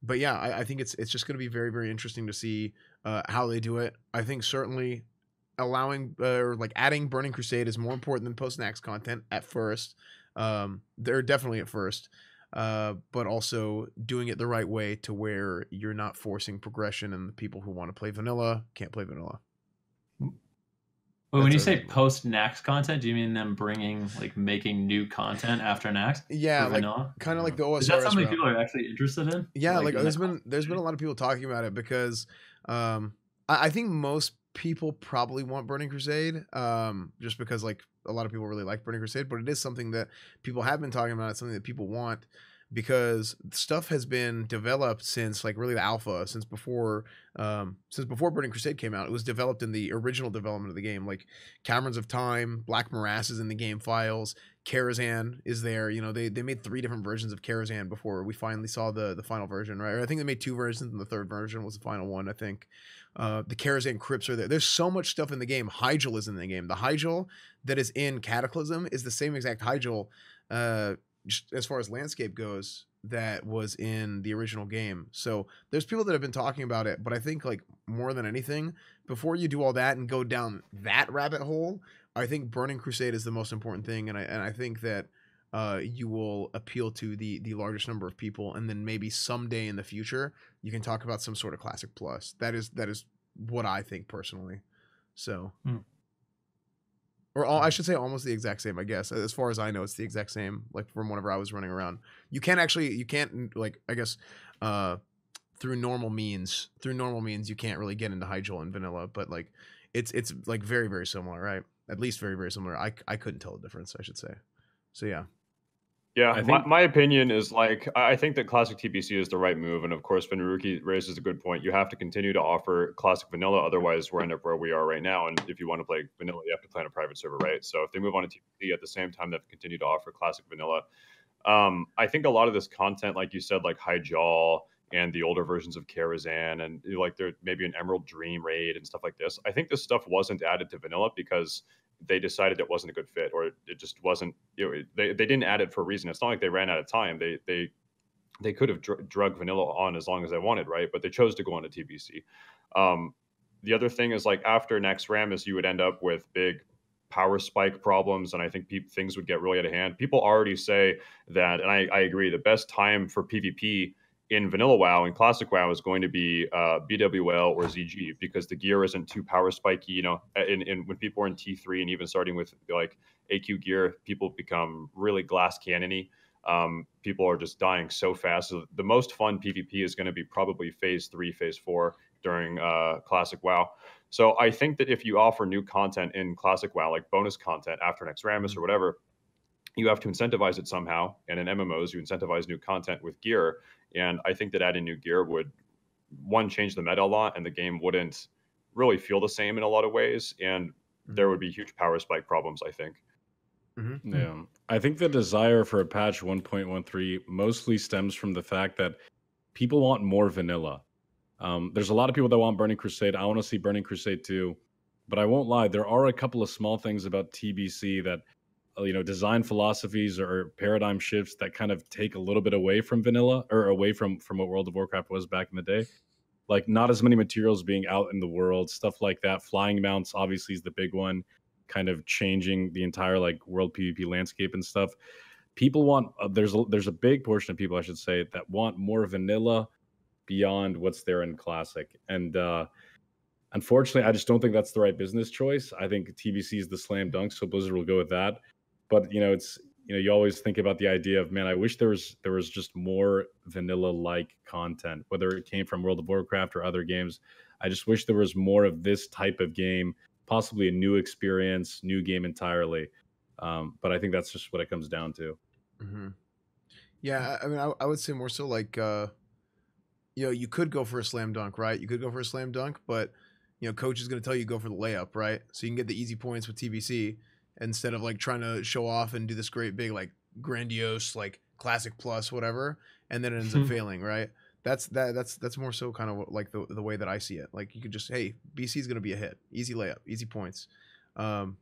but yeah, I, I think it's it's just going to be very very interesting to see uh, how they do it. I think certainly allowing uh, or like adding Burning Crusade is more important than post Naxx content at first. Um, they're definitely at first, uh, but also doing it the right way to where you're not forcing progression and the people who want to play vanilla can't play vanilla. But when you say post Naxx content, do you mean them bringing like making new content after Naxx? Yeah, like kind of like the OSRS. Is that something route. people are actually interested in? Yeah, like, in there's been there's been a lot of people talking about it because um I, I think most people probably want Burning Crusade um just because like a lot of people really like Burning Crusade, but it is something that people have been talking about. It's something that people want because stuff has been developed since like really the alpha since before um since before Burning Crusade came out. It was developed in the original development of the game, like Caverns of Time, Black Morass is in the game files. Karazhan is there. You know, they they made three different versions of Karazhan before we finally saw the the final version, right? Or I think they made two versions, and the third version was the final one. I think. Uh, the Karazhan crypts are there. There's so much stuff in the game. Hyjal is in the game. The Hyjal that is in Cataclysm is the same exact Hyjal, uh, as far as landscape goes, that was in the original game. So there's people that have been talking about it, but I think like more than anything, before you do all that and go down that rabbit hole, I think Burning Crusade is the most important thing, and I and I think that uh, you will appeal to the the largest number of people, and then maybe someday in the future you can talk about some sort of classic plus. That is that is what I think personally. So, Hmm. Or all, I should say almost the exact same. I guess as far as I know, it's the exact same. Like from whenever I was running around, you can't actually you can't like I guess. uh through normal means through normal means you can't really get into Hyjal and vanilla but like it's it's like very very similar right at least very very similar i i couldn't tell the difference i should say so yeah Yeah, I my, think- my opinion is like I think that classic TBC is the right move, and of course, Venruki raises a good point. You have to continue to offer classic vanilla, otherwise, we're end up where we are right now. And if you want to play vanilla, you have to play on a private server, right? So if they move on to TBC at the same time, they have to continue to offer classic vanilla. Um, I think a lot of this content, like you said, like Hyjal and the older versions of Karazhan, and like there maybe an Emerald Dream raid and stuff like this. I think this stuff wasn't added to vanilla because they decided it wasn't a good fit or it just wasn't you know they, they didn't add it for a reason. It's not like they ran out of time. They they they could have dr- drug vanilla on as long as they wanted right? But they chose to go on to tbc um, the other thing is like after Naxxramas you would end up with big power spike problems and i think pe- things would get really out of hand. People already say that and I, I agree the best time for pvp in vanilla WoW and classic WoW is going to be uh, BWL or ZG because the gear isn't too power spiky. You know, in, in when people are in T3 and even starting with like AQ gear, people become really glass cannony. Um, people are just dying so fast. So the most fun PvP is going to be probably phase three, phase four during uh, classic WoW. So I think that if you offer new content in classic WoW, like bonus content after Naxxramas or whatever, you have to incentivize it somehow. And in MMOs, you incentivize new content with gear. And I think that adding new gear would one change the meta a lot, and the game wouldn't really feel the same in a lot of ways, and there would be huge power spike problems. I think. Yeah. I think the desire for a patch 1.13 mostly stems from the fact that people want more vanilla. Um, there's a lot of people that want Burning Crusade. I want to see Burning Crusade too. But I won't lie, there are a couple of small things about TBC that, you know, design philosophies or paradigm shifts that kind of take a little bit away from vanilla or away from from what World of Warcraft was back in the day. Like not as many materials being out in the world, stuff like that. Flying mounts obviously is the big one kind of changing the entire like world PvP landscape and stuff. People want uh, there's a, there's a big portion of people I should say that want more vanilla beyond what's there in classic. And uh unfortunately, I just don't think that's the right business choice. I think TBC is the slam dunk, so Blizzard will go with that. But you know, it's you know, you always think about the idea of man, I wish there was there was just more vanilla like content, whether it came from World of Warcraft or other games. I just wish there was more of this type of game possibly a new experience, new game entirely. Um, but I think that's just what it comes down to. Mm-hmm. Yeah, I mean, I, I would say more so like, uh, you know, you could go for a slam dunk, right? You could go for a slam dunk, but you know, coach is going to tell you go for the layup, right? So you can get the easy points with TBC instead of like trying to show off and do this great big like grandiose like classic plus whatever, and then it ends up failing, right? That's that that's that's more so kind of like the the way that I see it. Like you could just hey, BC is going to be a hit, easy layup, easy points. Um,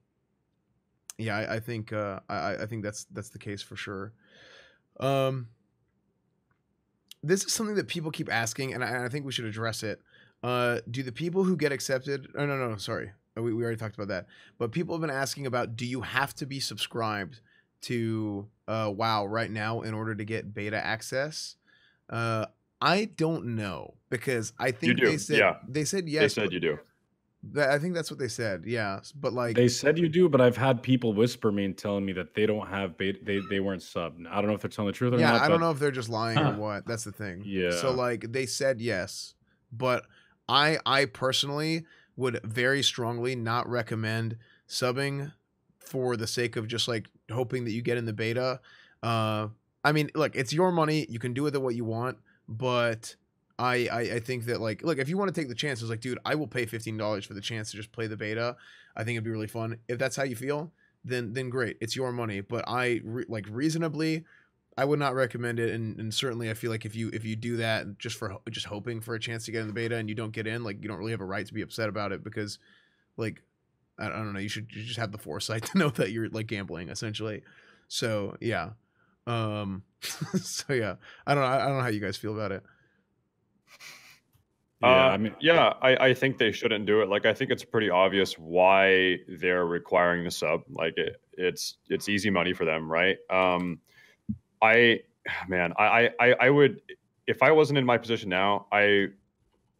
yeah, I, I think uh, I I think that's that's the case for sure. Um, this is something that people keep asking, and I, I think we should address it. Uh, do the people who get accepted? Oh no, no, sorry, we, we already talked about that. But people have been asking about: Do you have to be subscribed to uh, WoW right now in order to get beta access? Uh, I don't know because I think do, they said yeah. they said yes. they said you do. I think that's what they said. Yeah, but like They said you do, but I've had people whisper me and telling me that they don't have beta, they they weren't sub. I don't know if they're telling the truth or yeah, not. I don't but know if they're just lying or what. That's the thing. Yeah. So like they said yes, but I I personally would very strongly not recommend subbing for the sake of just like hoping that you get in the beta. Uh I mean, look, it's your money. You can do with it what you want, but I, I I think that like look if you want to take the chances like dude I will pay fifteen dollars for the chance to just play the beta I think it'd be really fun if that's how you feel then then great it's your money but I re- like reasonably I would not recommend it, and, and certainly I feel like if you if you do that just for just hoping for a chance to get in the beta and you don't get in, like you don't really have a right to be upset about it because, like, I, I don't know, you should you just have the foresight to know that you're like gambling essentially. So yeah, um, so yeah, I don't know, I, I don't know how you guys feel about it. Yeah, Uh, I mean, yeah, I, I think they shouldn't do it. Like, I think it's pretty obvious why they're requiring the sub. Like, it, it's it's easy money for them, right? Um, I, man, I, I I would if I wasn't in my position now, I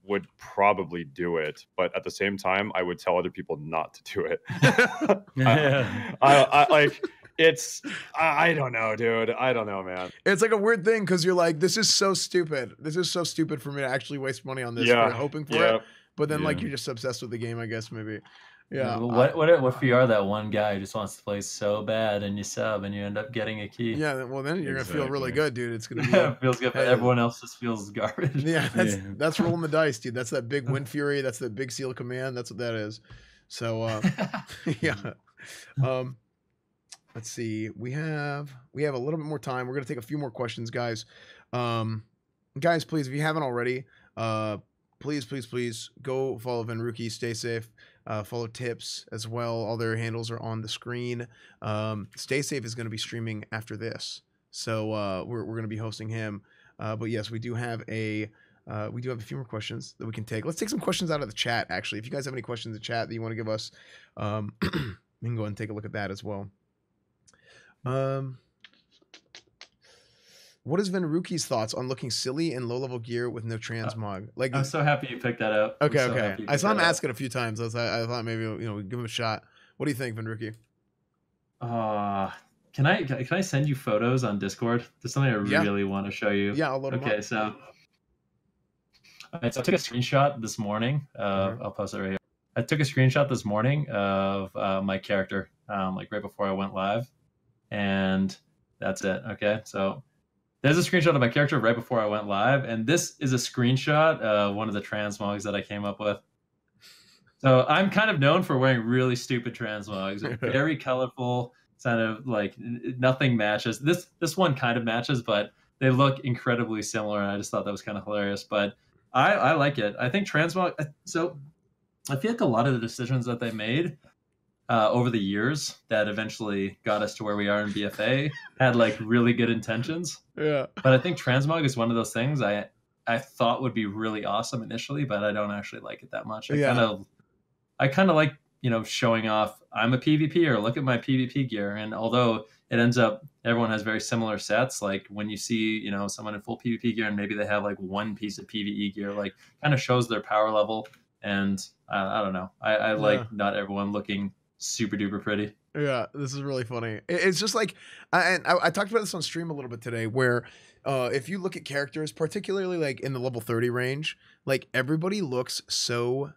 would probably do it. But at the same time, I would tell other people not to do it. I, I, I like it's I, I don't know, dude. I don't know, man. It's like a weird thing because you're like, this is so stupid. This is so stupid for me to actually waste money on this Yeah, for hoping for Yeah. it. But then like you're just obsessed with the game, I guess maybe. Yeah. What what what if you are that one guy who just wants to play so bad and you sub and you end up getting a key? Yeah. Well, then you're gonna feel really good, dude. It's gonna be. Yeah, it feels good, but Hey. everyone else just feels garbage. Yeah, that's Yeah. that's rolling the dice, dude. That's that big Windfury. That's the big seal command. That's what that is. So uh, yeah. Um, let's see. We have we have a little bit more time. We're gonna take a few more questions, guys. Um, guys, please, if you haven't already, uh, please, please, please go follow Venruki. Staysafe. Uh, follow Tips as well. All their handles are on the screen. Um, Staysafe is going to be streaming after this, so uh, we're we're going to be hosting him. Uh, but yes, we do have a uh, we do have a few more questions that we can take. Let's take some questions out of the chat. Actually, if you guys have any questions in the chat that you want to give us, um, we can go ahead and take a look at that as well. Um, what is Venruki's thoughts on looking silly in low level gear with no transmog? Like, I'm so happy you picked that up. Okay, so okay. I saw him up. asking a few times. I, was, I, I thought maybe you know we'd give him a shot. What do you think, Venruki? Uh, can I can I send you photos on Discord? There's something I Yeah. really want to show you. Yeah, I'll load Okay, so, Alright, so I took a screenshot this morning. Uh, Mhm. I'll post it right here. I took a screenshot this morning of uh, my character, um, like right before I went live, and that's it. Okay, so there's a screenshot of my character right before I went live, and this is a screenshot of one of the transmogs that I came up with. So I'm kind of known for wearing really stupid transmogs, very colorful, kind of like nothing matches. This this one kind of matches, but they look incredibly similar, and I just thought that was kind of hilarious. But I I like it. I think transmog. Uh, so I feel like a lot of the decisions that they made uh, over the years that eventually got us to where we are in BFA had like really good intentions. Yeah, But I think transmog is one of those things I I thought would be really awesome initially, but I don't actually like it that much. I Yeah. kind of I kind of like you know showing off I'm a PvP or look at my PvP gear. And although it ends up everyone has very similar sets, like when you see you know someone in full PvP gear and maybe they have like one piece of PVE gear, like kind of shows their power level. And I, I don't know, I, I like Yeah. not everyone looking super duper pretty. Yeah, this is really funny. It's just like, I, and I, I talked about this on stream a little bit today, where uh, if you look at characters, particularly like in the level thirty range, like everybody looks so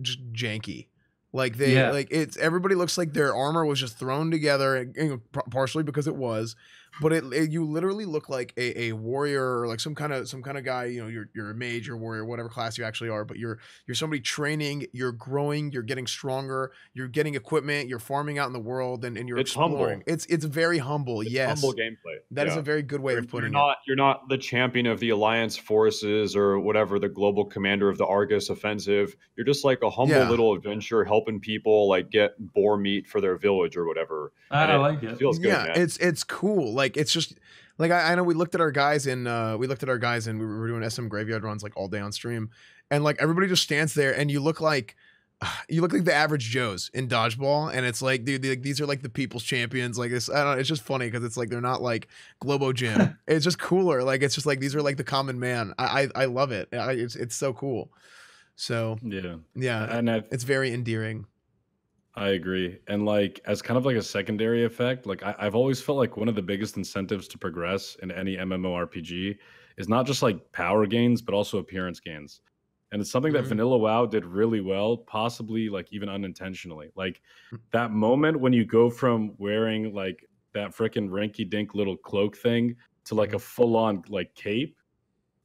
just janky. Like they, Yeah. like it's everybody looks like their armor was just thrown together, and, you know, partially because it was, but it, it- you literally look like a, a warrior or like some kind of some kind of guy. You know, you're you're a mage or warrior, whatever class you actually are, but you're you're somebody training, you're growing, you're getting stronger, you're getting equipment, you're farming out in the world, and, and you're It's humble. exploring. It's it's very humble. It's yes, humble gameplay. that is Yeah. a very good way You're, of putting you're not you're not the champion of the alliance forces or whatever the global commander of the argus offensive you're just like a humble Yeah. little adventurer helping people like get boar meat for their village or whatever I, And it like it. feels good yeah, man. it's it's cool. Like it's just like I, I know we looked at our guys in uh we looked at our guys and we were doing SM graveyard runs like all day on stream, and like everybody just stands there and you look like you look like the average Joes in dodgeball, and it's like, dude, like, these are like the people's champions. Like this, I don't. know, It's just funny because it's like they're not like Globo Gym. it's just cooler. Like it's just like these are like the common man. I I, I love it. I, it's it's so cool. So Yeah, yeah, and I, it's very endearing. I agree. And like as kind of like a secondary effect, like I, I've always felt like one of the biggest incentives to progress in any MMORPG is not just like power gains, but also appearance gains. And it's something Mhm. that Vanilla WoW did really well, possibly like even unintentionally. Like Mm. that moment when you go from wearing like that freaking rinky dink little cloak thing to like Mm-hmm. a full on like cape.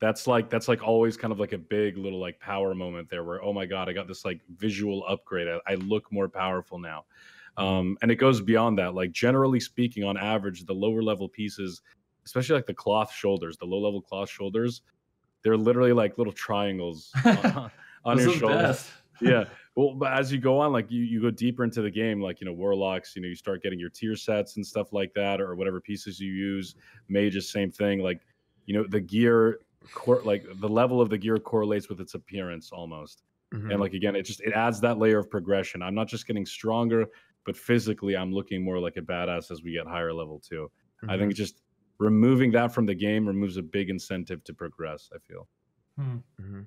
That's like that's like always kind of like a big little like power moment there where oh my god I got this like visual upgrade. I, I look more powerful now. Um, and it goes beyond that like generally speaking on average the lower level pieces especially like the cloth shoulders the low level cloth shoulders they're literally like little triangles on, on your shoulders. yeah. Well but as you go on like you, you go deeper into the game like you know warlocks you know you start getting your tier sets and stuff like that or whatever pieces you use mages same thing like you know the gear cor- like the level of the gear correlates with its appearance almost Mhm. and like again it just it adds that layer of progression i'm not just getting stronger but physically i'm looking more like a badass as we get higher level too i Mhm. think just removing that from the game removes a big incentive to progress i feel Hmm. Mhm.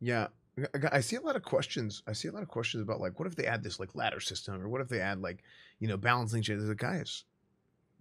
Yeah, I- I I see a lot of questions. I see a lot of questions about like, what if they add this like ladder system, or what if they add like, you know, balancing shit? There's like, guys,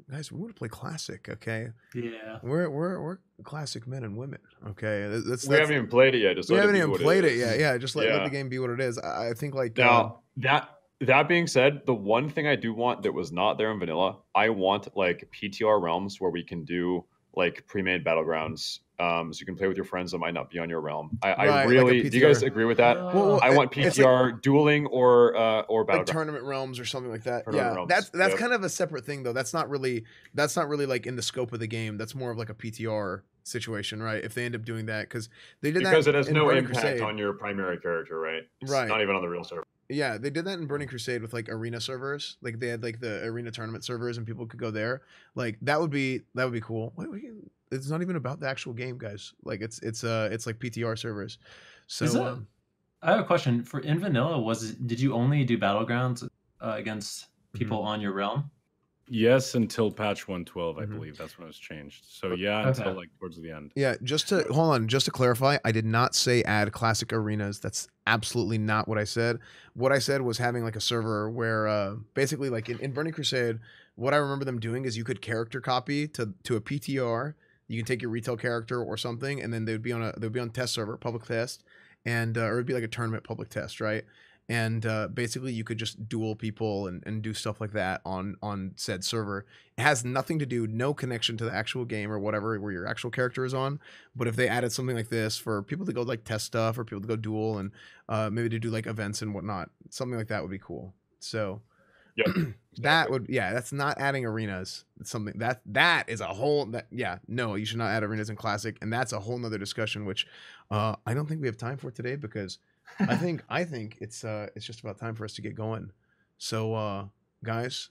guys, we want to play classic. Okay, Yeah. we're we're we're classic men and women. Okay, That- that's, we haven't even played it yet. Just we haven't even what played it is. yet. Yeah, just let, let the game be what it is. I, I think like uh, Now that that being said, the one thing I do want that was not there in vanilla, I want like PTR realms where we can do like pre-made battlegrounds. Um, so you can play with your friends that might not be on your realm. I, Right, I like really do you guys agree with that? Well, well, I it- want it's like- PTR dueling or uh or like battleground. tournament realms or something like that. Tournament yeah, realms, that's that's yep. kind of a separate thing though. That's not really that's not really like in the scope of the game. That's more of like a PTR situation, right? If they end up doing that because they did because that it has in no Burning impact Crusade. on your primary character, right? It's Right. Not even on the real server. Yeah, they did that in Burning Crusade with like arena servers. Like they had like the arena tournament servers and people could go there. Like that would be that would be cool. Wait, it's not even about the actual game, guys. Like it's it's uh it's like PTR servers. So it- um, I have a question for in vanilla. Was did you only do battlegrounds uh, against Mm-hmm. people on your realm? Yes, until patch 112, I Mhm. believe that's when it was changed. So yeah, Okay. until like towards the end. Yeah, just to hold on, just to clarify, I did not say add classic arenas. That's absolutely not what I said. What I said was having like a server where uh basically like in, in Burning Crusade, what I remember them doing is you could character copy to to a PTR. You can take your retail character or something, and then they would be on a they would be on test server, public test, and uh, or it'd be like a tournament public test, right? And uh, basically, you could just duel people and, and do stuff like that on on said server. It has nothing to do, no connection to the actual game or whatever where your actual character is on. But if they added something like this for people to go like test stuff or people to go duel and uh, maybe to do like events and whatnot, something like that would be cool. So Yep. that would yeah, that's not adding arenas. It's something that that is a whole that yeah, no, you should not add arenas in classic, and that's a whole nother discussion, which uh, I don't think we have time for today because I think I think it's uh it's just about time for us to get going. So uh guys,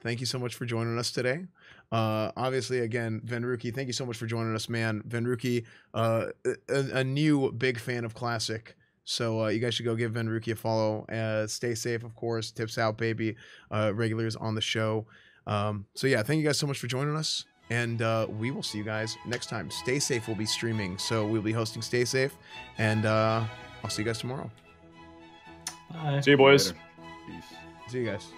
thank you so much for joining us today. Uh obviously again, Venruki, thank you so much for joining us, man. Venruki, uh a, a new big fan of classic. So uh, you guys should go give Venruki a follow. Uh, Staysafe, of course. Tips out, baby. Uh, regulars on the show. Um, so yeah, thank you guys so much for joining us, and uh, we will see you guys next time. Stay safe. We'll be streaming, so we'll be hosting Staysafe, and uh, I'll see you guys tomorrow. Bye. See you boys. Later. Peace. See you guys.